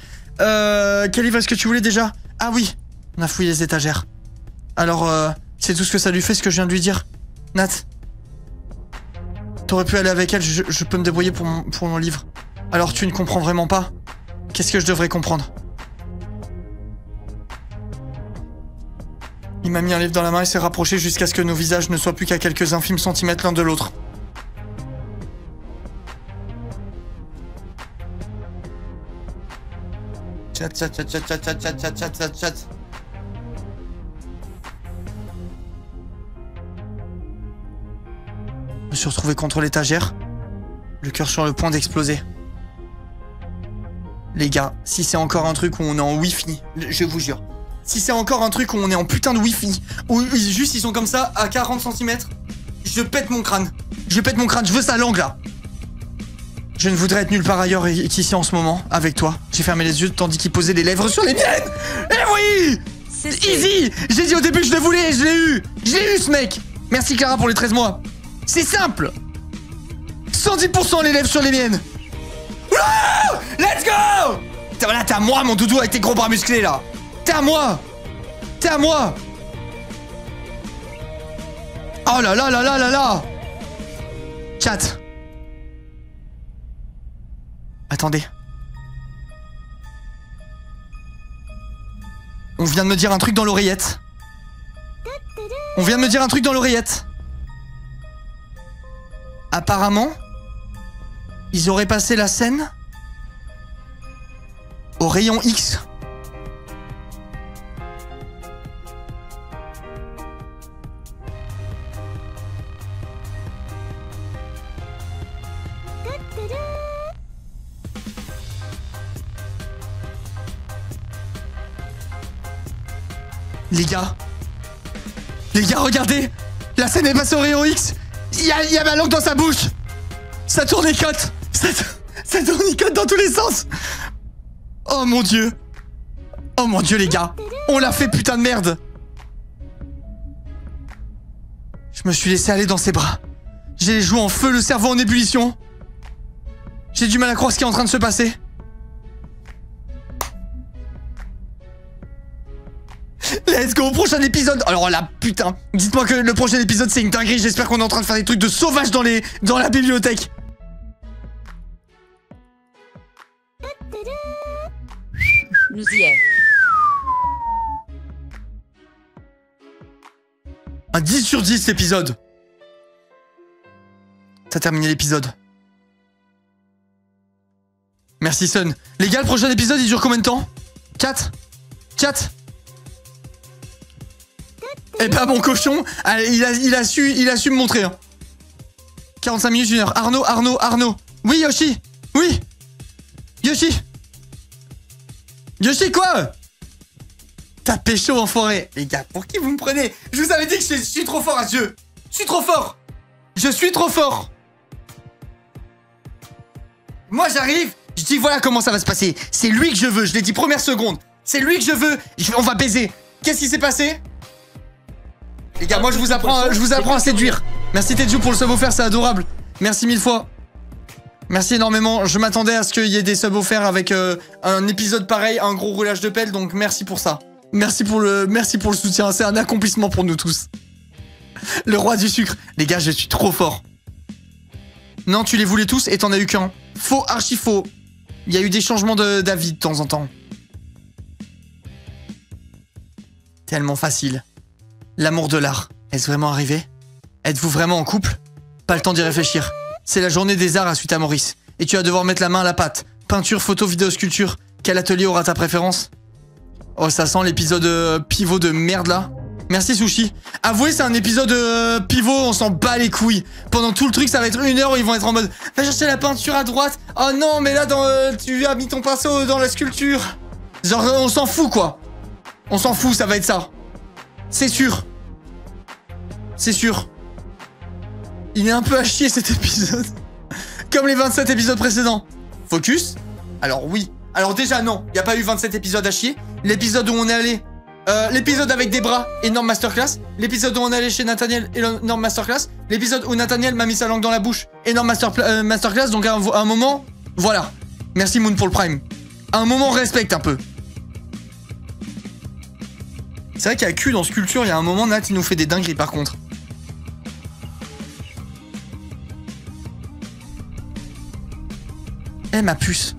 Euh, quel livre est-ce que tu voulais déjà? Ah oui, on a fouillé les étagères. Alors, euh, c'est tout ce que ça lui fait, ce que je viens de lui dire. Nat, t'aurais pu aller avec elle, je, peux me débrouiller pour mon, pour mon livre. Alors tu ne comprends vraiment pas? Qu'est-ce que je devrais comprendre? Il m'a mis un livre dans la main et s'est rapproché jusqu'à ce que nos visages ne soient plus qu'à quelques infimes centimètres l'un de l'autre. Chat, chat, chat, chat, chat, chat, chat, chat, chat, chat, me suis retrouvé contre l'étagère, le cœur sur le point d'exploser. Les gars, si c'est encore un truc où on est en wifi, je vous jure. Si c'est encore un truc où on est en putain de wifi, où juste ils sont comme ça à 40 cm, je pète mon crâne. Je pète mon crâne, je veux sa langue là. Je ne voudrais être nulle part ailleurs qu'ici en ce moment, avec toi. J'ai fermé les yeux tandis qu'il posait les lèvres sur les miennes. Eh oui C'est Easy J'ai dit au début que je le voulais, je l'ai eu Je l'ai eu ce mec Merci Clara pour les 13 mois. C'est simple 110% les lèvres sur les miennes. Wouh Let's go T'es voilà, t'es à moi mon doudou avec tes gros bras musclés là T'es à moi T'es à moi Oh là là là là là là Chat Attendez. On vient de me dire un truc dans l'oreillette. On vient de me dire un truc dans l'oreillette. Apparemment, ils auraient passé la scène au rayon X. Les gars. Les gars, regardez. La scène est passée au rayon X Il y a, y ma langue dans sa bouche Ça tournicote ça, ça tournicote dans tous les sens Oh mon dieu Oh mon dieu les gars On l'a fait putain de merde Je me suis laissé aller dans ses bras. J'ai les joues en feu, le cerveau en ébullition. J'ai du mal à croire ce qui est en train de se passer. Let's go, prochain épisode. Alors là, putain, dites-moi que le prochain épisode c'est une dinguerie. J'espère qu'on est en train de faire des trucs de sauvage dans les dans la bibliothèque. Nous y est. Un 10 sur 10 cet épisode. T'as terminé l'épisode. Merci Sun. Les gars, le prochain épisode il dure combien de temps? 4 4 Eh ben mon cochon, ah, il a, su, il a su me montrer. hein. 45 minutes, 1 heure. Arnaud, Arnaud, Arnaud. Oui Yoshi Oui Yoshi Yoshi quoi? T'as pécho enfoiré Les gars, pour qui vous me prenez? Je vous avais dit que je suis trop fort à ce jeu Je suis trop fort Je suis trop fort Moi j'arrive, je dis voilà comment ça va se passer. C'est lui que je veux, je l'ai dit première seconde. C'est lui que je veux, on va baiser. Qu'est-ce qui s'est passé? Les gars, moi je vous apprends, je vous apprends à séduire. Merci Teju pour le sub offert, c'est adorable. Merci mille fois. Merci énormément. Je m'attendais à ce qu'il y ait des subs offerts avec euh, un épisode pareil, un gros roulage de pelle, donc merci pour ça. Merci pour le, merci pour le soutien. C'est un accomplissement pour nous tous. Le roi du sucre. Les gars, je suis trop fort. Non, tu les voulais tous et t'en as eu qu'un. Faux, archi faux. Il y a eu des changements de- d'avis de temps en temps. Tellement facile. L'amour de l'art. Est-ce vraiment arrivé? Êtes-vous vraiment en couple? Pas le temps d'y réfléchir. C'est la journée des arts à suite à Maurice. Et tu vas devoir mettre la main à la pâte. Peinture, photo, vidéo, sculpture. Quel atelier aura ta préférence? Oh, ça sent l'épisode euh, pivot de merde là. Merci Sushi. Avouez, c'est un épisode euh, pivot, on s'en bat les couilles. Pendant tout le truc, ça va être une heure où ils vont être en mode Va chercher la peinture à droite. Oh non, mais là, dans, euh, tu as mis ton pinceau dans la sculpture. Genre, on s'en fout quoi. On s'en fout, ça va être ça. C'est sûr. C'est sûr. Il est un peu à chier cet épisode. Comme les 27 épisodes précédents. Focus Alors oui. Alors déjà non, il n'y a pas eu 27 épisodes à chier. L'épisode où on est allé... euh, l'épisode avec des bras, énorme masterclass. L'épisode où on est allé chez Nathaniel, énorme masterclass. L'épisode où Nathaniel m'a mis sa langue dans la bouche, énorme euh, masterclass. Donc à un, moment, voilà. Merci Moon pour le prime. Un moment, respecte un peu. C'est vrai a cul dans Sculpture, il y a un moment, Nat, il nous fait des dingueries par contre. Eh ma puce.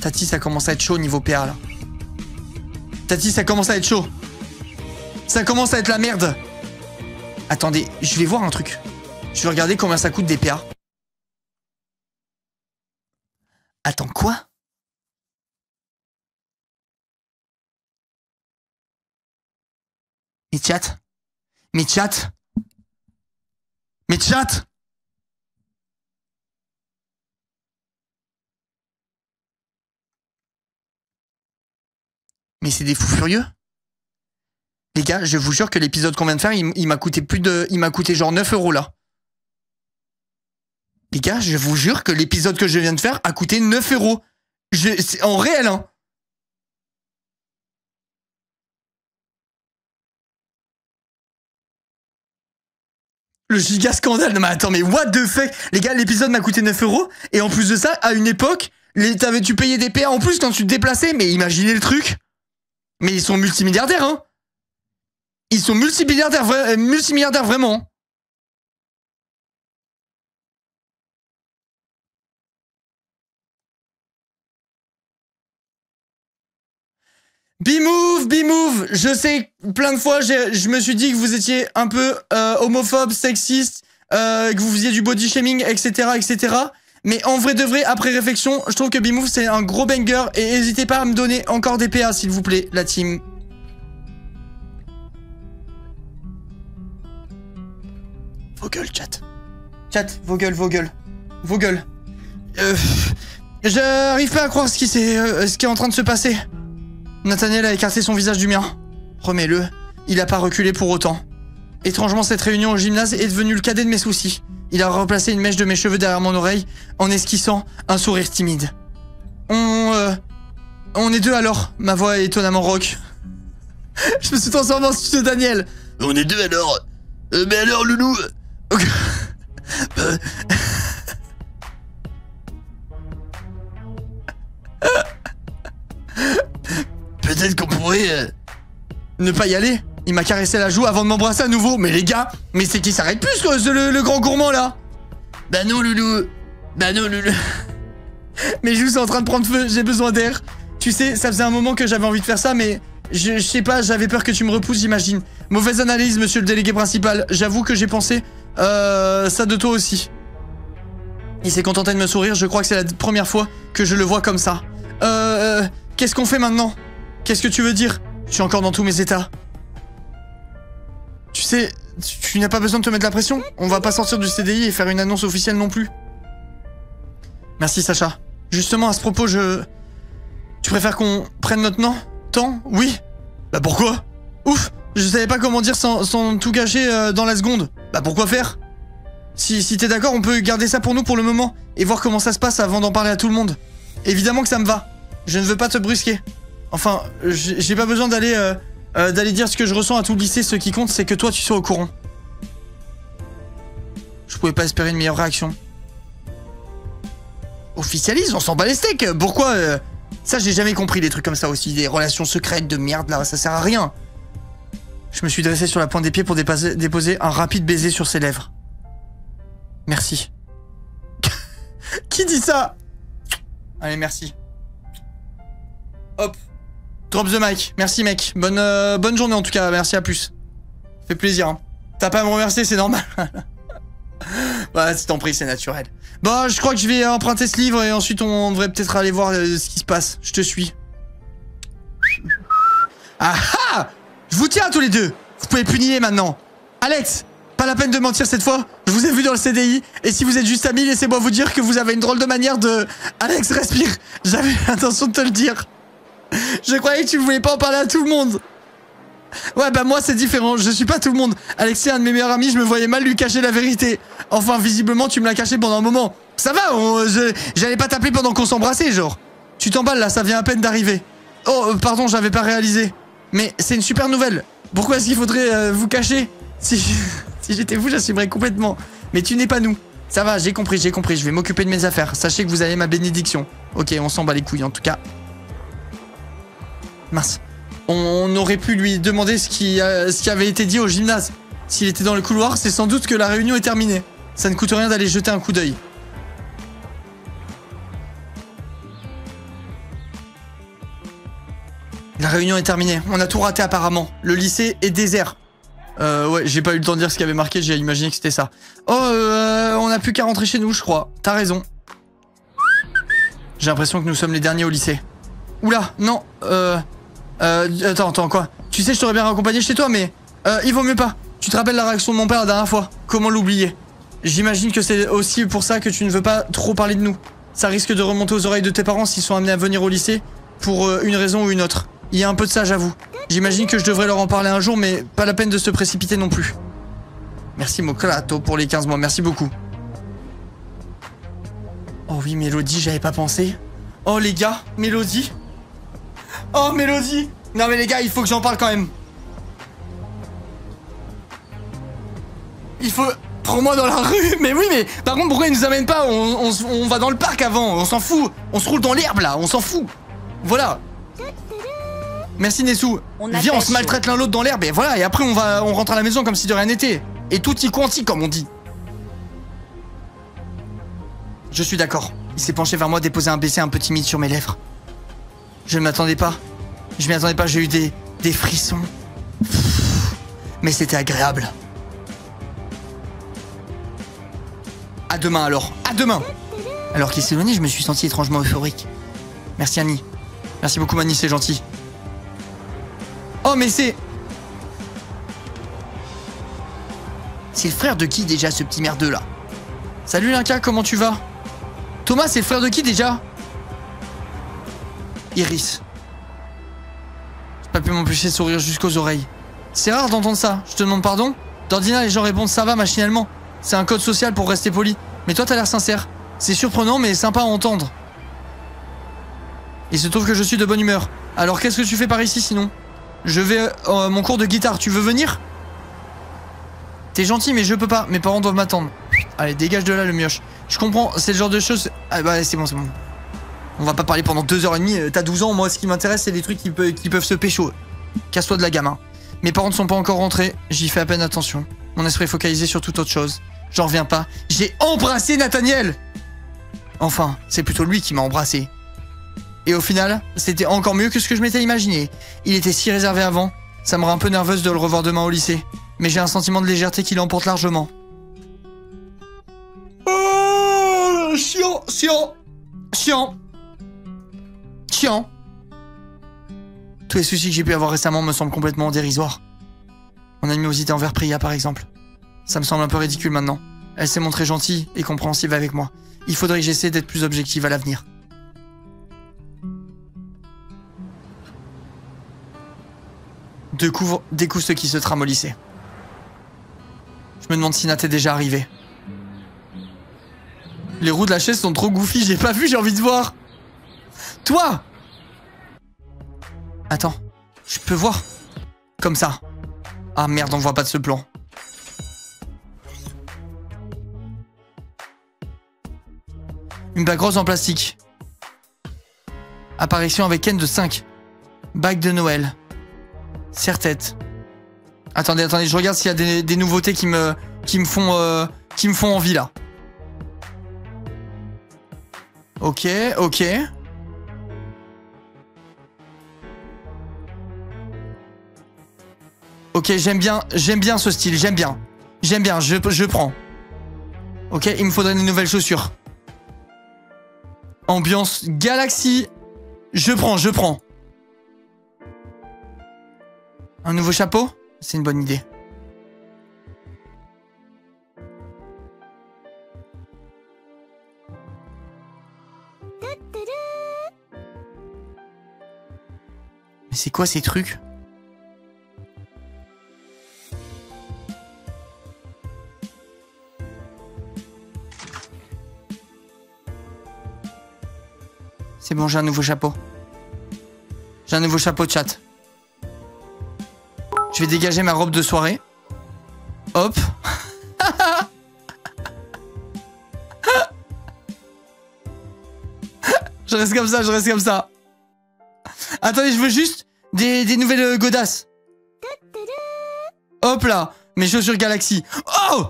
Tati, ça commence à être chaud au niveau PA là. Tati, ça commence à être chaud. Ça commence à être la merde. Attendez, je vais voir un truc. Je vais regarder combien ça coûte des PA. Attends, quoi? Mais chat Mais chat Mais c'est des fous furieux Les gars, je vous jure que l'épisode qu'on vient de faire, il, m'a coûté plus de... Il m'a coûté genre 9 euros là. Les gars, je vous jure que l'épisode que je viens de faire a coûté 9 euros. Je, en réel, hein. Le giga scandale. Non mais attends, mais what the fuck? Les gars, l'épisode m'a coûté 9 euros. Et en plus de ça, à une époque, t'avais, tu payais des PA en plus quand tu te déplaçais. Mais imaginez le truc. Mais ils sont multimilliardaires, hein Ils sont multimilliardaires, euh, multimilliardaires vraiment. Bimove, Bimove, je sais plein de fois, je me suis dit que vous étiez un peu euh, homophobe, sexiste, euh, que vous faisiez du body shaming, etc., etc. Mais en vrai de vrai, après réflexion, je trouve que Bimove c'est un gros banger et n'hésitez pas à me donner encore des PA s'il vous plaît, la team. Vos gueules, chat. Chat, vos gueules, vos gueules. Vos gueules. Euh, J'arrive pas à croire ce qui, euh, ce qui est en train de se passer. Nathaniel a écarté son visage du mien. Remets-le, il a pas reculé pour autant. Étrangement, cette réunion au gymnase est devenue le cadet de mes soucis. Il a replacé une mèche de mes cheveux derrière mon oreille en esquissant un sourire timide. On... euh, on est deux alors, ma voix est étonnamment rock. Je me suis transformé en studio Daniel. On est deux alors. Euh, mais alors, loulou Peut-être qu'on pourrait... euh, ne pas y aller. Il m'a caressé la joue avant de m'embrasser à nouveau. Mais les gars, mais c'est qui s'arrête plus, le, le grand gourmand là? Bah non, Loulou. Bah non, Loulou. Mes joues sont en train de prendre feu, j'ai besoin d'air. Tu sais, ça faisait un moment que j'avais envie de faire ça, mais je, je sais pas, j'avais peur que tu me repousses, j'imagine. Mauvaise analyse, monsieur le délégué principal. J'avoue que j'ai pensé euh, ça de toi aussi. Il s'est contenté de me sourire, je crois que c'est la première fois que je le vois comme ça. Euh, euh, qu'est-ce qu'on fait maintenant? Qu'est-ce que tu veux dire? Je suis encore dans tous mes états. Tu sais, tu, n'as pas besoin de te mettre la pression. On va pas sortir du CDI et faire une annonce officielle non plus. Merci Sacha. Justement, à ce propos, je... Tu préfères qu'on prenne notre nom Temps? Oui. Bah pourquoi? Ouf Je savais pas comment dire sans, tout cacher euh, dans la seconde. Bah pourquoi faire? Si, si t'es d'accord, on peut garder ça pour nous pour le moment et voir comment ça se passe avant d'en parler à tout le monde. Évidemment que ça me va. Je ne veux pas te brusquer. Enfin, j'ai pas besoin d'aller euh, euh, d'aller dire ce que je ressens à tout le lycée. Ce qui compte, c'est que toi, tu sois au courant. Je pouvais pas espérer une meilleure réaction. Officialise, on s'en bat les steaks. Pourquoi euh, Ça, j'ai jamais compris des trucs comme ça aussi. Des relations secrètes de merde, là, ça sert à rien. Je me suis dressé sur la pointe des pieds pour déposer un rapide baiser sur ses lèvres. Merci. Qui dit ça? Allez, merci. Hop. Drop the mic. Merci, mec. Bonne, euh, bonne journée en tout cas. Merci, à plus. Fait plaisir. Hein. T'as pas à me remercier, c'est normal. bah, si t'en prie, c'est naturel. Bah, je crois que je vais emprunter ce livre et ensuite on devrait peut-être aller voir euh, ce qui se passe. Je te suis. Ah ah Je vous tiens tous les deux. Vous pouvez plus nier maintenant. Alex, pas la peine de mentir cette fois. Je vous ai vu dans le CDI. Et si vous êtes juste amis, laissez-moi vous dire que vous avez une drôle de manière de... Alex, respire. J'avais l'intention de te le dire. Je croyais que tu voulais pas en parler à tout le monde. Ouais, bah moi c'est différent, je suis pas tout le monde. Alexis, un de mes meilleurs amis, je me voyais mal lui cacher la vérité. Enfin, visiblement, tu me l'as caché pendant un moment. Ça va, je- j'allais pas t'appeler pendant qu'on s'embrassait, genre. Tu t'emballes là, ça vient à peine d'arriver. Oh, euh, pardon, j'avais pas réalisé. Mais c'est une super nouvelle. Pourquoi est-ce qu'il faudrait euh, vous cacher Si, si j'étais vous, j'assumerais complètement. Mais tu n'es pas nous. Ça va, j'ai compris, j'ai compris, je vais m'occuper de mes affaires. Sachez que vous avez ma bénédiction. Ok, on s'en bat les couilles en tout cas. Mince. On aurait pu lui demander ce qui, euh, ce qui avait été dit au gymnase. S'il était dans le couloir, c'est sans doute que la réunion est terminée. Ça ne coûte rien d'aller jeter un coup d'œil. La réunion est terminée. On a tout raté apparemment. Le lycée est désert. Euh, ouais, j'ai pas eu le temps de dire ce qu'il avait marqué, j'ai imaginé que c'était ça. Oh, euh, on a plus qu'à rentrer chez nous, je crois. T'as raison. J'ai l'impression que nous sommes les derniers au lycée. Oula, non, euh... Euh, attends, attends, quoi Tu sais, je t'aurais bien raccompagné chez toi, mais... Euh, il vaut mieux pas. Tu te rappelles la réaction de mon père la dernière fois Comment l'oublier J'imagine que c'est aussi pour ça que tu ne veux pas trop parler de nous. Ça risque de remonter aux oreilles de tes parents s'ils sont amenés à venir au lycée, pour euh, une raison ou une autre. Il y a un peu de ça, j'avoue. J'imagine que je devrais leur en parler un jour, mais pas la peine de se précipiter non plus. Merci Moclato pour les 15 mois, merci beaucoup. Oh oui, Mélodie, j'avais pas pensé. Oh les gars, Mélodie. Oh Mélodie Non mais les gars, il faut que j'en parle quand même. Il faut... Prends-moi dans la rue Mais oui, mais par contre, pourquoi ils nous amènent pas? On, on va dans le parc avant, on s'en fout. On se roule dans l'herbe là, on s'en fout. Voilà. Merci Nessou. On Viens, on se maltraite l'un l'autre dans l'herbe et voilà, et après on va on rentre à la maison comme si de rien n'était. Et tout y quanti comme on dit. Je suis d'accord. Il s'est penché vers moi, déposé un baiser un peu timide sur mes lèvres. Je ne m'attendais pas. Je m'y attendais pas, j'ai eu des, des frissons. Mais c'était agréable. À demain alors, à demain Alors qu'il s'éloignait, je me suis senti étrangement euphorique. Merci Annie. Merci beaucoup Mani, c'est gentil. Oh mais c'est... C'est le frère de qui déjà ce petit merdeux là Salut Linka, comment tu vas? Thomas, c'est le frère de qui déjà? Iris. J'ai pas pu m'empêcher de sourire jusqu'aux oreilles. C'est rare d'entendre ça, je te demande pardon D'ordinaire, les gens répondent ça va machinalement. C'est un code social pour rester poli. Mais toi, t'as l'air sincère. C'est surprenant, mais sympa à entendre. Il se trouve que je suis de bonne humeur. Alors, qu'est-ce que tu fais par ici sinon? Je vais euh, mon cours de guitare. Tu veux venir? T'es gentil, mais je peux pas. Mes parents doivent m'attendre. Allez, dégage de là, le mioche. Je comprends, c'est le genre de choses. Ah bah, c'est bon, c'est bon. On va pas parler pendant deux heures et demie. euh, T'as 12 ans, moi, ce qui m'intéresse, c'est les trucs qui, qui peuvent se pécho. Casse-toi de la gamin. Mes parents ne sont pas encore rentrés, j'y fais à peine attention. Mon esprit est focalisé sur toute autre chose. J'en reviens pas. J'ai embrassé Nathaniel Enfin, c'est plutôt lui qui m'a embrassé. Et au final, c'était encore mieux que ce que je m'étais imaginé. Il était si réservé avant, ça me rend un peu nerveuse de le revoir demain au lycée. Mais j'ai un sentiment de légèreté qui l'emporte largement. Oh, chiant, chiant, chiant, chiant. Tous les soucis que j'ai pu avoir récemment me semblent complètement dérisoires. Mon animosité envers Priya, par exemple. Ça me semble un peu ridicule maintenant. Elle s'est montrée gentille et compréhensive avec moi. Il faudrait que j'essaie d'être plus objective à l'avenir. Découvre, découvre ce qui se trame au lycée. Je me demande si Nat est déjà arrivé. Les roues de la chaise sont trop goofy, j'ai pas vu, j'ai envie de voir. Toi Attends, je peux voir? Comme ça. Ah merde, on voit pas de ce plan. Une bague rose en plastique. Apparition avec Ken de 5. Bague de Noël. Serre-tête. Attendez, attendez, je regarde s'il y a des, des nouveautés qui me, qui me font, euh, qui me font envie là. Ok, ok. Ok, j'aime bien, j'aime bien ce style, j'aime bien. J'aime bien, je, je prends. Ok, il me faudrait des nouvelles chaussures. Ambiance galaxie. Je prends, je prends. Un nouveau chapeau? C'est une bonne idée. Mais c'est quoi ces trucs? C'est bon, j'ai un nouveau chapeau. J'ai un nouveau chapeau de chat. Je vais dégager ma robe de soirée. Hop. je reste comme ça, je reste comme ça. Attendez, je veux juste des, des nouvelles euh, godasses. Hop là, mes chaussures Galaxy. Oh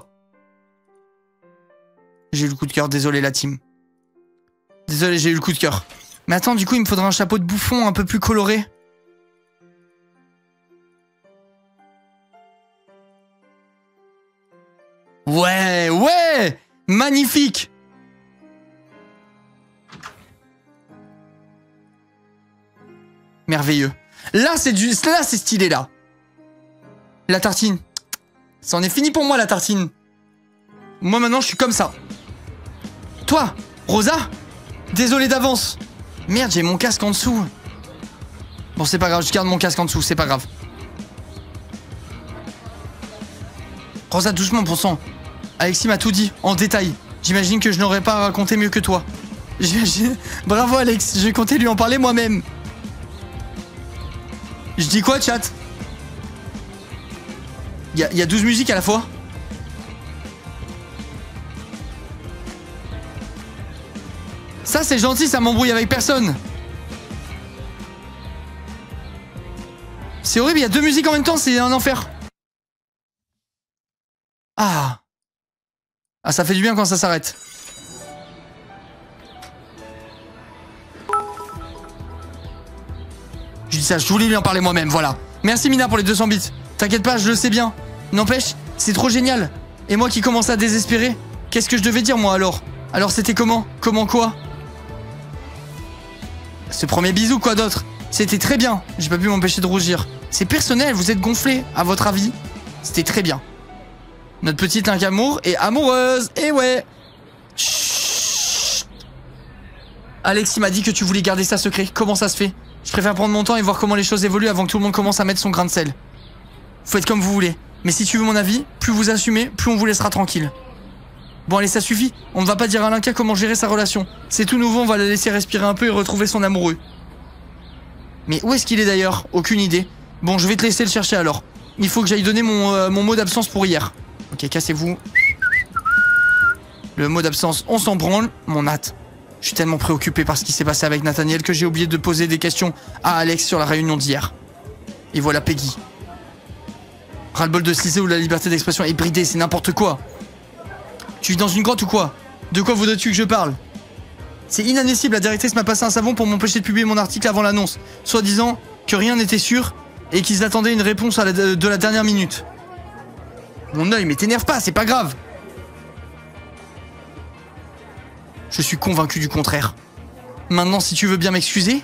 J'ai eu le coup de cœur, désolé la team. Désolé, j'ai eu le coup de cœur. Mais attends, du coup, il me faudra un chapeau de bouffon un peu plus coloré. Ouais, ouais Magnifique Merveilleux. Là, c'est du... Là, c'est stylé, là. La tartine. Ça en est fini pour moi, la tartine. Moi, maintenant, je suis comme ça. Toi, Rosa Désolé d'avance. Merde, j'ai mon casque en dessous. Bon, c'est pas grave, je garde mon casque en dessous, c'est pas grave. Rosa, doucement, pour sang. Alexis m'a tout dit, en détail. J'imagine que je n'aurais pas raconté mieux que toi. Bravo, Alex, je vais compter lui en parler moi-même. Je dis quoi, chat? Il y a 12 musiques à la fois? Ça, c'est gentil, ça m'embrouille avec personne. C'est horrible, il y a deux musiques en même temps, c'est un enfer. Ah. Ah, ça fait du bien quand ça s'arrête. Je dis ça, je voulais lui en parler moi-même, voilà. Merci Mina pour les 200 bits. T'inquiète pas, je le sais bien. N'empêche, c'est trop génial. Et moi qui commence à désespérer, qu'est-ce que je devais dire moi alors? Alors c'était comment? Comment quoi? Ce premier bisou, quoi d'autre? C'était très bien. J'ai pas pu m'empêcher de rougir. C'est personnel, vous êtes gonflé, à votre avis C'était très bien. Notre petite Link Amour est amoureuse. Et ouais. Chut. Alexis m'a dit que tu voulais garder ça secret. Comment ça se fait? Je préfère prendre mon temps et voir comment les choses évoluent avant que tout le monde commence à mettre son grain de sel. Être comme vous voulez. Mais si tu veux mon avis, plus vous assumez, plus on vous laissera tranquille. Bon allez, ça suffit. On ne va pas dire à Linka comment gérer sa relation. C'est tout nouveau, on va la laisser respirer un peu et retrouver son amoureux. Mais où est-ce qu'il est, d'ailleurs? Aucune idée. Bon, je vais te laisser le chercher alors. Il faut que j'aille donner mon, euh, mot d'absence pour hier. Ok, cassez-vous. Le mot d'absence, on s'en branle. Mon hâte. Je suis tellement préoccupé par ce qui s'est passé avec Nathaniel que j'ai oublié de poser des questions à Alex sur la réunion d'hier. Et voilà Peggy. Ras-le-bol de se où la liberté d'expression est bridée, c'est n'importe quoi. Tu vis dans une grotte ou quoi? De quoi voudrais-tu que je parle? C'est inadmissible, la directrice m'a passé un savon pour m'empêcher de publier mon article avant l'annonce, soit disant que rien n'était sûr et qu'ils attendaient une réponse de la dernière minute. Mon œil, mais t'énerve pas, c'est pas grave. Je suis convaincu du contraire. Maintenant, si tu veux bien m'excuser,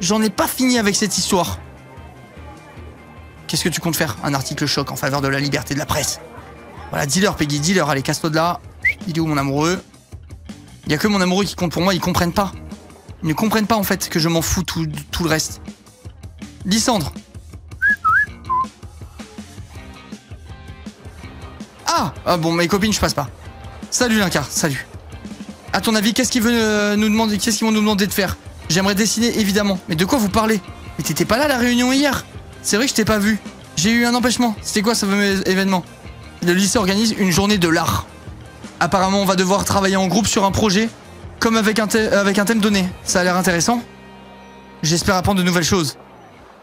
j'en ai pas fini avec cette histoire. Qu'est-ce que tu comptes faire? Un article choc en faveur de la liberté de la presse. Voilà, dis-leur, Peggy, dis-leur, allez, casse-toi de là. Il est où mon amoureux? Il y a que mon amoureux qui compte pour moi, ils comprennent pas. Ils ne comprennent pas en fait que je m'en fous tout, le reste. Lysandre Ah Ah bon, mes copines, je passe pas. Salut Linkar, salut. À ton avis, qu'est-ce qu'ils veulent euh, nous demander Qu'est-ce qu'ils vont nous demander de faire? J'aimerais dessiner évidemment. Mais de quoi vous parlez? Mais t'étais pas là à la réunion hier? C'est vrai que je t'ai pas vu. J'ai eu un empêchement. C'était quoi ce événement? Le lycée organise une journée de l'art. Apparemment, on va devoir travailler en groupe sur un projet, comme avec un, thème donné. Ça a l'air intéressant. J'espère apprendre de nouvelles choses.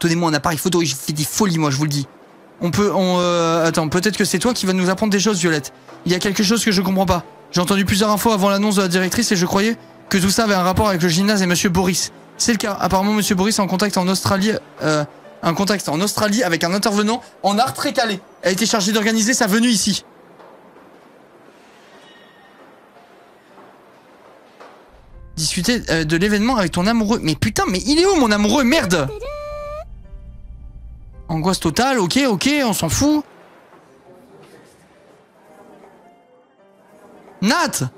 Donnez-moi un appareil photo je fais des folies, moi, je vous le dis. On peut, on, euh, attends, peut-être que c'est toi qui vas nous apprendre des choses, Violette. Il y a quelque chose que je comprends pas. J'ai entendu plusieurs infos avant l'annonce de la directrice et je croyais que tout ça avait un rapport avec le gymnase et Monsieur Boris. C'est le cas. Apparemment, Monsieur Boris est en contact en Australie, euh, un contact en Australie avec un intervenant en art très calé. A été chargé d'organiser sa venue ici. Discuter euh, de l'événement avec ton amoureux. Mais putain, mais il est où mon amoureux? Merde Angoisse totale, ok, ok, on s'en fout. Nat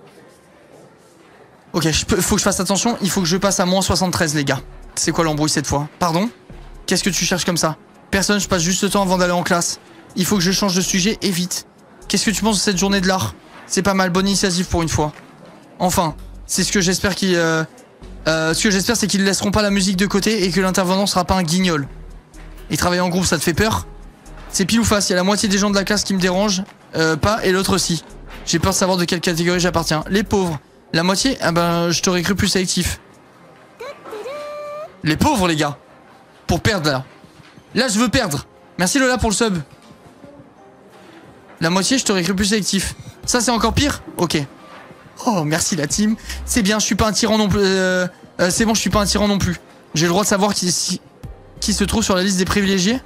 Ok, je faut que je fasse attention, il faut que je passe à moins 73 les gars. C'est quoi l'embrouille cette fois? Pardon? Qu'est-ce que tu cherches comme ça? Personne, je passe juste le temps avant d'aller en classe. Il faut que je change de sujet et vite. Qu'est-ce que tu penses de cette journée de l'art? C'est pas mal, bonne initiative pour une fois. Enfin, c'est ce que j'espère qu'ils... euh, euh, ce que j'espère c'est qu'ils laisseront pas la musique de côté et que l'intervenant sera pas un guignol. Et travailler en groupe, ça te fait peur? C'est pile ou face, il y a la moitié des gens de la classe qui me dérangent, euh, pas, et l'autre aussi. J'ai peur de savoir de quelle catégorie j'appartiens. Les pauvres. La moitié, ah ben, je t'aurais cru plus sélectif. Les pauvres, les gars. Pour perdre, là. Là, je veux perdre. Merci Lola pour le sub. La moitié, je t'aurais cru plus sélectif. Ça, c'est encore pire? Ok. Oh, merci la team. C'est bien, je suis pas un tyran non plus. euh, euh, c'est bon, je suis pas un tyran non plus. J'ai le droit de savoir qui, se trouve sur la liste des privilégiés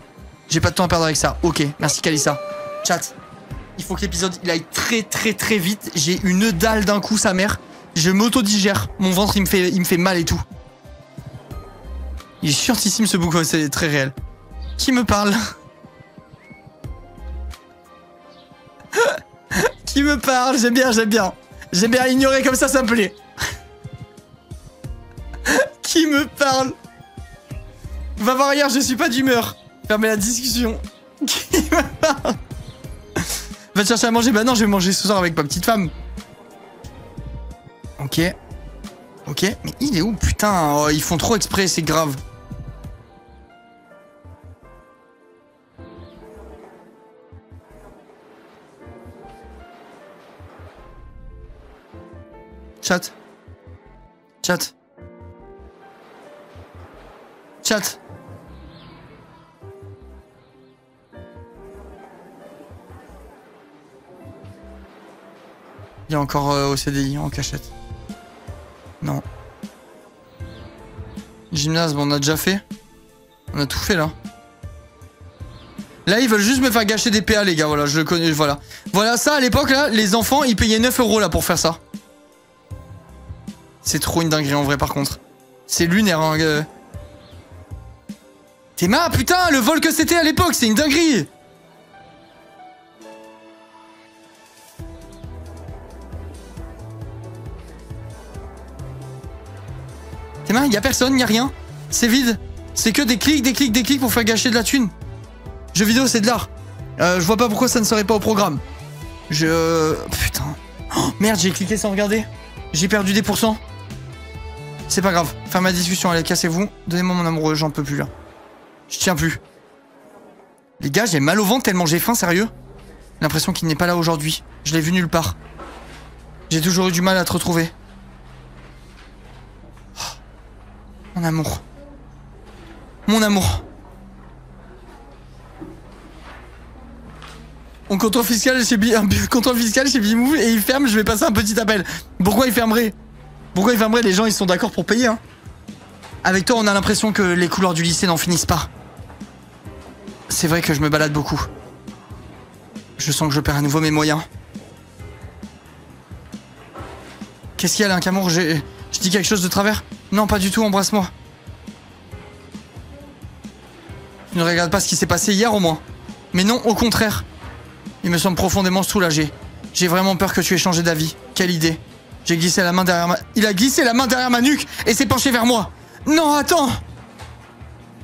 J'ai pas de temps à perdre avec ça. Ok, merci Kalissa. Chat. Il faut que l'épisode il aille très très très vite. J'ai une dalle d'un coup, sa mère. Je m'auto-digère. Mon ventre il me, fait, mal et tout. Il est chiantissime ce bouquin, c'est très réel. Qui me parle? Qui me parle? J'aime bien, j'aime bien. J'aime bien ignorer comme ça, ça me plaît. Qui me parle? Va voir hier, je suis pas d'humeur. Fermez la discussion. Qui me parle? Va chercher à manger Bah non, je vais manger ce soir avec ma petite femme. Ok. Ok, mais il est où Putain, oh, ils font trop exprès, c'est grave. Chat. Chat. Chat. Il y a encore euh, au CDI en cachette. Non. Gymnase, bon, on a déjà fait. On a tout fait là. Là, ils veulent juste me faire gâcher des PA, les gars. Voilà, je le connais. Voilà. Voilà, ça à l'époque, là, les enfants, ils payaient 9 euros là pour faire ça. C'est trop une dinguerie en vrai, par contre. C'est lunaire, hein. euh. Putain, le vol que c'était à l'époque, c'est une dinguerie. Théma, y a personne, y a rien. C'est vide. C'est que des clics, des clics, des clics pour faire gâcher de la thune. Jeux vidéo, c'est de l'art. Euh, je vois pas pourquoi ça ne serait pas au programme. Je... Putain. Oh, merde, j'ai cliqué sans regarder. J'ai perdu des pourcents. C'est pas grave. Ferme ma discussion, allez, cassez-vous. Donnez-moi mon amoureux, j'en peux plus là. Je tiens plus. Les gars, j'ai mal au ventre tellement j'ai faim, sérieux. L'impression qu'il n'est pas là aujourd'hui. Je l'ai vu nulle part. J'ai toujours eu du mal à te retrouver. Oh. Mon amour. Mon amour. On contrôle fiscal chez Bi- un fiscal chez Bimou et il ferme, je vais passer un petit appel. Pourquoi il fermerait? Pourquoi il fermerait Les gens ils sont d'accord pour payer hein? Avec toi on a l'impression que les couloirs du lycée n'en finissent pas. C'est vrai que je me balade beaucoup. Je sens que je perds à nouveau mes moyens. Qu'est-ce qu'il y a là, Camour? J'ai- Je dis quelque chose de travers? Non, pas du tout, embrasse-moi. Tu ne regardes pas ce qui s'est passé hier au moins. Mais non, au contraire. Il me semble profondément soulagé. J'ai vraiment peur que tu aies changé d'avis. Quelle idée. J'ai glissé la main derrière ma... Il a glissé la main derrière ma nuque et s'est penché vers moi. Non, attends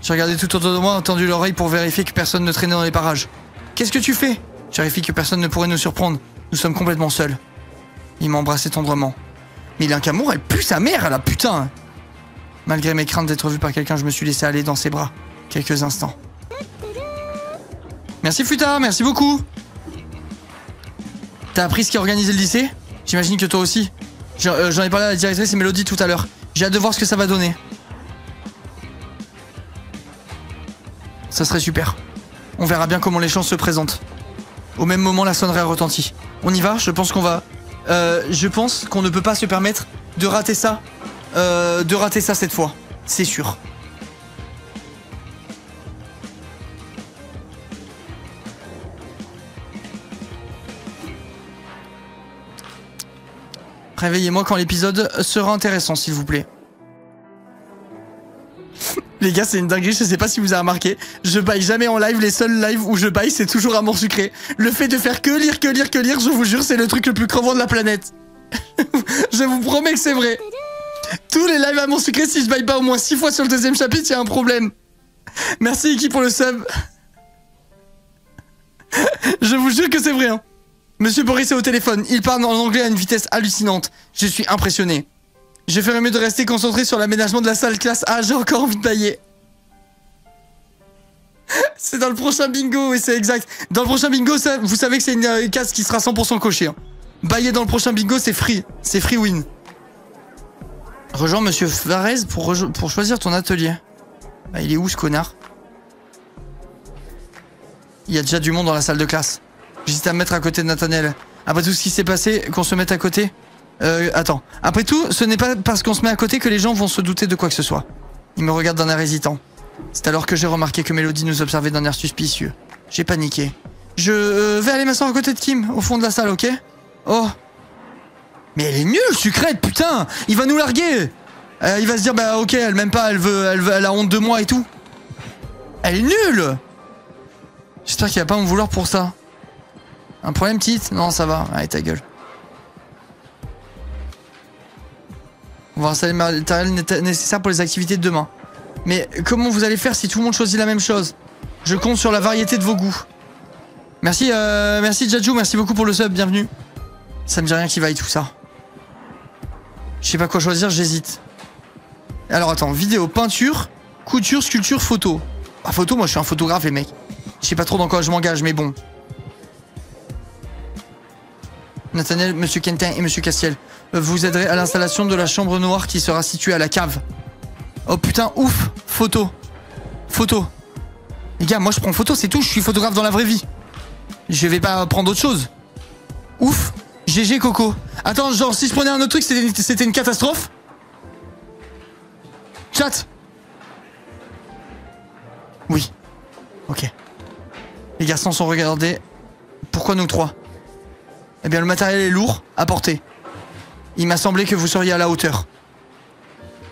J'ai regardé tout autour de moi, tendu l'oreille pour vérifier que personne ne traînait dans les parages. Qu'est-ce que tu fais? Je vérifie que personne ne pourrait nous surprendre. Nous sommes complètement seuls. Il m'a embrassé tendrement. Mais Linkamour, elle pue sa mère, la putain Malgré mes craintes d'être vu par quelqu'un, je me suis laissé aller dans ses bras. Quelques instants. Merci Futa, merci beaucoup T'as appris ce qui a organisé le lycée? J'imagine que toi aussi. J'en euh, j'en ai parlé à la directrice et Mélodie tout à l'heure. J'ai hâte de voir ce que ça va donner. Ça serait super. On verra bien comment les chances se présentent. Au même moment, la sonnerie a retenti. On y va Je pense qu'on va... Euh, je pense qu'on ne peut pas se permettre de rater ça. Euh, de rater ça cette fois. C'est sûr. Réveillez-moi quand l'épisode sera intéressant, s'il vous plaît. Les gars, c'est une dinguerie, je sais pas si vous avez remarqué. Je baille jamais en live, les seuls lives où je baille, c'est toujours à mort sucré. Le fait de faire que lire, que lire, que lire, je vous jure, c'est le truc le plus crevant de la planète. je vous promets que c'est vrai. Tous les lives à mon sucré, si je baille pas au moins 6 fois sur le deuxième chapitre, il y a un problème. Merci Iki pour le sub. je vous jure que c'est vrai. Hein. Monsieur Boris est au téléphone. Il parle en anglais à une vitesse hallucinante. Je suis impressionné. Je ferais mieux de rester concentré sur l'aménagement de la salle classe A. J'ai encore envie de bailler. C'est dans le prochain bingo, oui, c'est exact. Dans le prochain bingo, vous savez que c'est une euh, case qui sera 100% cochée. hein. Bailler dans le prochain bingo, c'est free. C'est free win. Rejoins Monsieur Farez pour, pour choisir ton atelier. Bah, il est où ce connard? Il y a déjà du monde dans la salle de classe. J'hésite à me mettre à côté de Nathaniel. Après tout ce qui s'est passé, qu'on se mette à côté. Euh, attends. Après tout, ce n'est pas parce qu'on se met à côté que les gens vont se douter de quoi que ce soit. Il me regarde d'un air hésitant. C'est alors que j'ai remarqué que Mélodie nous observait d'un air suspicieux. J'ai paniqué. Je euh, vais aller m'asseoir à côté de Kim, au fond de la salle, ok? Oh. Mais elle est nulle, sucrète, putain Il va nous larguer Euh, Il va se dire, bah ok, elle m'aime pas, elle veut, elle veut, elle a honte de moi et tout. Elle est nulle J'espère qu'il va pas me vouloir pour ça. Un problème, petite Non, ça va. Allez, ta gueule. On va installer le matériel né- nécessaire pour les activités de demain. Mais comment vous allez faire si tout le monde choisit la même chose? Je compte sur la variété de vos goûts. Merci, euh, merci Jaju, merci beaucoup pour le sub, bienvenue. Ça me dit rien qui vaille tout ça. Je sais pas quoi choisir, j'hésite. Alors attends, vidéo, peinture, couture, sculpture, photo. Ah, photo, moi je suis un photographe, les mecs. Je sais pas trop dans quoi je m'engage, mais bon. Nathaniel, Monsieur Quentin et Monsieur Castiel, vous aiderez à l'installation de la chambre noire qui sera située à la cave. Oh putain, ouf Photo. Photo. Les gars, moi je prends photo, c'est tout, je suis photographe dans la vraie vie. Je vais pas prendre autre chose. Ouf GG Coco. Attends, genre si je prenais un autre truc, c'était une- c'était une catastrophe Chat Oui. Ok. Les garçons sont regardés. Pourquoi nous trois? Eh bien, le matériel est lourd à porter. Il m'a semblé que vous seriez à la hauteur.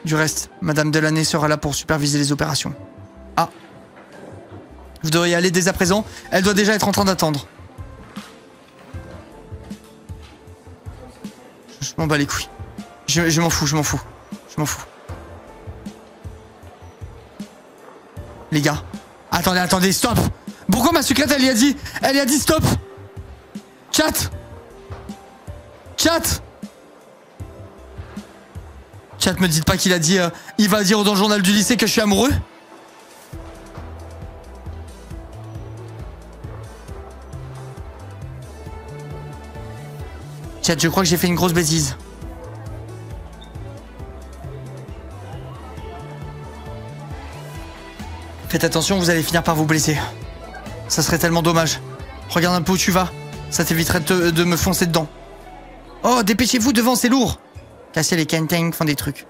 Du reste, Madame Delaney sera là pour superviser les opérations. Ah. Vous devriez aller dès à présent. Elle doit déjà être en train d'attendre. Je m'en bats les couilles. Je, je m'en fous, je m'en fous. Je m'en fous. Les gars. Attendez, attendez, stop Pourquoi ma secrète, elle y a dit Elle y a dit stop? Chat Chat Chat, me dites pas qu'il a dit... euh, il va dire dans le journal du lycée que je suis amoureux Chat, je crois que j'ai fait une grosse bêtise. Faites attention, vous allez finir par vous blesser. Ça serait tellement dommage. Regarde un peu où tu vas. Ça t'éviterait de, me foncer dedans. Oh, dépêchez-vous devant, c'est lourd. Cassiel et Kentang font des trucs.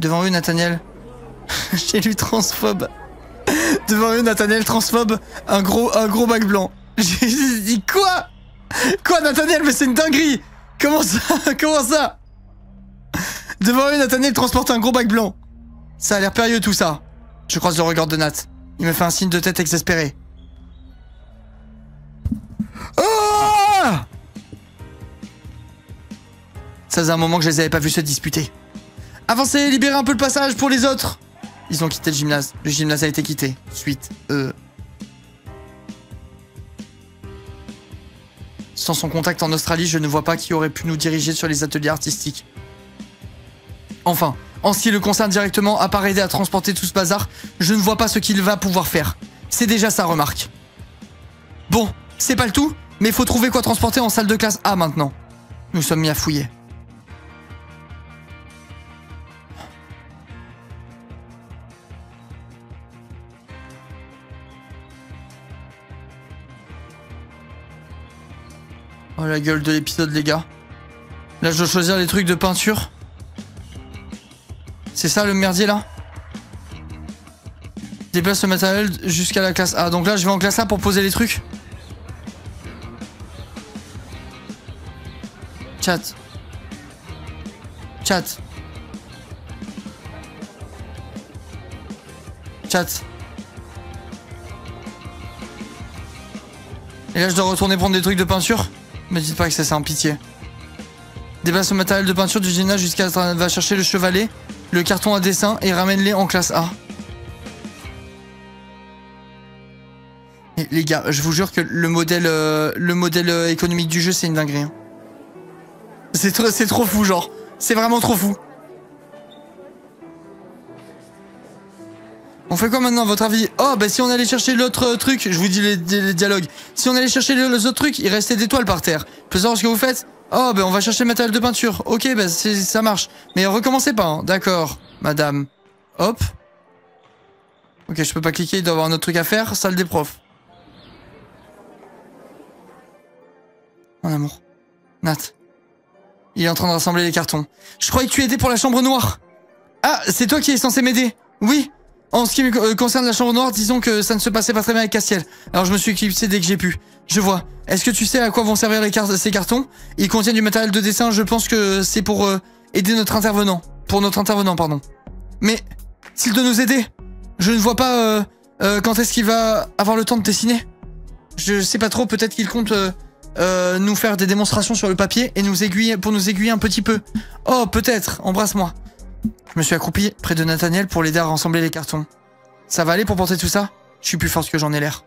Devant eux, Nathaniel. J'ai lu transphobe. Devant eux, Nathaniel transphobe. Un gros, un gros bac blanc. J'ai dit quoi? Quoi, Nathaniel? Mais c'est une dinguerie Comment ça? Comment ça? Devant eux, Nathaniel transporte un gros bac blanc. Ça a l'air périlleux tout ça. Je croise le regard de Nat. Il me fait un signe de tête exaspéré. Oh Ça faisait un moment que je les avais pas vus se disputer. Avancez, libérez un peu le passage pour les autres Ils ont quitté le gymnase. Le gymnase a été quitté. Suite. Euh... Sans son contact en Australie, je ne vois pas qui aurait pu nous diriger sur les ateliers artistiques. Enfin, en ce qui le concerne directement, à part aider à transporter tout ce bazar, je ne vois pas ce qu'il va pouvoir faire. C'est déjà sa remarque. Bon, c'est pas le tout, mais il faut trouver quoi transporter en salle de classe A maintenant. Nous sommes mis à fouiller. Oh la gueule de l'épisode les gars. Là je dois choisir les trucs de peinture. C'est ça le merdier là? Déplace le matériel jusqu'à la classe A. Donc là je vais en classe A pour poser les trucs. Chat. Chat. Chat. Et là je dois retourner prendre des trucs de peinture? Me dites pas que c'est ça pitié. Déplace le matériel de peinture du gymnase jusqu'à... Va chercher le chevalet, le carton à dessin et ramène-les en classe A. Les gars, je vous jure que le modèle, euh, le modèle euh, économique du jeu, c'est une dinguerie. hein. C'est trop fou, genre. C'est vraiment trop fou. On fait quoi maintenant, votre avis? Oh, bah si on allait chercher l'autre euh, truc, je vous dis les, dialogues. Si on allait chercher les, les autres trucs, il restait des toiles par terre. Faut savoir ce que vous faites? Oh, bah on va chercher le matériel de peinture. Ok, bah ça marche. Mais recommencez pas, hein. D'accord, madame. Hop. Ok, je peux pas cliquer, il doit avoir un autre truc à faire. Salle des profs. Mon amour. Nat. Il est en train de rassembler les cartons. Je croyais que tu aidais pour la chambre noire. Ah, c'est toi qui es censé m'aider. Oui. En ce qui me euh, concerne la chambre noire, disons que ça ne se passait pas très bien avec Castiel. Alors je me suis éclipsé dès que j'ai pu. Je vois. Est-ce que tu sais à quoi vont servir ces cartons? Ils contiennent du matériel de dessin, je pense que c'est pour euh, aider notre intervenant. Pour notre intervenant, pardon. Mais, s'il doit nous aider, je ne vois pas euh, quand est-ce qu'il va avoir le temps de dessiner. Je sais pas trop, peut-être qu'il compte nous faire des démonstrations sur le papier et nous aiguiller pour nous aiguiller un petit peu. Oh, peut-être, embrasse-moi. Je me suis accroupi près de Nathaniel pour l'aider à rassembler les cartons. Ça va aller pour porter tout ça? Je suis plus forte que j'en ai l'air.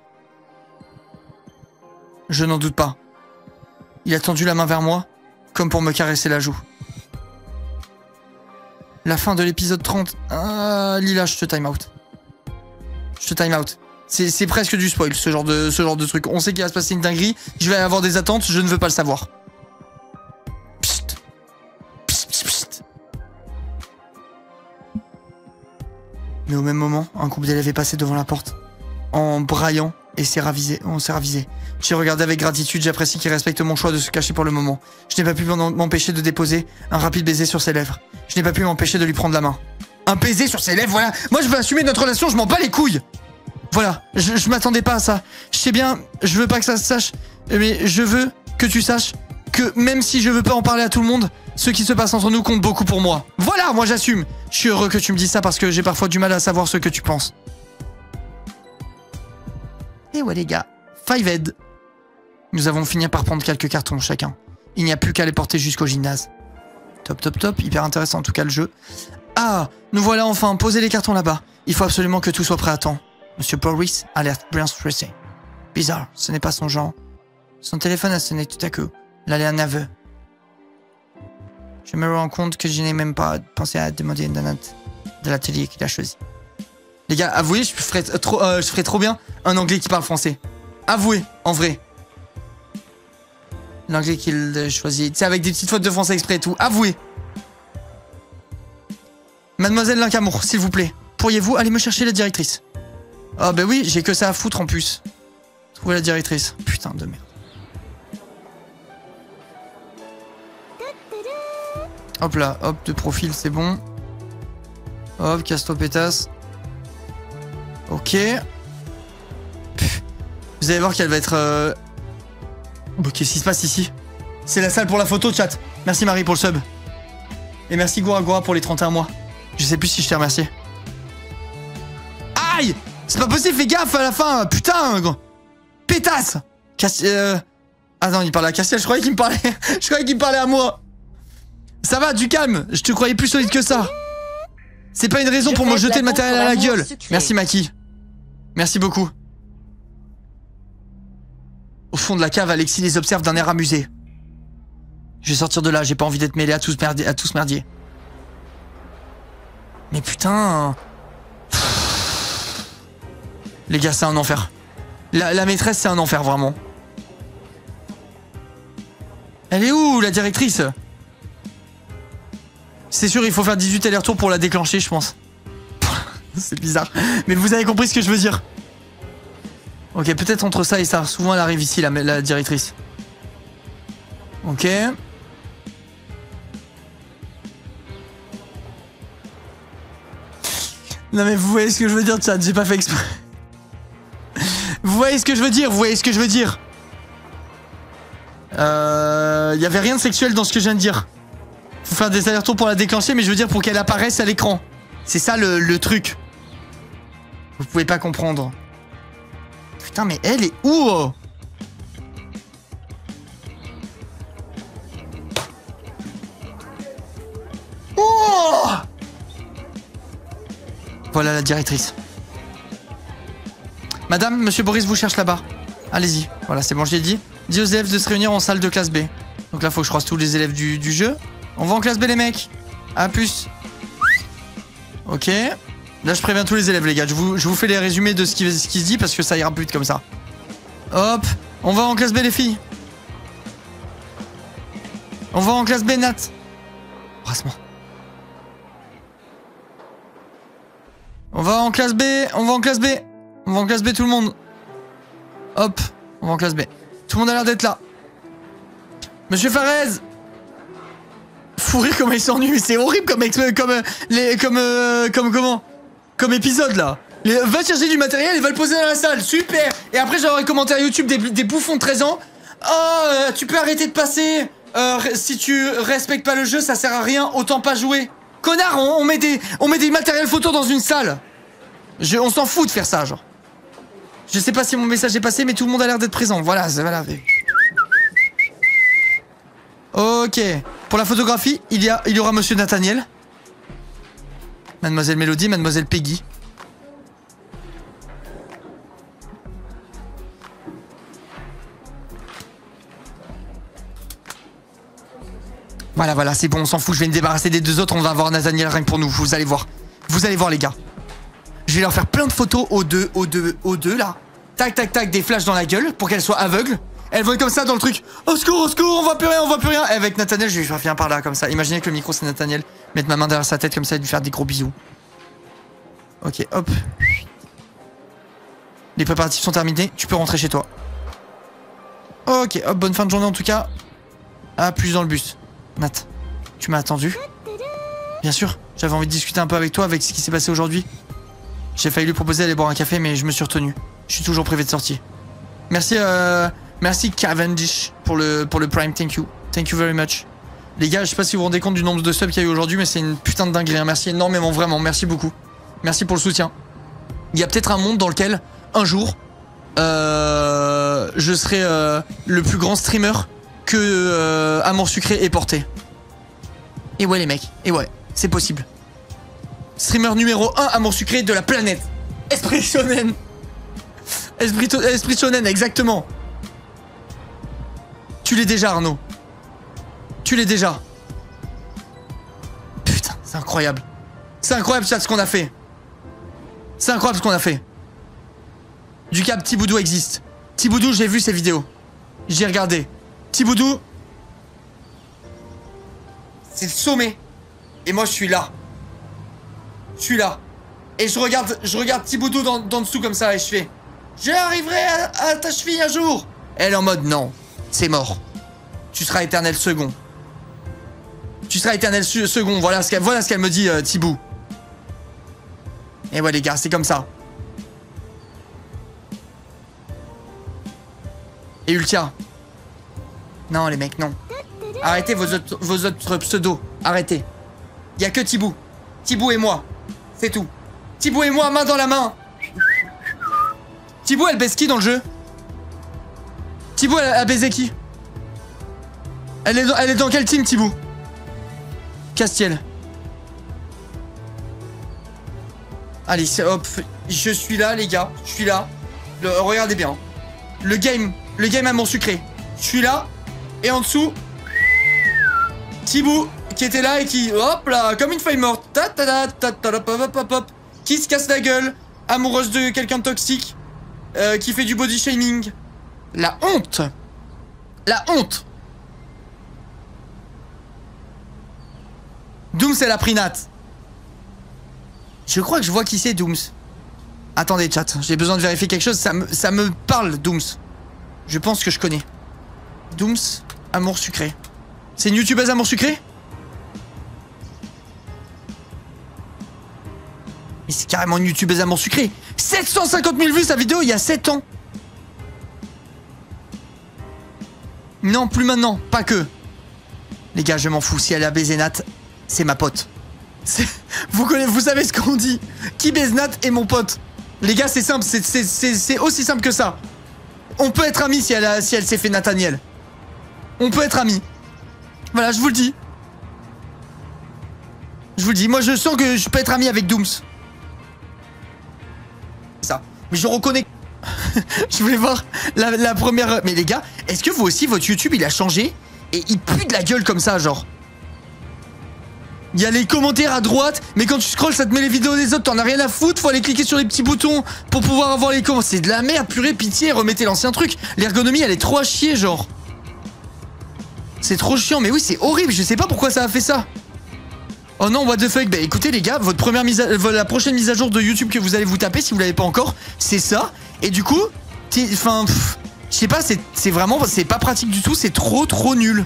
Je n'en doute pas. Il a tendu la main vers moi, comme pour me caresser la joue. La fin de l'épisode 30. Ah, Lila, je te time out. Je te time out. C'est presque du spoil, ce genre, de, ce genre de truc. On sait qu'il va se passer une dinguerie, je vais avoir des attentes, je ne veux pas le savoir. Mais au même moment, un groupe d'élèves est passé devant la porte. En braillant et s'est ravisé. On s'est ravisé. J'ai regardé avec gratitude, j'apprécie qu'il respecte mon choix de se cacher pour le moment. Je n'ai pas pu m'empêcher de déposer un rapide baiser sur ses lèvres. Je n'ai pas pu m'empêcher de lui prendre la main. Un baiser sur ses lèvres, voilà. Moi, je veux assumer notre relation, je m'en bats les couilles. Voilà, je, je m'attendais pas à ça. Je sais bien, je veux pas que ça se sache, mais je veux que tu saches que même si je veux pas en parler à tout le monde, ce qui se passe entre nous compte beaucoup pour moi. Voilà, moi j'assume. Je suis heureux que tu me dises ça parce que j'ai parfois du mal à savoir ce que tu penses. Et ouais les gars, Five Head. Nous avons fini par prendre quelques cartons chacun. Il n'y a plus qu'à les porter jusqu'au gymnase. Top, top, top. Hyper intéressant en tout cas le jeu. Ah, nous voilà enfin. Posez les cartons là-bas. Il faut absolument que tout soit prêt à temps. Monsieur Boris a l'air bien stressé. Bizarre, ce n'est pas son genre. Son téléphone a sonné tout à coup. Est un aveu. Je me rends compte que je n'ai même pas pensé à demander une note de l'atelier qu'il a choisi. Les gars, avouez, je ferais trop, euh, je ferais trop bien un anglais qui parle français. Avouez, en vrai. L'anglais qu'il a choisi. Tu sais, avec des petites fautes de français exprès et tout. Avouez. Mademoiselle Lincamour, s'il vous plaît. Pourriez-vous aller me chercher la directrice? Ah bah oui, j'ai que ça à foutre en plus. Trouver la directrice. Putain de merde. Hop là, hop, de profil, c'est bon. Hop, casse-toi pétasse. Ok. Vous allez voir qu'elle va être... euh, Bon, qu'est-ce qui se passe ici? C'est la salle pour la photo, chat. Merci Marie pour le sub. Et merci Goura Goura pour les 31 mois. Je sais plus si je t'ai remercié. Aïe C'est pas possible, fais gaffe à la fin Putain gros. Pétasse Cass... Euh... Ah non, il parlait à Castiel, je croyais qu'il me parlait... je croyais qu'il me parlait à moi Ça va, du calme Je te croyais plus solide que ça C'est pas une raison Je pour me jeter le matériel à la gueule. Merci Maki. Merci beaucoup. Au fond de la cave, Alexis les observe d'un air amusé. Je vais sortir de là, j'ai pas envie d'être mêlé à tous merdier. À tous merdier. Mais putain... Les gars, c'est un enfer. La, la maîtresse, c'est un enfer, vraiment. Elle est où, la directrice? C'est sûr, il faut faire 18 allers-retours pour la déclencher, je pense. c'est bizarre. Mais vous avez compris ce que je veux dire. Ok, peut-être entre ça et ça. Souvent, elle arrive ici, la, la directrice. Ok. Non mais vous voyez ce que je veux dire, chat, j'ai pas fait exprès. Vous voyez ce que je veux dire, vous voyez ce que je veux dire. Euh... Y avait rien de sexuel dans ce que je viens de dire. Faut faire des allers-retours pour la déclencher, mais je veux dire pour qu'elle apparaisse à l'écran. C'est ça le, truc. Vous pouvez pas comprendre. Putain, mais elle est où oh Oh Voilà la directrice. Madame, monsieur Boris vous cherche là-bas. Allez-y. Voilà, c'est bon, je l'ai dit. Dis aux élèves de se réunir en salle de classe B. Donc là, faut que je croise tous les élèves du jeu. On va en classe B, les mecs. À plus. Ok. Là, je préviens tous les élèves, les gars. Je vous, fais les résumés de ce qui, ce qui se dit parce que ça ira plus vite comme ça. Hop. On va en classe B, les filles. On va en classe B, Nat. Embrasse-moi. On va en classe B. On va en classe B. On va en classe B, tout le monde. Hop. On va en classe B. Tout le monde a l'air d'être là. Monsieur Farez Fourré comment il s'ennuie, mais c'est horrible comme ex- comme euh, comme euh, comme comment comme épisode là. Va chercher du matériel et va le poser dans la salle, super. Et après j'aurai commentaire YouTube des, des bouffons de 13 ans. Oh, euh, tu peux arrêter de passer. Euh, si tu respectes pas le jeu, ça sert à rien, autant pas jouer. Connard, on, met des on met des matériels photo dans une salle. Je, on s'en fout de faire ça, genre. Je sais pas si mon message est passé, mais tout le monde a l'air d'être présent. Voilà, voilà. Ok. Pour la photographie, il y, a, il y aura Monsieur Nathaniel. Mademoiselle Mélodie, Mademoiselle Peggy. Voilà, voilà, c'est bon, on s'en fout. Je vais me débarrasser des deux autres. On va avoir Nathaniel rien pour nous. Vous allez voir. Vous allez voir, les gars. Je vais leur faire plein de photos aux deux, aux deux, aux deux, là. Tac, tac, tac, des flashs dans la gueule pour qu'elles soient aveugles. Elles vont être comme ça dans le truc. Au secours, au secours, on voit plus rien, on voit plus rien. Et avec Nathaniel, je vais faire par là, comme ça. Imaginez que le micro, c'est Nathaniel. Mettre ma main derrière sa tête comme ça et lui faire des gros bisous. Ok, hop. Les préparatifs sont terminés. Tu peux rentrer chez toi. Ok, hop, bonne fin de journée en tout cas. À plus dans le bus. Nat, tu m'as attendu Bien sûr, j'avais envie de discuter un peu avec toi avec ce qui s'est passé aujourd'hui. J'ai failli lui proposer d'aller boire un café, mais je me suis retenu. Je suis toujours privé de sortie. Merci, euh, merci Cavendish pour le, pour le Prime. Thank you. Thank you very much. Les gars, je sais pas si vous vous rendez compte du nombre de subs qu'il y a eu aujourd'hui, mais c'est une putain de dinguerie. Merci énormément, vraiment. Merci beaucoup. Merci pour le soutien. Il y a peut-être un monde dans lequel, un jour, euh, je serai euh, le plus grand streamer que euh, Amour Sucré ait porté. Et ouais, les mecs. Et ouais, c'est possible. Streamer numéro 1 Amour Sucré de la planète. Esprit Shonen. Esprit, Esprit Shonen, exactement. Tu l'es déjà, Arnaud. Tu l'es déjà. Putain, c'est incroyable. C'est incroyable, chat, ce qu'on a fait. C'est incroyable ce qu'on a fait. Du cap, Tiboudou existe. Tiboudou, j'ai vu ses vidéos. J'ai regardé. Tiboudou, c'est le sommet. Et moi, je suis là. Je suis là. Et je regarde, je regarde dans, dans dessous comme ça et je fais J'arriverai à, à ta cheville un jour. Elle est en mode non, c'est mort. Tu seras éternel second. Tu seras éternel second. Voilà ce qu'elle me dit, euh, Thibaut. Et ouais, les gars, c'est comme ça. Et Ultia. Non, les mecs, non. Arrêtez vos autres, pseudos. Arrêtez. Y a que Thibaut. Thibaut et moi. C'est tout. Thibaut et moi, main dans la main. Thibaut, elle baise qui dans le jeu? Thibaut, elle a baisé qui? Elle est, dans, elle quel team, Thibaut? Castiel. Allez, hop. Je suis là, les gars. Je suis là. Regardez bien. Le game. Le game à mon sucré. Je suis là. Et en dessous, Thibaut qui était là et qui, hop là, comme une feuille morte, ta ta ta ta ta hop hop hop hop, qui se casse la gueule, amoureuse de quelqu'un toxique, euh, qui fait du body shaming. La honte La honte Dooms, elle a pris Nat. Je crois que je vois qui c'est, Dooms. Attendez, chat, j'ai besoin de vérifier quelque chose, ça me, ça me parle, Dooms. Je pense que je connais. Dooms, amour sucré. C'est une youtubeuse amour sucré? Mais c'est carrément une youtubeuse amour sucré 750 000 vues sa vidéo il y a 7 ans Non, plus maintenant, pas que. Les gars, je m'en fous, si elle a baisé Nat, c'est ma pote. Vous, savez ce qu'on dit Qui baise Nat est mon pote. Les gars, c'est simple, c'est- aussi simple que ça. On peut être amis si elle, si s'est fait Nathaniel. On peut être amis. Voilà, je vous le dis. Je vous le dis, moi je sens que je peux être ami avec Dooms. Ça. Mais je reconnais. je voulais voir la, première. Mais les gars, est-ce que vous aussi, votre YouTube il a changé et il pue de la gueule comme ça, genre? Il y a les commentaires à droite, mais quand tu scrolls, ça te met les vidéos des autres, t'en as rien à foutre, faut aller cliquer sur les petits boutons pour pouvoir avoir les commentaires. C'est de la merde, purée, pitié, remettez l'ancien truc. L'ergonomie, elle est trop à chier, genre. C'est trop chiant, mais oui, c'est horrible, je sais pas pourquoi ça a fait ça. Oh non, what the fuck Bah écoutez les gars, votre première mise à- la prochaine mise à jour de YouTube que vous allez vous taper, si vous l'avez pas encore, c'est ça. Et du coup, enfin, je sais pas, c'est vraiment, c'est pas pratique du tout, c'est trop trop nul.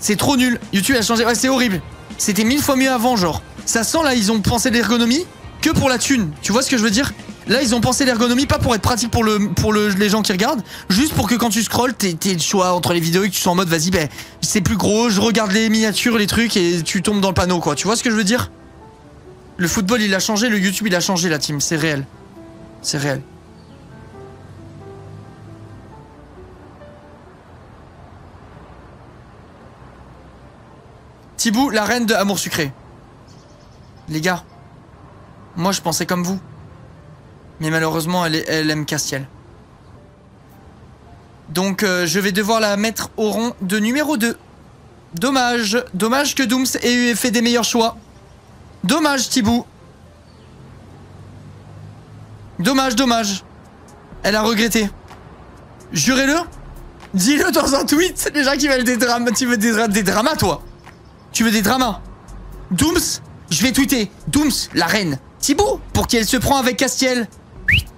C'est trop nul. YouTube a changé, ouais, c'est horrible. C'était mille fois mieux avant, genre. Ça sent là, ils ont pensé l'ergonomie que pour la thune. Tu vois ce que je veux dire? Là, ils ont pensé l'ergonomie pas pour être pratique pour, le, pour le, les gens qui regardent, juste pour que quand tu scrolles, t'aies le choix entre les vidéos et que tu sois en mode vas-y, ben, c'est plus gros, je regarde les miniatures, les trucs et tu tombes dans le panneau, quoi. Tu vois ce que je veux dire? Le football, il a changé, le YouTube, il a changé, la team. C'est réel. C'est réel. Thibaut, la reine de Amour Sucré. Les gars, moi je pensais comme vous. Mais malheureusement, elle, aime Castiel. Donc euh, je vais devoir la mettre au rang de numéro 2. Dommage. Dommage que Dooms ait fait des meilleurs choix. Dommage, Thibaut. Dommage, dommage. Elle a regretté. Jurez-le. Dis-le dans un tweet. Les gens qui veulent des dramas. Tu veux des, dra- des dramas, toi Tu veux des dramas Dooms, je vais tweeter. Dooms, la reine. Thibaut, pour qui elle se prend avec Castiel.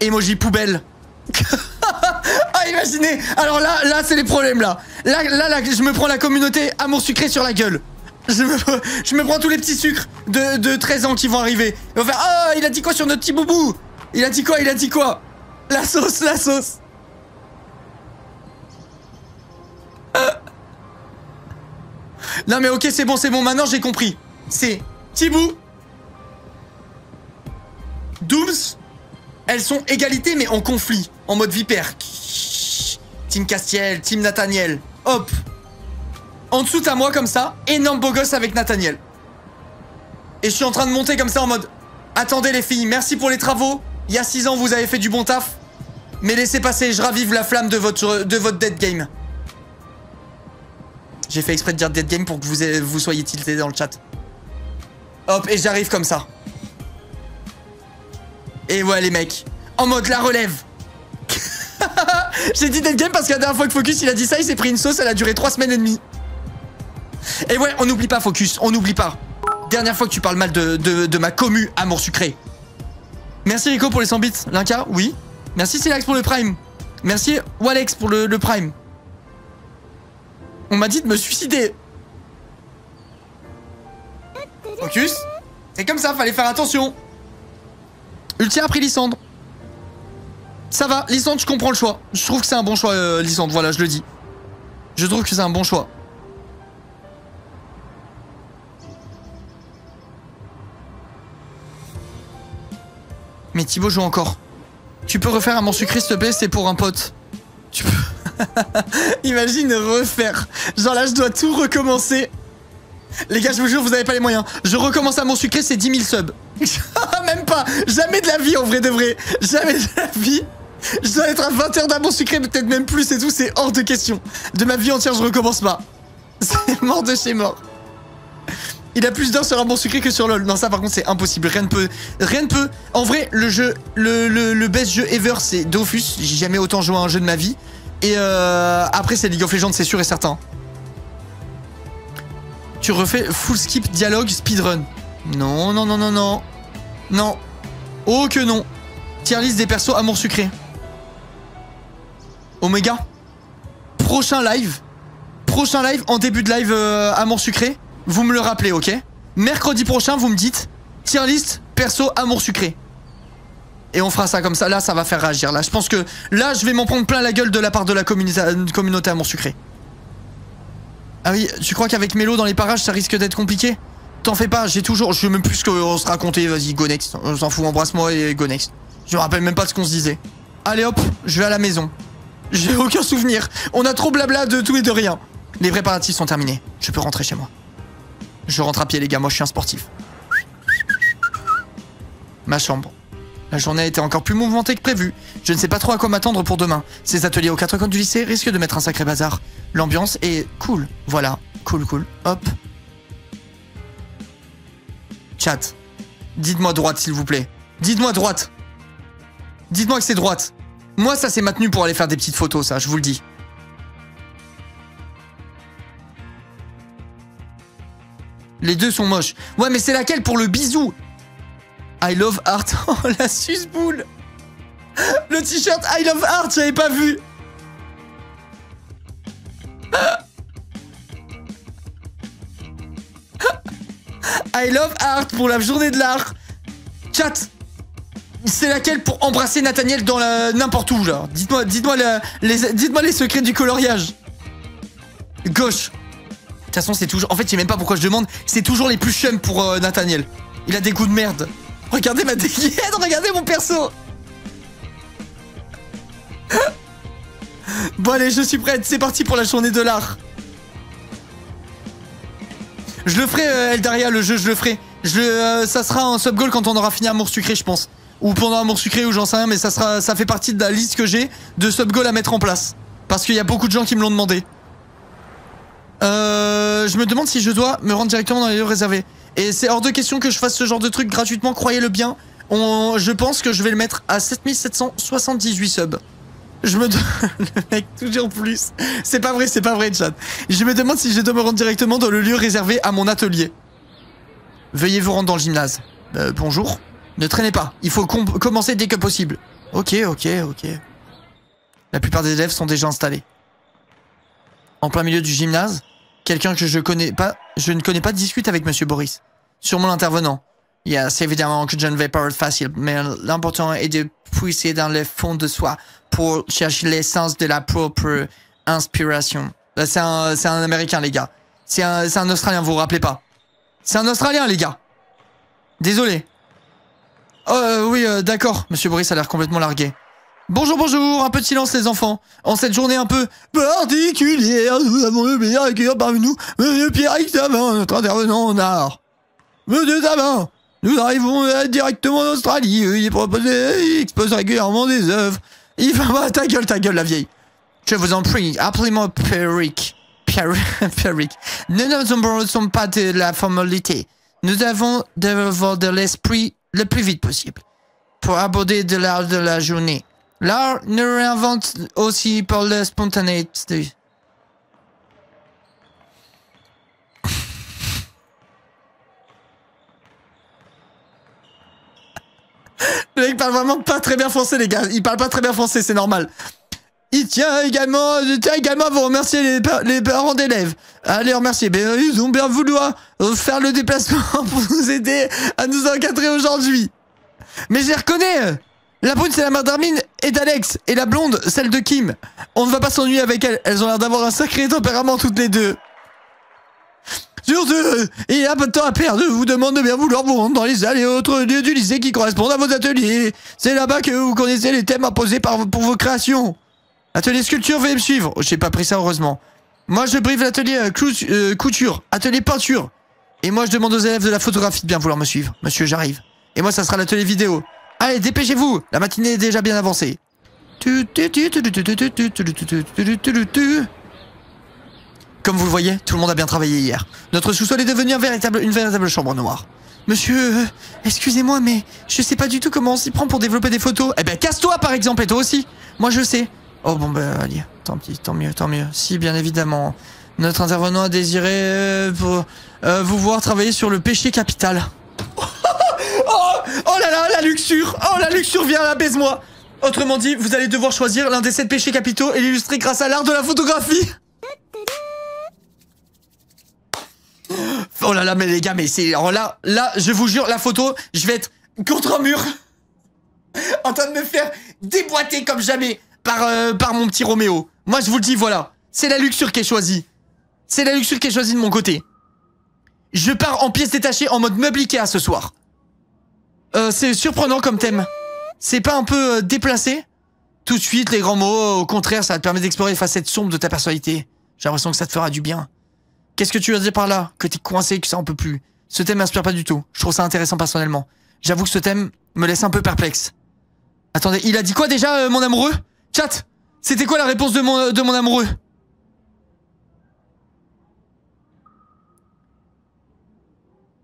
Emoji poubelle. ah, imaginez Alors là, là, c'est les problèmes, là. Là, là, là, je me prends la communauté amour sucré sur la gueule. Je me, je me prends tous les petits sucres de, de 13 ans qui vont arriver. Ah, il a dit quoi sur notre petit boubou? Il a dit quoi Il a dit quoi? La sauce, la sauce. Euh. Non mais ok, c'est bon, c'est bon, maintenant j'ai compris. C'est Thibaut, Dooms, elles sont égalité mais en conflit, en mode vipère. Team Castiel, Team Nathaniel, hop. En dessous t'as moi comme ça, énorme beau gosse avec Nathaniel. Et je suis en train de monter comme ça en mode Attendez les filles, merci pour les travaux. Il y a 6 ans vous avez fait du bon taf. Mais laissez passer, je ravive la flamme de votre, de dead game. J'ai fait exprès de dire dead game pour que vous, soyez tilté dans le chat. Hop, et j'arrive comme ça. Et ouais les mecs, en mode la relève. J'ai dit dead game parce que la dernière fois que Focus il a dit ça, il s'est pris une sauce, elle a duré 3 semaines et demie. Et ouais, on n'oublie pas Focus, on n'oublie pas. Dernière fois que tu parles mal de ma commu amour sucré. Merci Rico pour les 100 bits. Linka, oui. Merci Silax pour le prime. Merci Walex pour le, prime. On m'a dit de me suicider. Focus. C'est comme ça, fallait faire attention. Ultia a pris Lysandre. Ça va, Lysandre, je comprends le choix. Je trouve que c'est un bon choix, euh, Lysandre, voilà, je le dis. Je trouve que c'est un bon choix. Mais Thibaut joue encore. Tu peux refaire un mon sucré, s'il te plaît, c'est pour un pote. Tu peux... Imagine refaire. Genre là, je dois tout recommencer. Les gars, je vous jure, vous avez pas les moyens. Je recommence à mon sucré, c'est 10 000 subs. Même pas. Jamais de la vie, en vrai de vrai. Jamais de la vie. Je dois être à 20 heures bon sucré, peut-être même plus et tout, c'est hors de question. De ma vie entière, je recommence pas. C'est mort de chez mort. Il a plus d'heures sur un sucré que sur LoL. Non, ça par contre, c'est impossible. Rien ne peut. Rien ne peut. En vrai, le jeu, le, le, le best jeu ever, c'est Dofus. J'ai jamais autant joué à un jeu de ma vie. Et euh, après, c'est League of Legends, c'est sûr et certain. Tu refais full skip dialogue speedrun. Non, non, non, non, non. Non. Oh que non. Tier list des persos amour sucré. Omega. Prochain live. Prochain live, en début de live euh, amour sucré. Vous me le rappelez, ok Mercredi prochain, vous me dites tier list perso amour sucré. Et on fera ça comme ça. Là, ça va faire réagir. Là, je pense que là, je vais m'en prendre plein la gueule de la part de la communauté, communauté amour sucré. Ah oui, tu crois qu'avec Mélo dans les parages, ça risque d'être compliqué T'en fais pas, j'ai toujours. Je sais même plus ce qu'on se racontait. Vas-y, go next. On s'en fout, embrasse-moi et go next. Je me rappelle même pas de ce qu'on se disait. Allez hop, je vais à la maison. J'ai aucun souvenir. On a trop blabla de tout et de rien. Les préparatifs sont terminés. Je peux rentrer chez moi. Je rentre à pied, les gars. Moi, je suis un sportif. Ma chambre. La journée a été encore plus mouvementée que prévu. Je ne sais pas trop à quoi m'attendre pour demain. Ces ateliers aux quatre coins du lycée risquent de mettre un sacré bazar. L'ambiance est cool. Voilà. Cool, cool. Hop. Chat. Dites-moi droite, s'il vous plaît. Dites-moi droite. Dites-moi que c'est droite. Moi, ça, c'est ma tenue pour aller faire des petites photos, ça, je vous le dis. Les deux sont moches. Ouais, mais c'est laquelle pour le bisou I love art. Oh, la susboule. Le t-shirt I love art, j'avais pas vu. I love art pour la journée de l'art. Chat. C'est laquelle pour embrasser Nathaniel dans la n'importe où là Dites-moi, dites-moi les, dites-moi les secrets du coloriage. Gauche. Toute façon, c'est toujours. En fait, je sais même pas pourquoi je demande. C'est toujours les plus chums pour euh, Nathaniel. Il a des goûts de merde. Regardez ma dégaine, regardez mon perso. bon allez, je suis prête. C'est parti pour la journée de l'art. Je le ferai, euh, Eldaria, le jeu, je le ferai. Euh, ça sera un sub goal quand on aura fini Amour Sucré, je pense. Ou pendant Amour Sucré, ou j'en sais rien, mais ça, ça fait partie de la liste que j'ai de sub goal à mettre en place. Parce qu'il y a beaucoup de gens qui me l'ont demandé. Euh, je me demande si je dois me rendre directement dans les lieux réservés. Et c'est hors de question que je fasse ce genre de truc gratuitement, croyez-le bien. On, je pense que je vais le mettre à 7778 subs. Je me le mec toujours plus. C'est pas vrai, c'est pas vrai, chat. Je me demande si je dois me rendre directement dans le lieu réservé à mon atelier. Veuillez vous rendre dans le gymnase. Euh, bonjour. Ne traînez pas. Il faut commencer dès que possible. Ok, ok, ok. La plupart des élèves sont déjà installés. En plein milieu du gymnase, quelqu'un que je connais pas, je ne connais pas discute avec Monsieur Boris. Sûrement l'intervenant. Yes, évidemment que je ne vais pas être facile, mais l'important est de puiser dans le fond de soi pour chercher l'essence de la propre inspiration. Euh, c'est un, un américain, les gars. C'est un, un australien, vous vous rappelez pas? C'est un australien, les gars. Désolé. Oh, euh, oui, euh, d'accord. Monsieur Boris a l'air complètement largué. Bonjour, bonjour, un peu de silence les enfants. En cette journée un peu particulière, nous avons le plaisir d'accueillir parmi nous Monsieur Pierre Xamin, notre intervenant en art. Monsieur Xamin, nous arrivons directement d'Australie, il il expose régulièrement des œuvres. Il va, ta gueule, ta gueule la vieille. Je vous en prie, appelez-moi Peric. Peric. Nous ne sommes pas de la formalité. Nous avons de l'esprit le plus vite possible pour aborder de l'art de la journée. L'art ne réinvente aussi par la spontanéité. Le mec parle vraiment pas très bien français, les gars. Il parle pas très bien français, c'est normal. Il tient également, à vous remercier les, pa- les parents d'élèves. Allez remercier. Ben, euh, ils ont bien voulu euh, faire le déplacement pour nous aider à nous encadrer aujourd'hui. Mais je les reconnais. euh. La brune, c'est la mère d'Armine et d'Alex. Et la blonde, celle de Kim. On ne va pas s'ennuyer avec elles. Elles ont l'air d'avoir un sacré tempérament toutes les deux. Sur ce, il n'y a pas de temps à perdre. Je vous demande de bien vouloir vous rendre dans les salles et autres lieux du lycée qui correspondent à vos ateliers. C'est là-bas que vous connaissez les thèmes imposés par, pour vos créations. Atelier sculpture, veuillez me suivre. Oh, J'ai pas pris ça, heureusement. Moi, je brive l'atelier euh, euh, couture, atelier peinture. Et moi, je demande aux élèves de la photographie de bien vouloir me suivre. Monsieur, j'arrive. Et moi, ça sera l'atelier vidéo. Allez, dépêchez-vous, la matinée est déjà bien avancée. Comme vous le voyez, tout le monde a bien travaillé hier. Notre sous-sol est devenu une véritable chambre noire. Monsieur, excusez-moi, mais je sais pas du tout comment on s'y prend pour développer des photos. Eh ben, casse-toi par exemple, et toi aussi. Moi, je sais. Oh bon, ben, allez, tant pis, tant mieux, tant mieux. Si, bien évidemment. Notre intervenant a désiré euh, vous voir travailler sur le péché capital oh, oh là là, la luxure Oh, la luxure, viens là, baise-moi Autrement dit, vous allez devoir choisir l'un des sept péchés capitaux et l'illustrer grâce à l'art de la photographie Oh là là, mais les gars, mais c'est. Alors là, là, je vous jure, la photo, je vais être contre un mur. En train de me faire déboîter comme jamais par, euh, par mon petit Roméo. Moi, je vous le dis, voilà. C'est la luxure qui est choisie. C'est la luxure qui est choisie de mon côté. Je pars en pièces détachées en mode meuble Ikea ce soir. Euh, c'est surprenant comme thème. C'est pas un peu euh, déplacé? Tout de suite, les grands mots, au contraire, ça va te permettre d'explorer les facettes sombres de ta personnalité. J'ai l'impression que ça te fera du bien. Qu'est-ce que tu veux dire par là? Que t'es coincé, que ça en peut plus? Ce thème m'inspire pas du tout. Je trouve ça intéressant personnellement. J'avoue que ce thème me laisse un peu perplexe. Attendez, il a dit quoi déjà, euh, mon amoureux? Chat C'était quoi la réponse de mon, de mon amoureux?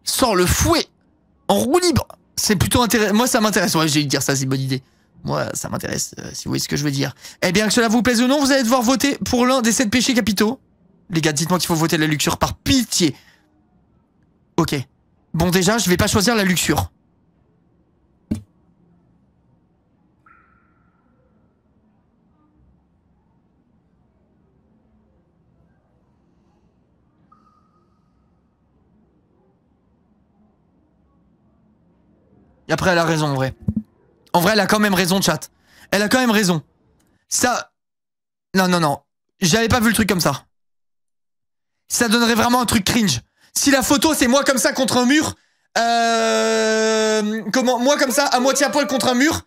Sors le fouet En roue libre C'est plutôt intéressant. Moi, ça m'intéresse. Ouais, j'ai dire ça, c'est une bonne idée. Moi, ça m'intéresse, euh, si vous voyez ce que je veux dire. Eh bien, que cela vous plaise ou non, vous allez devoir voter pour l'un des sept péchés capitaux. Les gars, dites-moi qu'il faut voter la luxure par pitié. Ok. Bon, déjà, je vais pas choisir la luxure. Et après, elle a raison, en vrai. En vrai, elle a quand même raison, chat. Elle a quand même raison. Ça. Non, non, non. J'avais pas vu le truc comme ça. Ça donnerait vraiment un truc cringe. Si la photo, c'est moi comme ça contre un mur. Euh. Comment Moi comme ça, à moitié à poil contre un mur.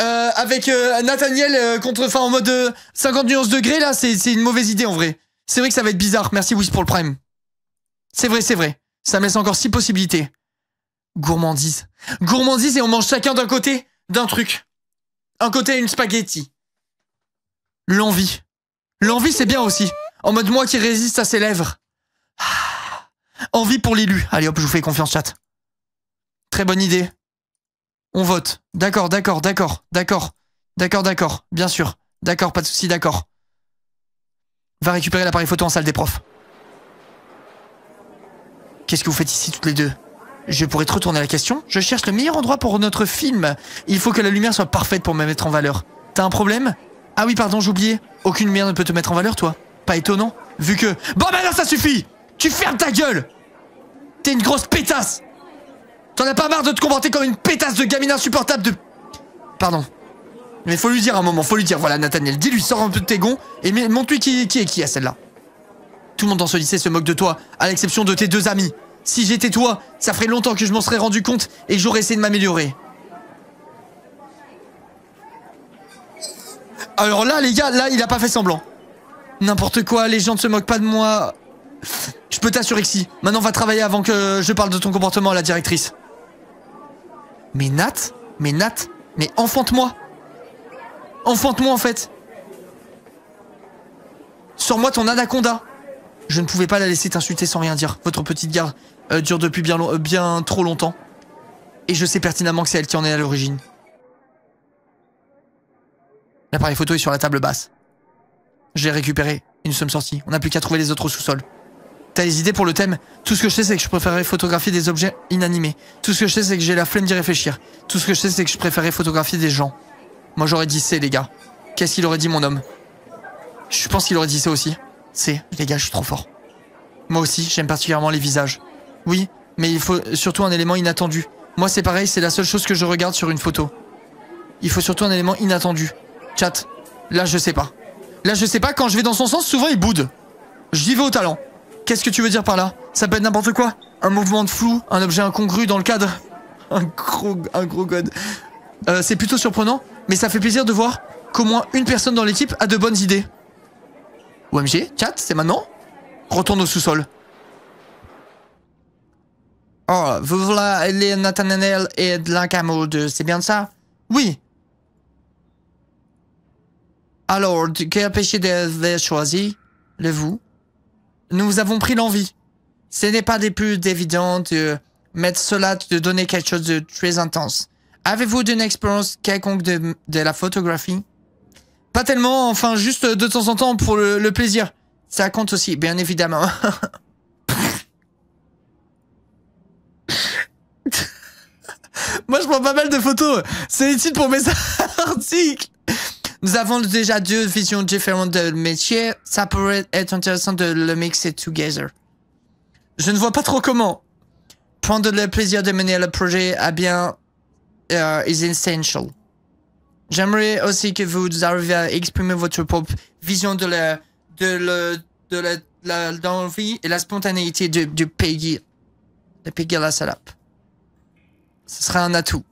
Euh, avec euh, Nathaniel contre. Enfin, en mode euh, 50 nuances degrés, là, c'est c'est une mauvaise idée en vrai. C'est vrai que ça va être bizarre. Merci, Wiz, pour le prime. C'est vrai, c'est vrai. Ça me laisse encore six possibilités. Gourmandise. Gourmandise et on mange chacun d'un côté d'un truc. Un côté une spaghetti. L'envie. L'envie c'est bien aussi. En mode moi qui résiste à ses lèvres. Ah. Envie pour l'élu. Allez hop, je vous fais confiance chat. Très bonne idée. On vote. D'accord, d'accord, d'accord, d'accord. D'accord, d'accord. Bien sûr. D'accord, pas de souci, d'accord. Va récupérer l'appareil photo en salle des profs. Qu'est-ce que vous faites ici toutes les deux? Je pourrais te retourner la question. Je cherche le meilleur endroit pour notre film. Il faut que la lumière soit parfaite pour me mettre en valeur. T'as un problème? Ah oui, pardon, j'oubliais. Aucune lumière ne peut te mettre en valeur, toi. Pas étonnant, vu que... Bon, ben là, ça suffit Tu fermes ta gueule T'es une grosse pétasse T'en as pas marre de te comporter comme une pétasse de gamine insupportable de... Pardon. Mais faut lui dire un moment, faut lui dire, voilà, Nathaniel, dis-lui, sors un peu de tes gonds et montre-lui qui, qui est qui à celle-là. Tout le monde dans ce lycée se moque de toi, à l'exception de tes deux amis. Si j'étais toi, ça ferait longtemps que je m'en serais rendu compte et j'aurais essayé de m'améliorer. Alors là, les gars, là, il a pas fait semblant. N'importe quoi, les gens ne se moquent pas de moi. Je peux t'assurer que si. Maintenant, va travailler avant que je parle de ton comportement à la directrice. Mais Nat Mais Nat Mais enfante-moi Enfante-moi en fait Sors-moi ton anaconda Je ne pouvais pas la laisser t'insulter sans rien dire. Votre petite garde euh, dure depuis euh, bien trop longtemps. Et je sais pertinemment que c'est elle qui en est à l'origine. L'appareil photo est sur la table basse. Je l'ai récupéré et nous sommes sortis. On n'a plus qu'à trouver les autres au sous-sol. T'as des idées pour le thème? Tout ce que je sais, c'est que je préférerais photographier des objets inanimés. Tout ce que je sais, c'est que j'ai la flemme d'y réfléchir. Tout ce que je sais, c'est que je préférais photographier des gens. Moi, j'aurais dit C, les gars. Qu'est-ce qu'il aurait dit, mon homme? Je pense qu'il aurait dit ça aussi. C'est, les gars, je suis trop fort. Moi aussi, j'aime particulièrement les visages. Oui, mais il faut surtout un élément inattendu. Moi, c'est pareil, c'est la seule chose que je regarde sur une photo. Il faut surtout un élément inattendu. Chat, là, je sais pas. Là, je sais pas, quand je vais dans son sens, souvent il boude. J'y vais au talent. Qu'est-ce que tu veux dire par là? Ça peut être n'importe quoi. Un mouvement de flou, un objet incongru dans le cadre. Un gros, un gros god. Euh, c'est plutôt surprenant, mais ça fait plaisir de voir qu'au moins une personne dans l'équipe a de bonnes idées. OMG, chat, c'est maintenant? Retourne au sous-sol. Oh, vous voilà les Nathaniel et de c'est bien ça? Oui. Alors, quel péché avez choisi Le vous? Nous avons pris l'envie. Ce n'est pas des plus évident de mettre cela, de donner quelque chose de très intense. Avez-vous d'une expérience quelconque de, de la photographie? Pas tellement, enfin juste de temps en temps pour le, le plaisir. Ça compte aussi, bien évidemment. Moi, je prends pas mal de photos. C'est utile pour mes articles. Nous avons déjà deux visions différentes de métier. Ça pourrait être intéressant de le mixer together. Je ne vois pas trop comment. Prendre le plaisir de mener le projet à bien uh, is essential. J'aimerais aussi que vous arriviez à exprimer votre propre vision de la, de le, de la, la et la spontanéité de, de Peggy, de Peggy la salope. Ce serait un atout.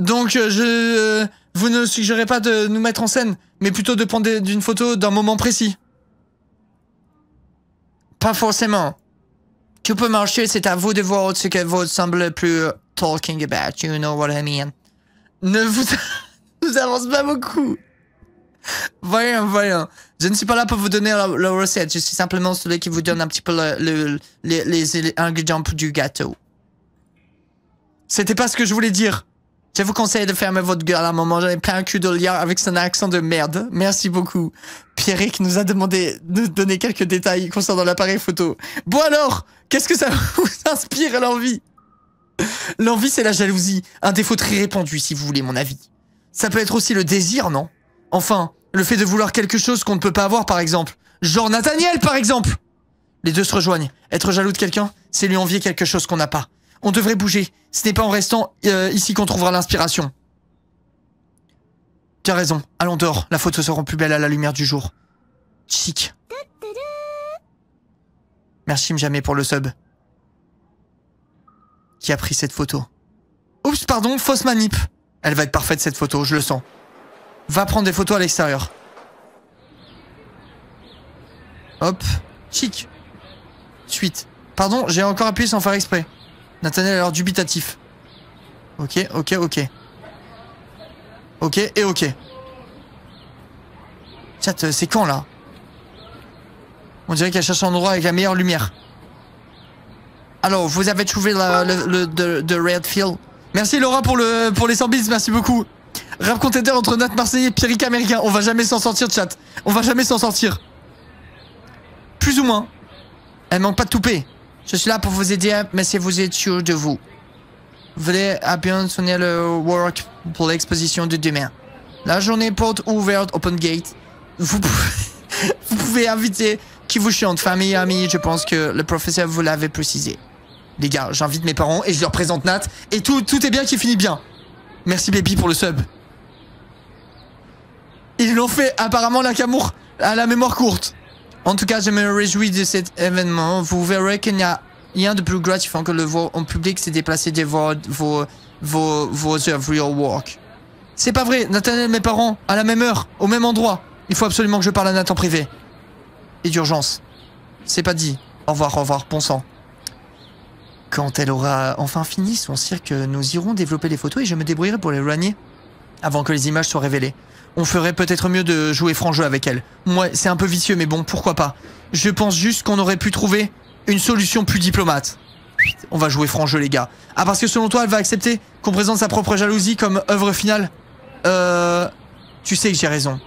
Donc, euh, je, euh, vous ne suggérez pas de nous mettre en scène, mais plutôt de prendre d'une photo d'un moment précis. Pas forcément. Tu peux marcher, c'est à vous de voir ce que vous semble plus talking about, you know what I mean. Ne vous, vous avance pas beaucoup. Voyons, voyons. Je ne suis pas là pour vous donner la, recette, je suis simplement celui qui vous donne un petit peu le, le- les, les, les ingrédients du gâteau. C'était pas ce que je voulais dire. Je vous conseille de fermer votre gueule à un moment. J'en ai plein un cul de lien avec son accent de merde. Merci beaucoup. Pierrick nous a demandé de donner quelques détails concernant l'appareil photo. Bon alors, qu'est-ce que ça vous inspire l'envie? L'envie, c'est la jalousie. Un défaut très répandu, si vous voulez mon avis. Ça peut être aussi le désir, non? Enfin, le fait de vouloir quelque chose qu'on ne peut pas avoir, par exemple. Genre Nathaniel, par exemple Les deux se rejoignent. Être jaloux de quelqu'un, c'est lui envier quelque chose qu'on n'a pas. On devrait bouger. Ce n'est pas en restant euh, ici qu'on trouvera l'inspiration. Tu as raison. Allons dehors. La photo sera plus belle à la lumière du jour. Chic. Merci Mjamé pour le sub. Qui a pris cette photo? Oups, pardon, fausse manip. Elle va être parfaite cette photo, je le sens. Va prendre des photos à l'extérieur. Hop. Chic. Suite. Pardon, j'ai encore appuyé sans faire exprès. Nathaniel a l'air dubitatif. Ok, ok, ok. Ok et ok. Chat, c'est quand là? On dirait qu'elle cherche un endroit avec la meilleure lumière. Alors, vous avez trouvé le, le Redfield? Merci Laura pour, le, pour les 100 bits, merci beaucoup. Rap contender entre Nat Marseillais et Pierrick Américain. On va jamais s'en sortir, chat. On va jamais s'en sortir. Plus ou moins. Elle manque pas de toupet. Je suis là pour vous aider, mais si vous êtes sûr de vous. À bien sonner le work pour l'exposition de demain. La journée porte ouverte, open gate. Vous pouvez, vous pouvez inviter qui vous chante, famille, amis. Je pense que le professeur vous l'avait précisé. Les gars, j'invite mes parents et je leur présente Nat. Et tout, tout est bien qui finit bien. Merci baby pour le sub. Ils l'ont fait apparemment la camour à la mémoire courte. En tout cas, je me réjouis de cet événement. Vous verrez qu'il n'y a rien de plus gratifiant que le voir en public se déplacer de voir vos, vos, vos œuvres real work. C'est pas vrai, Nathaniel et mes parents, à la même heure, au même endroit. Il faut absolument que je parle à Nathan privé. Et d'urgence. C'est pas dit. Au revoir, au revoir, bon sang. Quand elle aura enfin fini son cirque, nous irons développer les photos et je me débrouillerai pour les éloigner avant que les images soient révélées. On ferait peut-être mieux de jouer franc jeu avec elle. Moi, c'est un peu vicieux, mais bon, pourquoi pas. Je pense juste qu'on aurait pu trouver une solution plus diplomate. On va jouer franc jeu, les gars. Ah, parce que selon toi, elle va accepter qu'on présente sa propre jalousie comme œuvre finale? Euh... Tu sais que j'ai raison.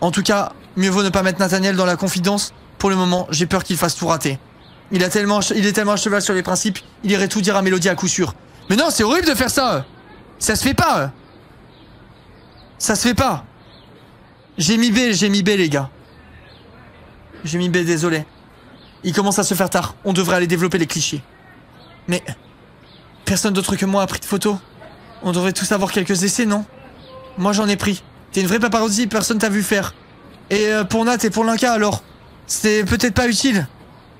En tout cas, mieux vaut ne pas mettre Nathaniel dans la confidence. Pour le moment, j'ai peur qu'il fasse tout rater. Il, a tellement, il est tellement à cheval sur les principes, il irait tout dire à Mélodie à coup sûr. Mais non, c'est horrible de faire ça Ça se fait pas Ça se fait pas J'ai mis B, j'ai mis B, les gars. J'ai mis B, désolé. Il commence à se faire tard. On devrait aller développer les clichés. Mais personne d'autre que moi a pris de photos. On devrait tous avoir quelques essais, non? Moi, j'en ai pris. T'es une vraie paparazzi, personne t'a vu faire. Et euh, pour Nat et pour Linka, alors? C'était peut-être pas utile.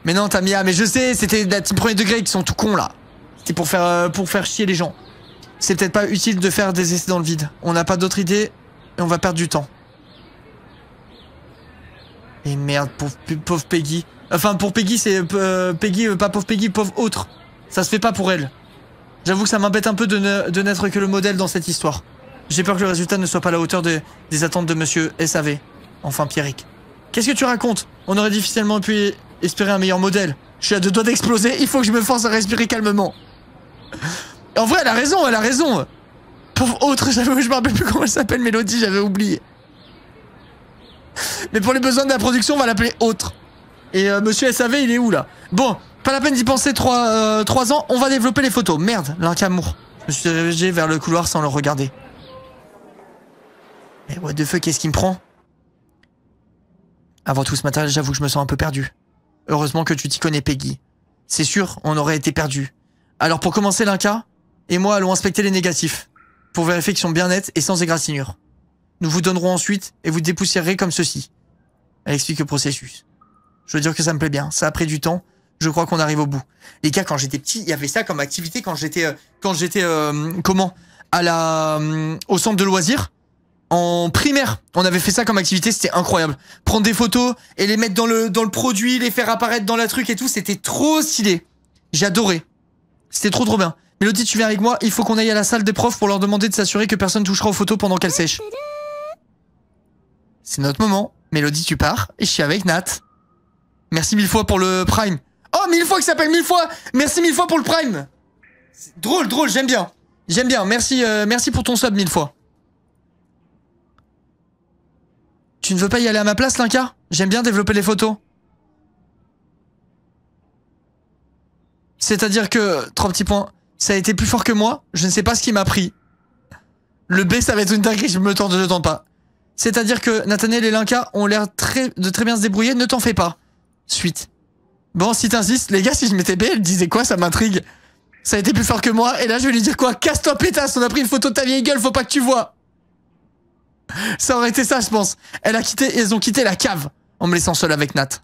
Mais non, Tamia, mais je sais, c'était la team premier degré qui sont tout cons, là. C'était pour faire, euh, pour faire chier les gens. C'est peut-être pas utile de faire des essais dans le vide. On n'a pas d'autre idée et on va perdre du temps. Et merde, pauvre, pauvre Peggy. Enfin, pour Peggy, c'est euh, Peggy, euh, pas pauvre Peggy, pauvre autre. Ça se fait pas pour elle. J'avoue que ça m'embête un peu de n'être que le modèle dans cette histoire. J'ai peur que le résultat ne soit pas à la hauteur de- des attentes de monsieur SAV. Enfin, Pierrick. Qu'est-ce que tu racontes? On aurait difficilement pu espérer un meilleur modèle. Je suis à deux doigts d'exploser, il faut que je me force à respirer calmement. En vrai, elle a raison, elle a raison. Pauvre autre, je me rappelle plus comment elle s'appelle, Mélodie, j'avais oublié. Mais pour les besoins de la production, on va l'appeler autre. Et euh, monsieur SAV, il est où là? Bon, pas la peine d'y penser trois, euh, trois ans, on va développer les photos. Merde, l'incamour. Je me suis dirigé vers le couloir sans le regarder. Mais what the fuck, qu'est-ce qui me prend? Avant tout ce matin, j'avoue que je me sens un peu perdu. Heureusement que tu t'y connais, Peggy. C'est sûr, on aurait été perdu. Alors pour commencer l'Inca, et moi allons inspecter les négatifs, pour vérifier qu'ils sont bien nets et sans égratignure. Nous vous donnerons ensuite et vous dépoussiérerez comme ceci. Elle explique le processus. Je veux dire que ça me plaît bien, ça a pris du temps, je crois qu'on arrive au bout. Les gars, quand j'étais petit, il y avait ça comme activité quand j'étais, euh, quand j'étais, euh, comment, à la, euh, au centre de loisirs. En primaire, on avait fait ça comme activité, c'était incroyable. Prendre des photos et les mettre dans le, dans le produit, les faire apparaître dans la truc et tout, c'était trop stylé. Adoré. C'était trop trop bien. Mélodie, tu viens avec moi, il faut qu'on aille à la salle des profs pour leur demander de s'assurer que personne touchera aux photos pendant qu'elles sèchent. C'est notre moment. Mélodie, tu pars et je suis avec Nat. Merci mille fois pour le Prime. Oh, mille fois qui s'appelle mille fois Merci mille fois pour le Prime Drôle, drôle, j'aime bien. J'aime bien, merci, euh, merci pour ton sub mille fois. Tu ne veux pas y aller à ma place, Linka? J'aime bien développer les photos. C'est-à-dire que, trois petits points, ça a été plus fort que moi, je ne sais pas ce qui m'a pris. Le B, ça va être une dinguerie, je me tente, je tente pas. C'est-à-dire que Nathaniel et Linka ont l'air de très bien se débrouiller, ne t'en fais pas. Suite. Bon, si t'insistes, les gars, si je mettais B, elle disait quoi, ça m'intrigue. Ça a été plus fort que moi, et là je vais lui dire quoi? Casse-toi pétasse, on a pris une photo de ta vieille gueule, faut pas que tu vois. Ça aurait été ça, je pense. Elle a quitté, ils ont quitté la cave en me laissant seul avec Nat.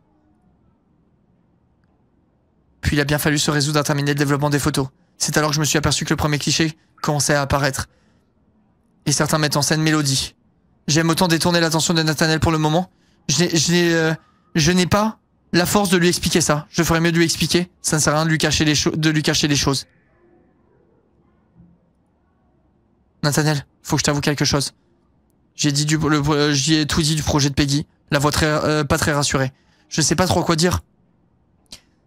Puis il a bien fallu se résoudre à terminer le développement des photos. C'est alors que je me suis aperçu que le premier cliché commençait à apparaître. Et certains mettent en scène Mélodie. J'aime autant détourner l'attention de Nathaniel pour le moment. Euh, je n'ai pas la force de lui expliquer ça. Je ferais mieux de lui expliquer. Ça ne sert à rien de lui cacher les, choses. Nathaniel, faut que je t'avoue quelque chose. J'ai dit du, euh, tout dit du projet de Peggy. La voix très, euh, pas très rassurée. Je sais pas trop quoi dire.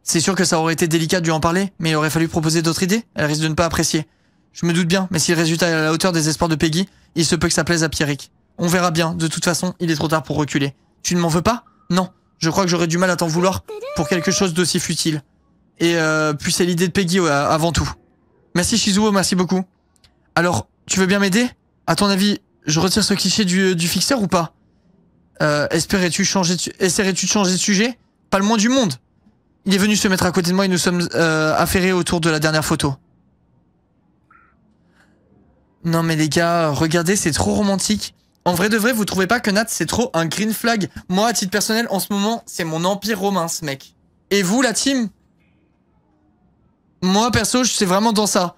C'est sûr que ça aurait été délicat de lui en parler, mais il aurait fallu proposer d'autres idées. Elle risque de ne pas apprécier. Je me doute bien, mais si le à la hauteur des espoirs de Peggy, il se peut que ça plaise à Pierrick. On verra bien. De toute façon, il est trop tard pour reculer. Tu ne m'en veux pas? Non. Je crois que j'aurais du mal à t'en vouloir pour quelque chose d'aussi futile. Et euh, puis c'est l'idée de Peggy avant tout. Merci Shizuo, merci beaucoup. Alors, tu veux bien m'aider? À ton avis, je retire ce cliché du, du fixeur ou pas? Euh, Espérais-tu changer essaierais-tu de changer de sujet? Pas le moins du monde. Il est venu se mettre à côté de moi et nous sommes euh, affairés autour de la dernière photo. Non mais les gars, regardez, c'est trop romantique. En vrai de vrai, vous trouvez pas que Nat c'est trop un green flag? Moi, à titre personnel, en ce moment, c'est mon empire romain, ce mec. Et vous, la team? Moi, perso, je suis vraiment dans ça.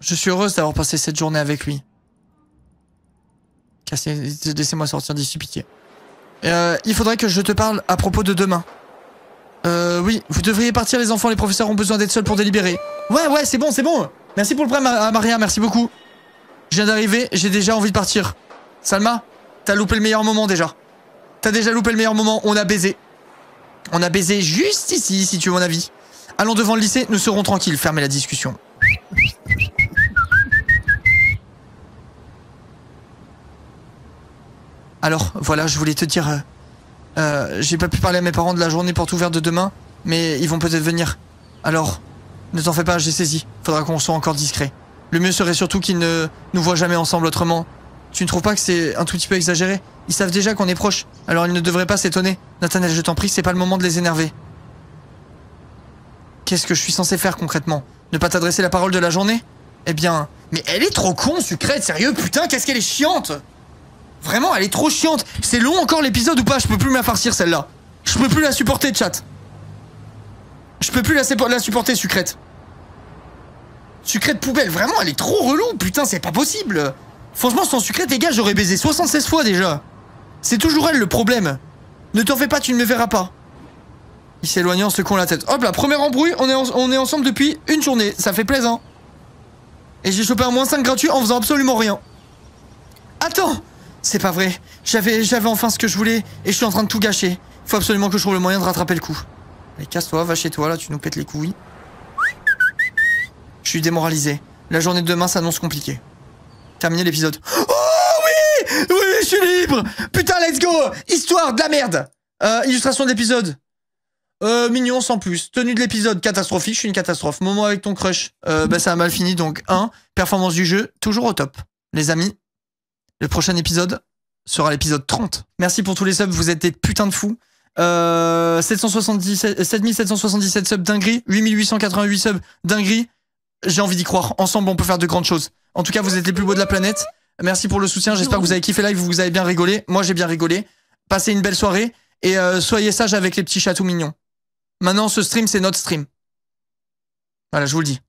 Je suis heureuse d'avoir passé cette journée avec lui. Laissez-moi sortir d'ici, pitié. Euh, il faudrait que je te parle à propos de demain. Euh, oui, vous devriez partir, les enfants. Les professeurs ont besoin d'être seuls pour délibérer. Ouais, ouais, c'est bon, c'est bon. Merci pour le prêt, à Maria, merci beaucoup. Je viens d'arriver, j'ai déjà envie de partir. Salma, t'as loupé le meilleur moment déjà. T'as déjà loupé le meilleur moment, on a baisé. On a baisé juste ici, si tu veux mon avis. Allons devant le lycée, nous serons tranquilles. Fermez la discussion. Alors, voilà, je voulais te dire... euh, euh, J'ai pas pu parler à mes parents de la journée porte ouverte de demain, mais ils vont peut-être venir. Alors, ne t'en fais pas, j'ai saisi. Faudra qu'on soit encore discret. Le mieux serait surtout qu'ils ne nous voient jamais ensemble autrement. Tu ne trouves pas que c'est un tout petit peu exagéré? Ils savent déjà qu'on est proches, alors ils ne devraient pas s'étonner. Nathaniel, je t'en prie, c'est pas le moment de les énerver. Qu'est-ce que je suis censé faire concrètement? Ne pas t'adresser la parole de la journée? Eh bien... Mais elle est trop con, sucrète, sérieux, putain, qu'est-ce qu'elle est chiante Vraiment, elle est trop chiante C'est long encore l'épisode ou pas Je peux plus me la farcir celle-là. Je peux plus la supporter, chat. Je peux plus la, supporter, sucrète. Sucrète poubelle, vraiment, elle est trop relou, putain, c'est pas possible Franchement, sans sucrète, les gars, j'aurais baisé 76 fois déjà. C'est toujours elle le problème. Ne t'en fais pas, tu ne me verras pas. Il s'éloigne en secouant la tête. Hop là, première embrouille, on est, on est ensemble depuis une journée. Ça fait plaisir. Et j'ai chopé un moins 5 gratuit en faisant absolument rien. Attends C'est pas vrai. J'avais enfin ce que je voulais et je suis en train de tout gâcher. Faut absolument que je trouve le moyen de rattraper le coup. Allez, casse-toi, va chez toi, là, tu nous pètes les couilles. Je suis démoralisé. La journée de demain s'annonce compliquée. Terminer l'épisode. Oh oui Oui, je suis libre Putain, let's go Histoire de la merde euh, Illustration de l'épisode. Euh, mignon sans plus. Tenue de l'épisode, catastrophique, je suis une catastrophe. Moment avec ton crush, euh, bah ça a mal fini, donc 1. Performance du jeu, toujours au top. Les amis, le prochain épisode sera l'épisode 30. Merci pour tous les subs, vous êtes des putains de fous. Euh, 777, 7777 subs dinguerie, 8888 subs dinguerie. J'ai envie d'y croire. Ensemble, on peut faire de grandes choses. En tout cas, vous êtes les plus beaux de la planète. Merci pour le soutien. J'espère que vous avez kiffé live, vous avez bien rigolé. Moi, j'ai bien rigolé. Passez une belle soirée et euh, soyez sages avec les petits chatous mignons. Maintenant, ce stream, c'est notre stream. Voilà, je vous le dis.